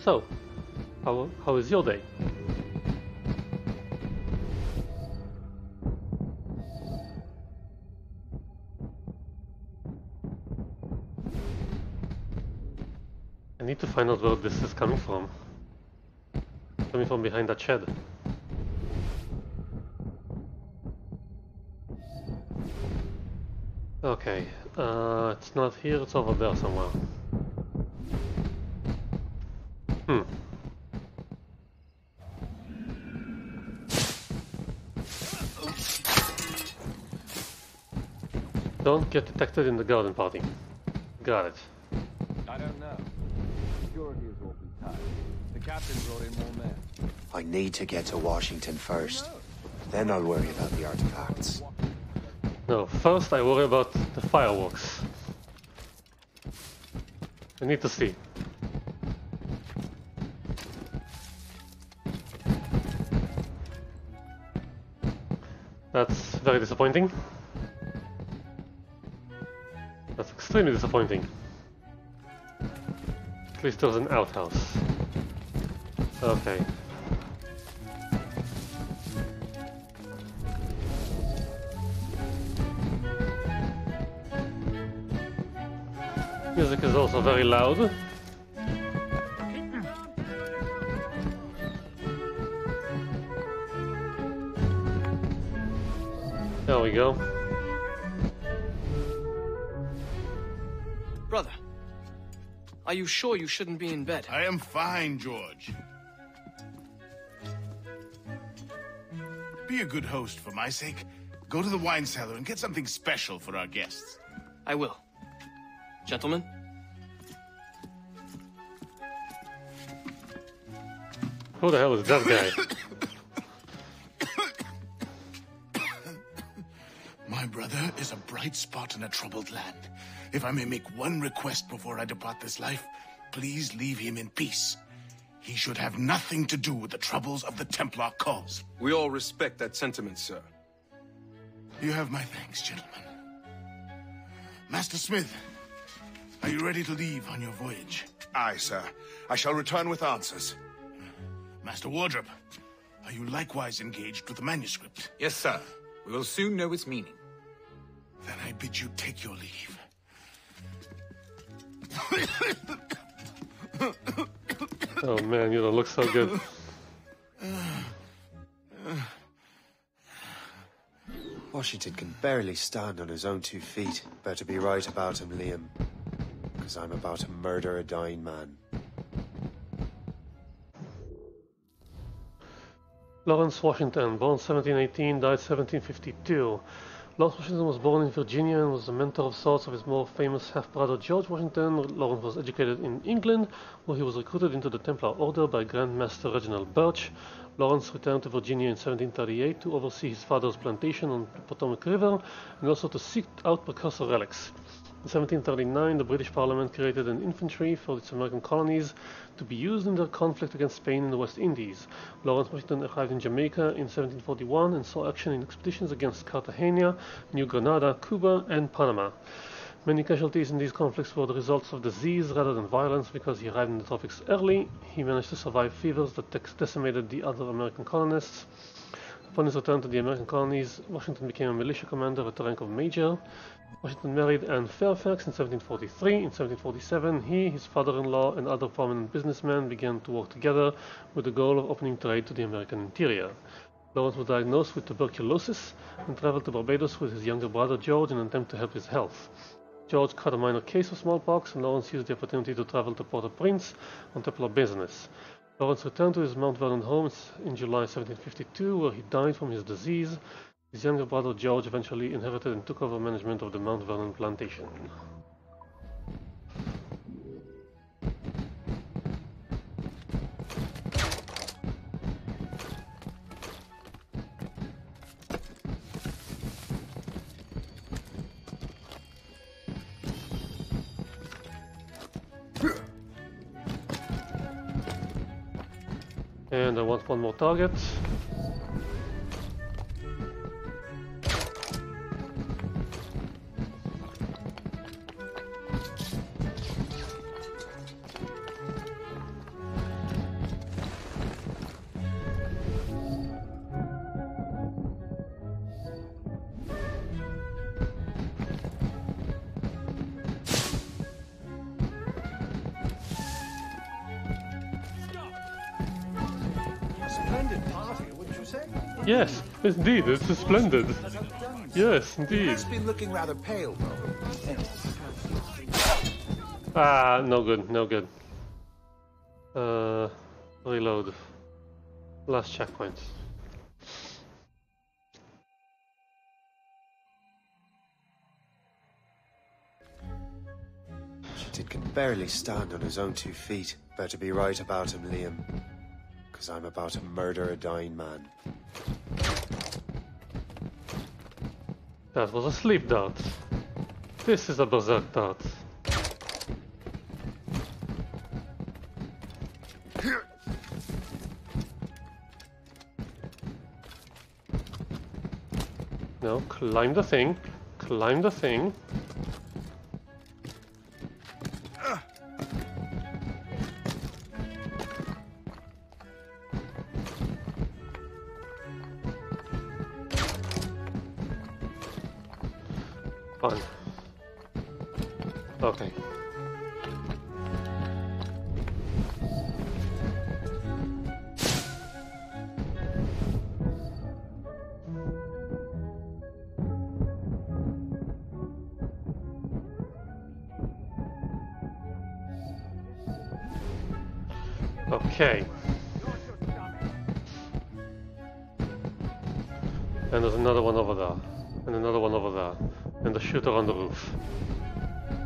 So, how, how is your day? I need to find out where this is coming from. Coming from behind that shed. Okay, uh, it's not here, it's over there somewhere. Get detected in the garden party. Got it. I don't know. Security is awfully tight. The captain brought in more men. I need to get to Washington first. Then I'll worry about the artifacts. No, first I worry about the fireworks. I need to see. That's very disappointing. Extremely disappointing. At least there was an outhouse. Okay. Music is also very loud. There we go. You sure you shouldn't be in bed? I am fine, George. Be a good host for my sake. Go to the wine cellar and get something special for our guests. I will. Gentlemen? Who the hell is that guy? My brother is a bright spot in a troubled land. If I may make one request before I depart this life, please leave him in peace. He should have nothing to do with the troubles of the Templar cause. We all respect that sentiment, sir. You have my thanks, gentlemen. Master Smith, are you ready to leave on your voyage? Aye, sir. I shall return with answers. Master Wardrop, are you likewise engaged with the manuscript? Yes, sir. We will soon know its meaning. Then I bid you take your leave. Oh man, you don't look so good. Washington can barely stand on his own two feet. Better be right about him, Liam. Because I'm about to murder a dying man. Lawrence Washington, born 1718, died 1752. Lawrence Washington was born in Virginia and was the mentor of sorts of his more famous half-brother George Washington. Lawrence was educated in England, where he was recruited into the Templar Order by Grand Master Reginald Birch. Lawrence returned to Virginia in 1738 to oversee his father's plantation on the Potomac River and also to seek out precursor relics. In 1739, the British Parliament created an infantry for its American colonies to be used in their conflict against Spain in the West Indies. Lawrence Washington arrived in Jamaica in 1741 and saw action in expeditions against Cartagena, New Granada, Cuba, and Panama. Many casualties in these conflicts were the results of disease rather than violence because he arrived in the tropics early. He managed to survive fevers that decimated the other American colonists. Upon his return to the American colonies, Washington became a militia commander at the rank of major. Washington married Anne Fairfax in 1743. In 1747, he, his father-in-law, and other prominent businessmen began to work together with the goal of opening trade to the American interior. Lawrence was diagnosed with tuberculosis and traveled to Barbados with his younger brother George in an attempt to help his health. George caught a minor case of smallpox, and Lawrence used the opportunity to travel to Port-au-Prince on Templar business. Lawrence returned to his Mount Vernon home in July 1752, where he died from his disease. His younger brother George eventually inherited and took over management of the Mount Vernon plantation. And I want one more target. Yes, indeed, it's splendid. Yes, indeed. Has been looking rather pale, though. Ah, no good, no good. Uh, reload. Last checkpoint. Washington can barely stand on his own two feet. Better be right about him, Liam. Because I'm about to murder a dying man. That was a sleep dart. This is a berserk dart. Now climb the thing. Climb the thing.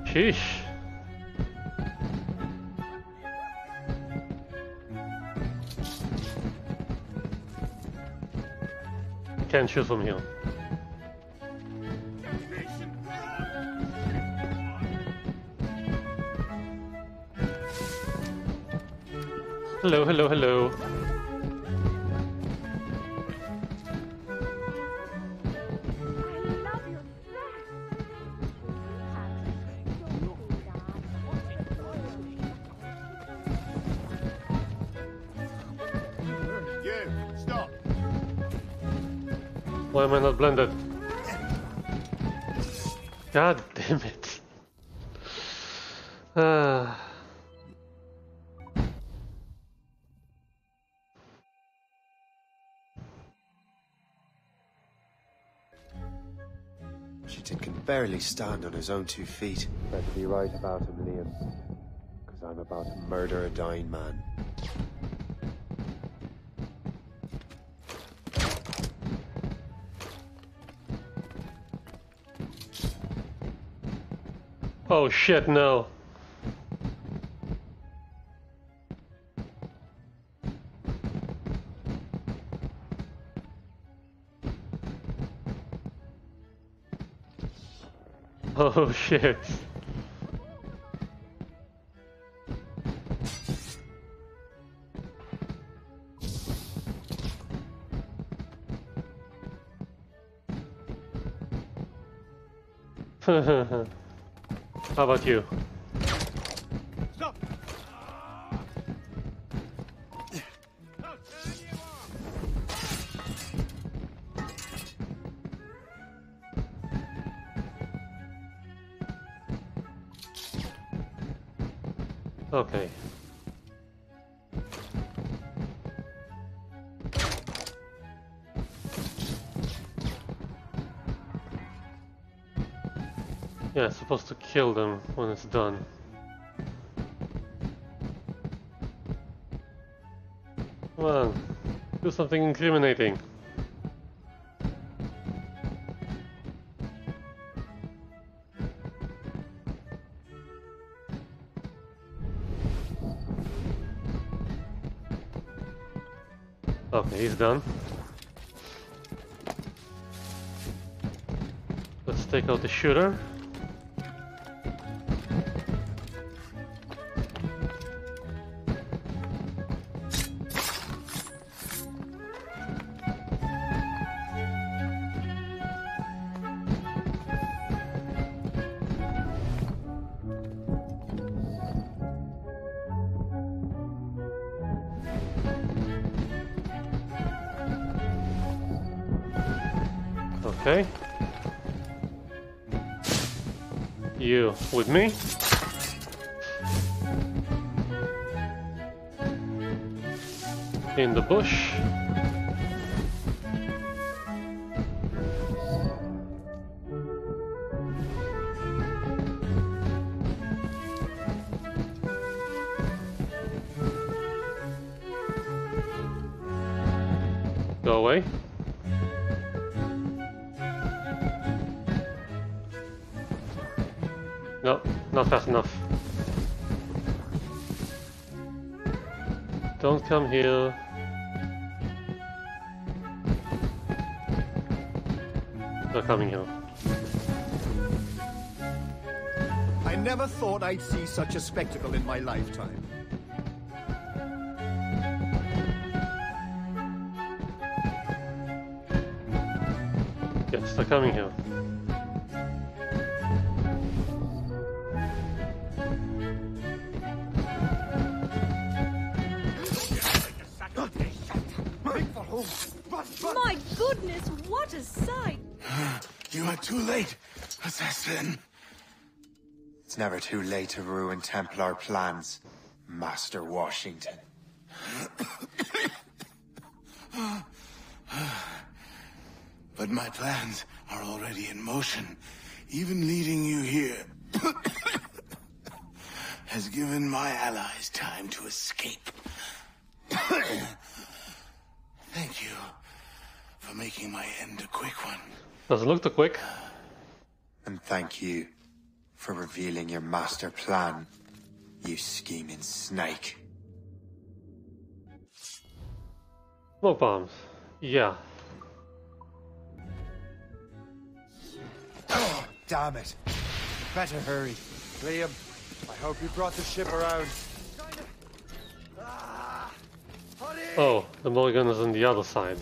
Sheesh. Can't shoot from here. Hello, hello, hello. Barely stand on his own two feet. Better be right about him, Liam. Because I'm about to murder a dying man. Oh shit, no. Oh shit. How about you? Done. Come on, do something incriminating. Okay, he's done. Let's take out the shooter. Thought I'd see such a spectacle in my lifetime. Yes, they're coming here. My goodness, what a sight! You are too late. Assassin. It's never too late to ruin Templar plans, Master Washington. But my plans are already in motion. Even leading you here has given my allies time to escape. Thank you for making my end a quick one. Doesn't look too quick. And thank you for revealing your master plan, you scheming snake. Smoke bombs. Yeah. Oh, damn it. Better hurry. Liam, I hope you brought the ship around. Oh, the Morrigan is on the other side.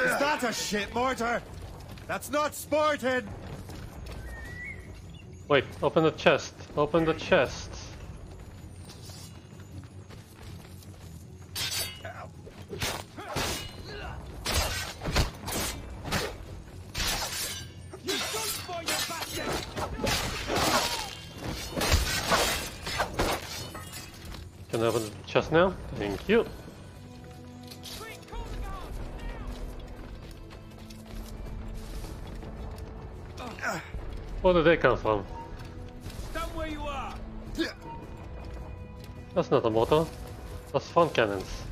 Is that a shit mortar? That's not sporting! Wait, open the chest. Open the chest. Can I open the chest now? Thank you. Where did they come from? Stand where you are. That's not a mortar. That's front cannons.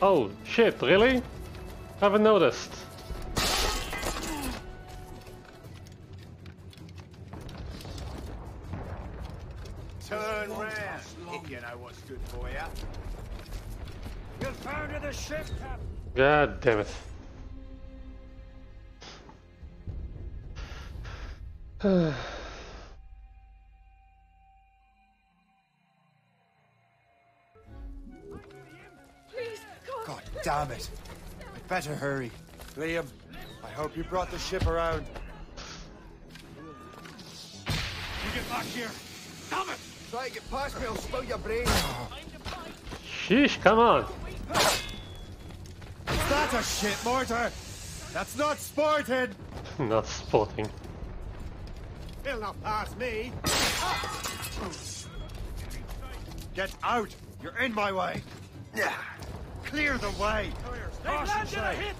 Oh, shit, really? Haven't noticed. Turn round if you know what's good for you. You'll found the ship, Captain. God damn it. God damn it. I'd better hurry. Liam, I hope you brought the ship around. You get back here. Damn it! Try to get past me, I'll spill your brains. Sheesh, come on. That's a shit mortar? That's not sporting! Not sporting. He'll not pass me. Get out! You're in my way. Yeah. Clear the way. They've landed a hit!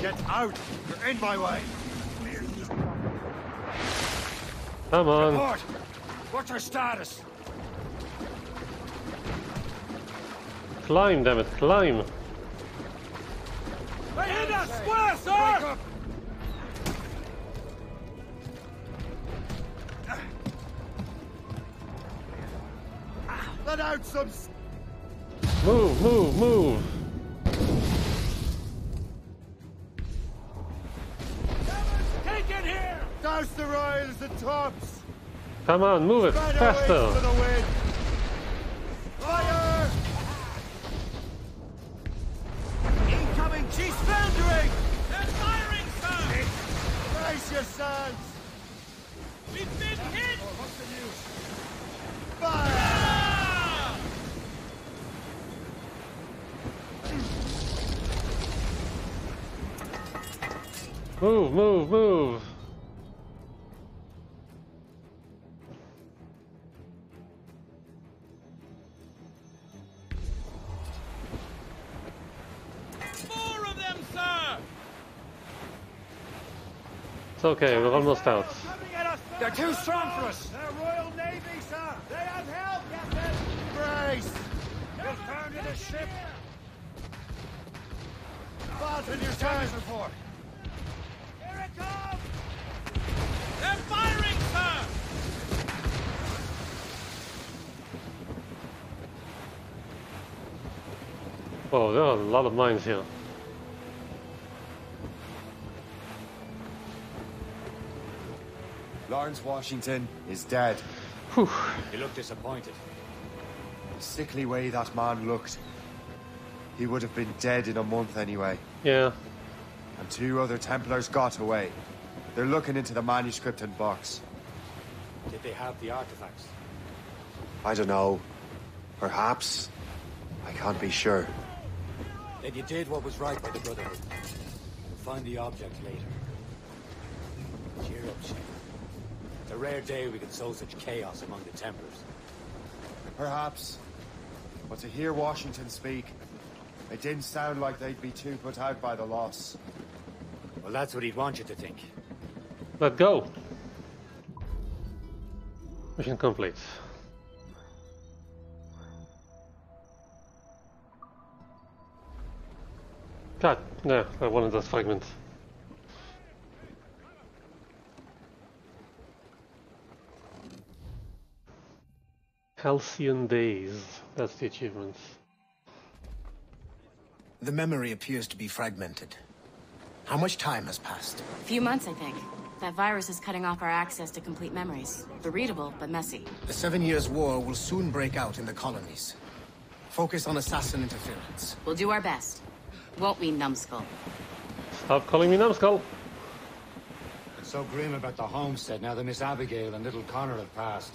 Get out! You're in my way. Come on. Report! What's our status? Climb, damn it, climb. They hit us! Square, sir! Let out some. Move, move, move. Take it here! Douse the royals and tops. Come on, move it Spread our wings for faster. Fire! Incoming! She's foundering! They're firing, sir! Brace yourselves! We've been hit! What's the use? Fire! Move, move, move. Four of them, sir! It's okay, we're almost out. They're too strong for us! They're Royal Navy, sir! They have help, Captain! Brace! We've founded a ship! Fasten your tires report! Here it comes! They're firing, sir! Oh, there are a lot of mines here. Lawrence Washington is dead. Whew. He looked disappointed. The sickly way that man looked. He would have been dead in a month anyway. Yeah. And two other Templars got away. They're looking into the manuscript and box. Did they have the artifacts? I don't know. Perhaps. I can't be sure. Then you did what was right by the Brotherhood. We'll find the object later. Cheer up, Shay. It's a rare day we can sow such chaos among the Templars. Perhaps. But to hear Washington speak, it didn't sound like they'd be too put out by the loss. Well, that's what he'd want you to think. Let go. Mission complete. God, no, I wanted that fragment. Halcyon Days, that's the achievement. The memory appears to be fragmented. How much time has passed? A few months, I think. That virus is cutting off our access to complete memories. They're readable, but messy. The Seven Years' War will soon break out in the colonies. Focus on assassin interference. We'll do our best. Won't we, numbskull? Stop calling me numbskull. It's so grim about the homestead now that Miss Abigail and little Connor have passed.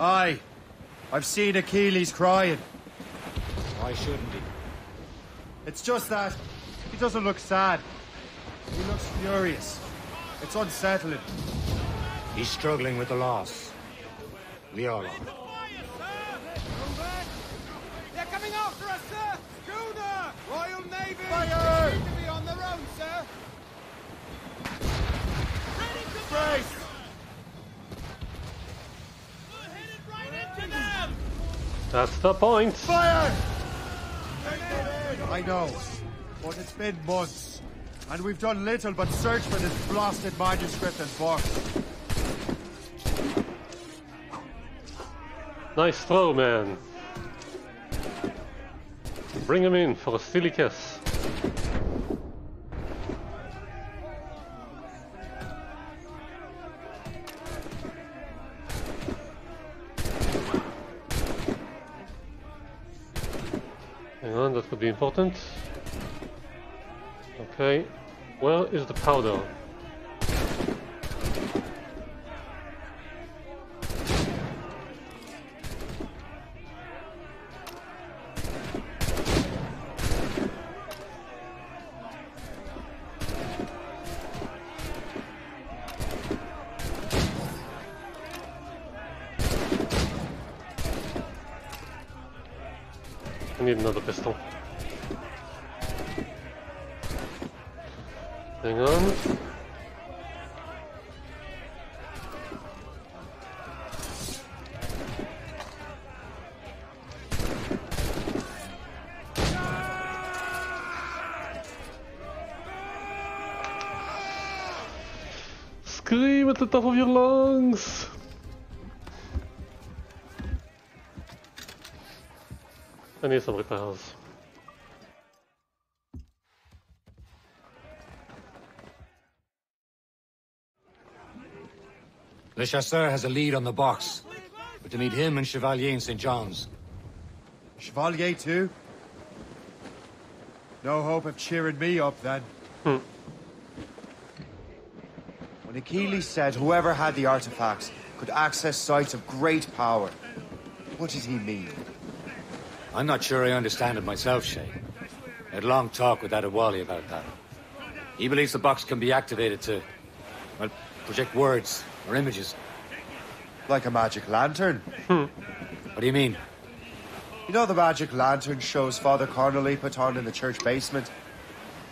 Aye. I've seen Achilles crying. Why shouldn't he? It's just that he doesn't look sad. He looks furious. It's unsettling. He's struggling with the loss. We all are. They're coming after us, sir! Schooner! Royal Navy! Fire! Seem to be on their own, sir! Brace! We're headed right into them! That's the point. Fire! I know, but it's been months, and we've done little but search for this blasted manuscript and book. Nice throw, man. Bring him in for a silly kiss. Hang on, that could be important. Okay, where is the powder? Top of your lungs! I need some repairs. Le Chasseur has a lead on the box. But to meet him and Chevalier in St. John's. Chevalier too? No hope of cheering me up then. Hmm. When Achilles said whoever had the artifacts could access sites of great power, what did he mean? I'm not sure I understand it myself, Shay. I had a long talk with Adewale about that. He believes the box can be activated to, well, project words or images. Like a magic lantern? Hmm. What do you mean? You know the magic lantern shows Father Connolly put on in the church basement?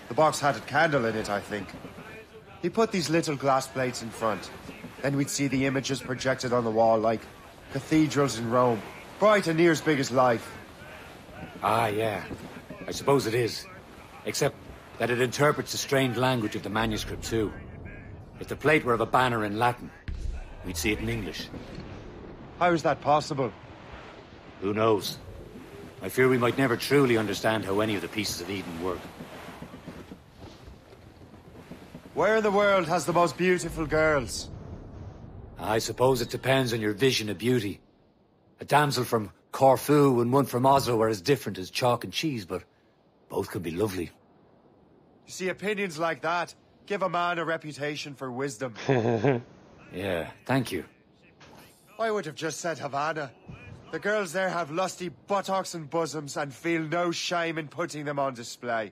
The box had a candle in it, I think. He put these little glass plates in front. Then we'd see the images projected on the wall like cathedrals in Rome. Bright and near as big as life. Ah, yeah. I suppose it is. Except that it interprets the strange language of the manuscript, too. If the plate were of a banner in Latin, we'd see it in English. How is that possible? Who knows? I fear we might never truly understand how any of the pieces of Eden work. Where in the world has the most beautiful girls? I suppose it depends on your vision of beauty. A damsel from Corfu and one from Oslo are as different as chalk and cheese, but both could be lovely. You see, opinions like that give a man a reputation for wisdom. yeah, thank you. I would have just said Havana. The girls there have lusty buttocks and bosoms and feel no shame in putting them on display.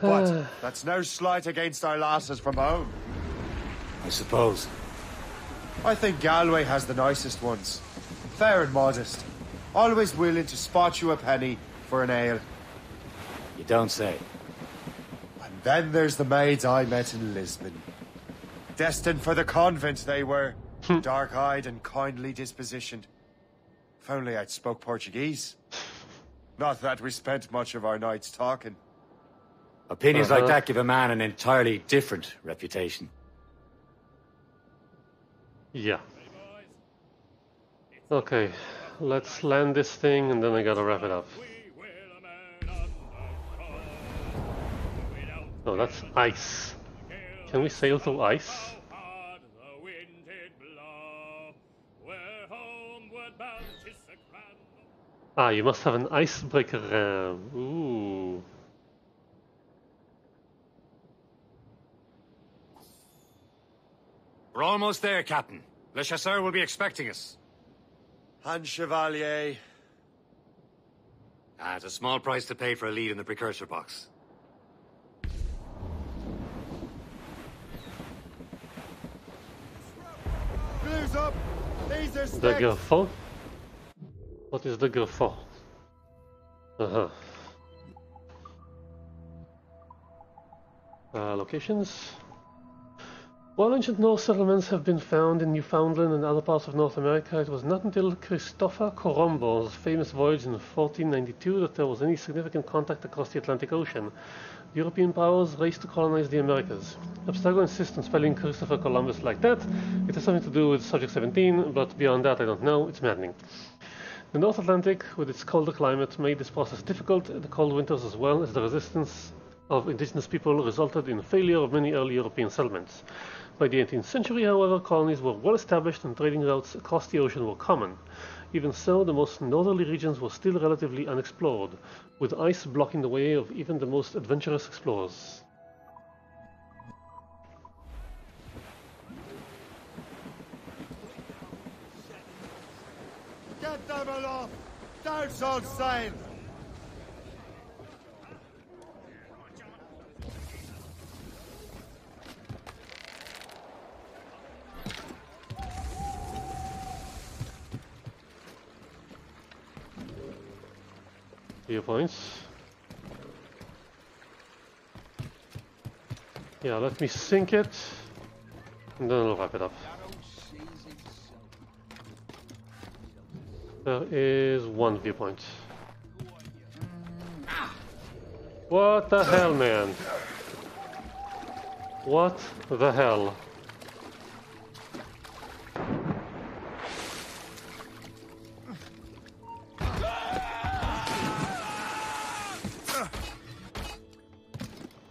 But that's no slight against our lasses from home. I suppose. I think Galway has the nicest ones. Fair and modest. Always willing to spot you a penny for an ale. You don't say. And then there's the maids I met in Lisbon. Destined for the convent they were. Hmm. Dark-eyed and kindly dispositioned. If only I'd spoke Portuguese. Not that we spent much of our nights talking. Opinions Uh-huh. like that give a man an entirely different reputation. Yeah. Okay, let's land this thing and then I gotta wrap it up. Oh, that's ice. Can we sail through ice? Ah, you must have an icebreaker ram. Ooh. We're almost there, Captain. Le Chasseur will be expecting us. And Chevalier. Ah, it's a small price to pay for a lead in the precursor box. Blues up! These are The sticks! Griffon? What is the Griffon? Uh-huh. Uh, locations? While ancient Norse settlements have been found in Newfoundland and other parts of North America, it was not until Christopher Colombo's famous voyage in 1492 that there was any significant contact across the Atlantic Ocean. The European powers raced to colonize the Americas. Abstergo insists on spelling Christopher Columbus like that. It has something to do with Subject 17, but beyond that I don't know. It's maddening. The North Atlantic, with its colder climate, made this process difficult. The cold winters, as well as the resistance of indigenous people, resulted in failure of many early European settlements. By the 18th century, however, colonies were well established and trading routes across the ocean were common. Even so, the most northerly regions were still relatively unexplored, with ice blocking the way of even the most adventurous explorers. Get them aloft! Don't all! Viewpoints. Yeah, let me sink it, and then I'll wrap it up. There is one viewpoint. What the hell, man? What the hell?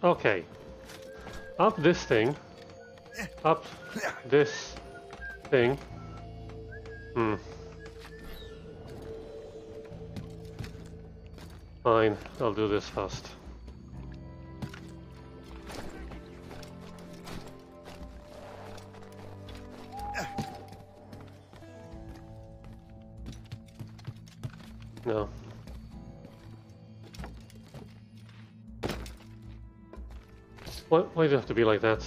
Okay. Up this thing. Up this thing. Hmm. Fine, I'll do this first. No. Why, why do you have to be like that?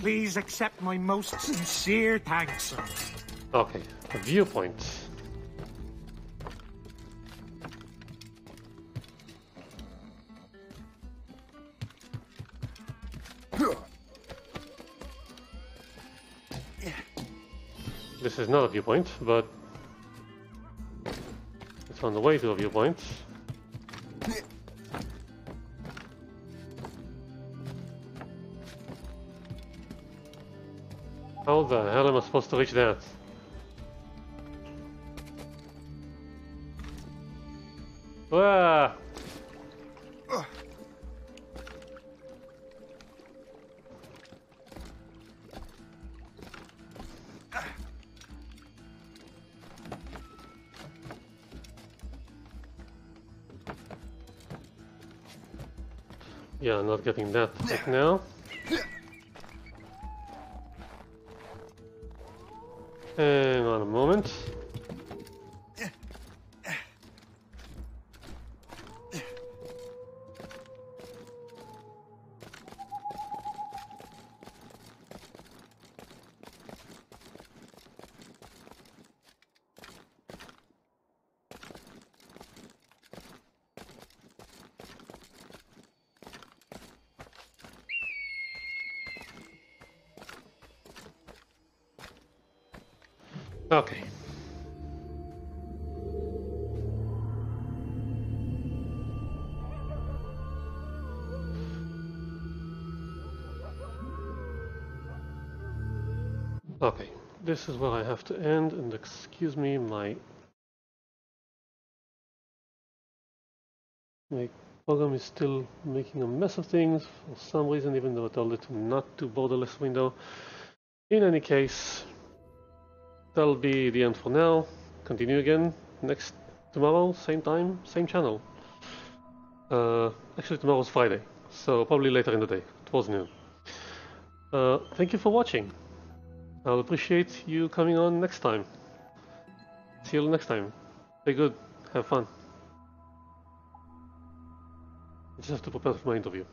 Please accept my most sincere thanks. Okay, a viewpoint. This is not a viewpoint, but it's on the way to a viewpoint. How the hell am I supposed to reach that? Ah! Yeah, not getting that right now. Hang this is where I have to end, and excuse me, my my program is still making a mess of things for some reason, even though I told it not to borderless window. In any case, that'll be the end for now. Continue again next tomorrow, same time, same channel. Uh, actually, tomorrow's Friday, so probably later in the day, towards noon. Uh, thank you for watching. I'll appreciate you coming on next time. See you next time. Stay good. Have fun. I just have to prepare for my interview.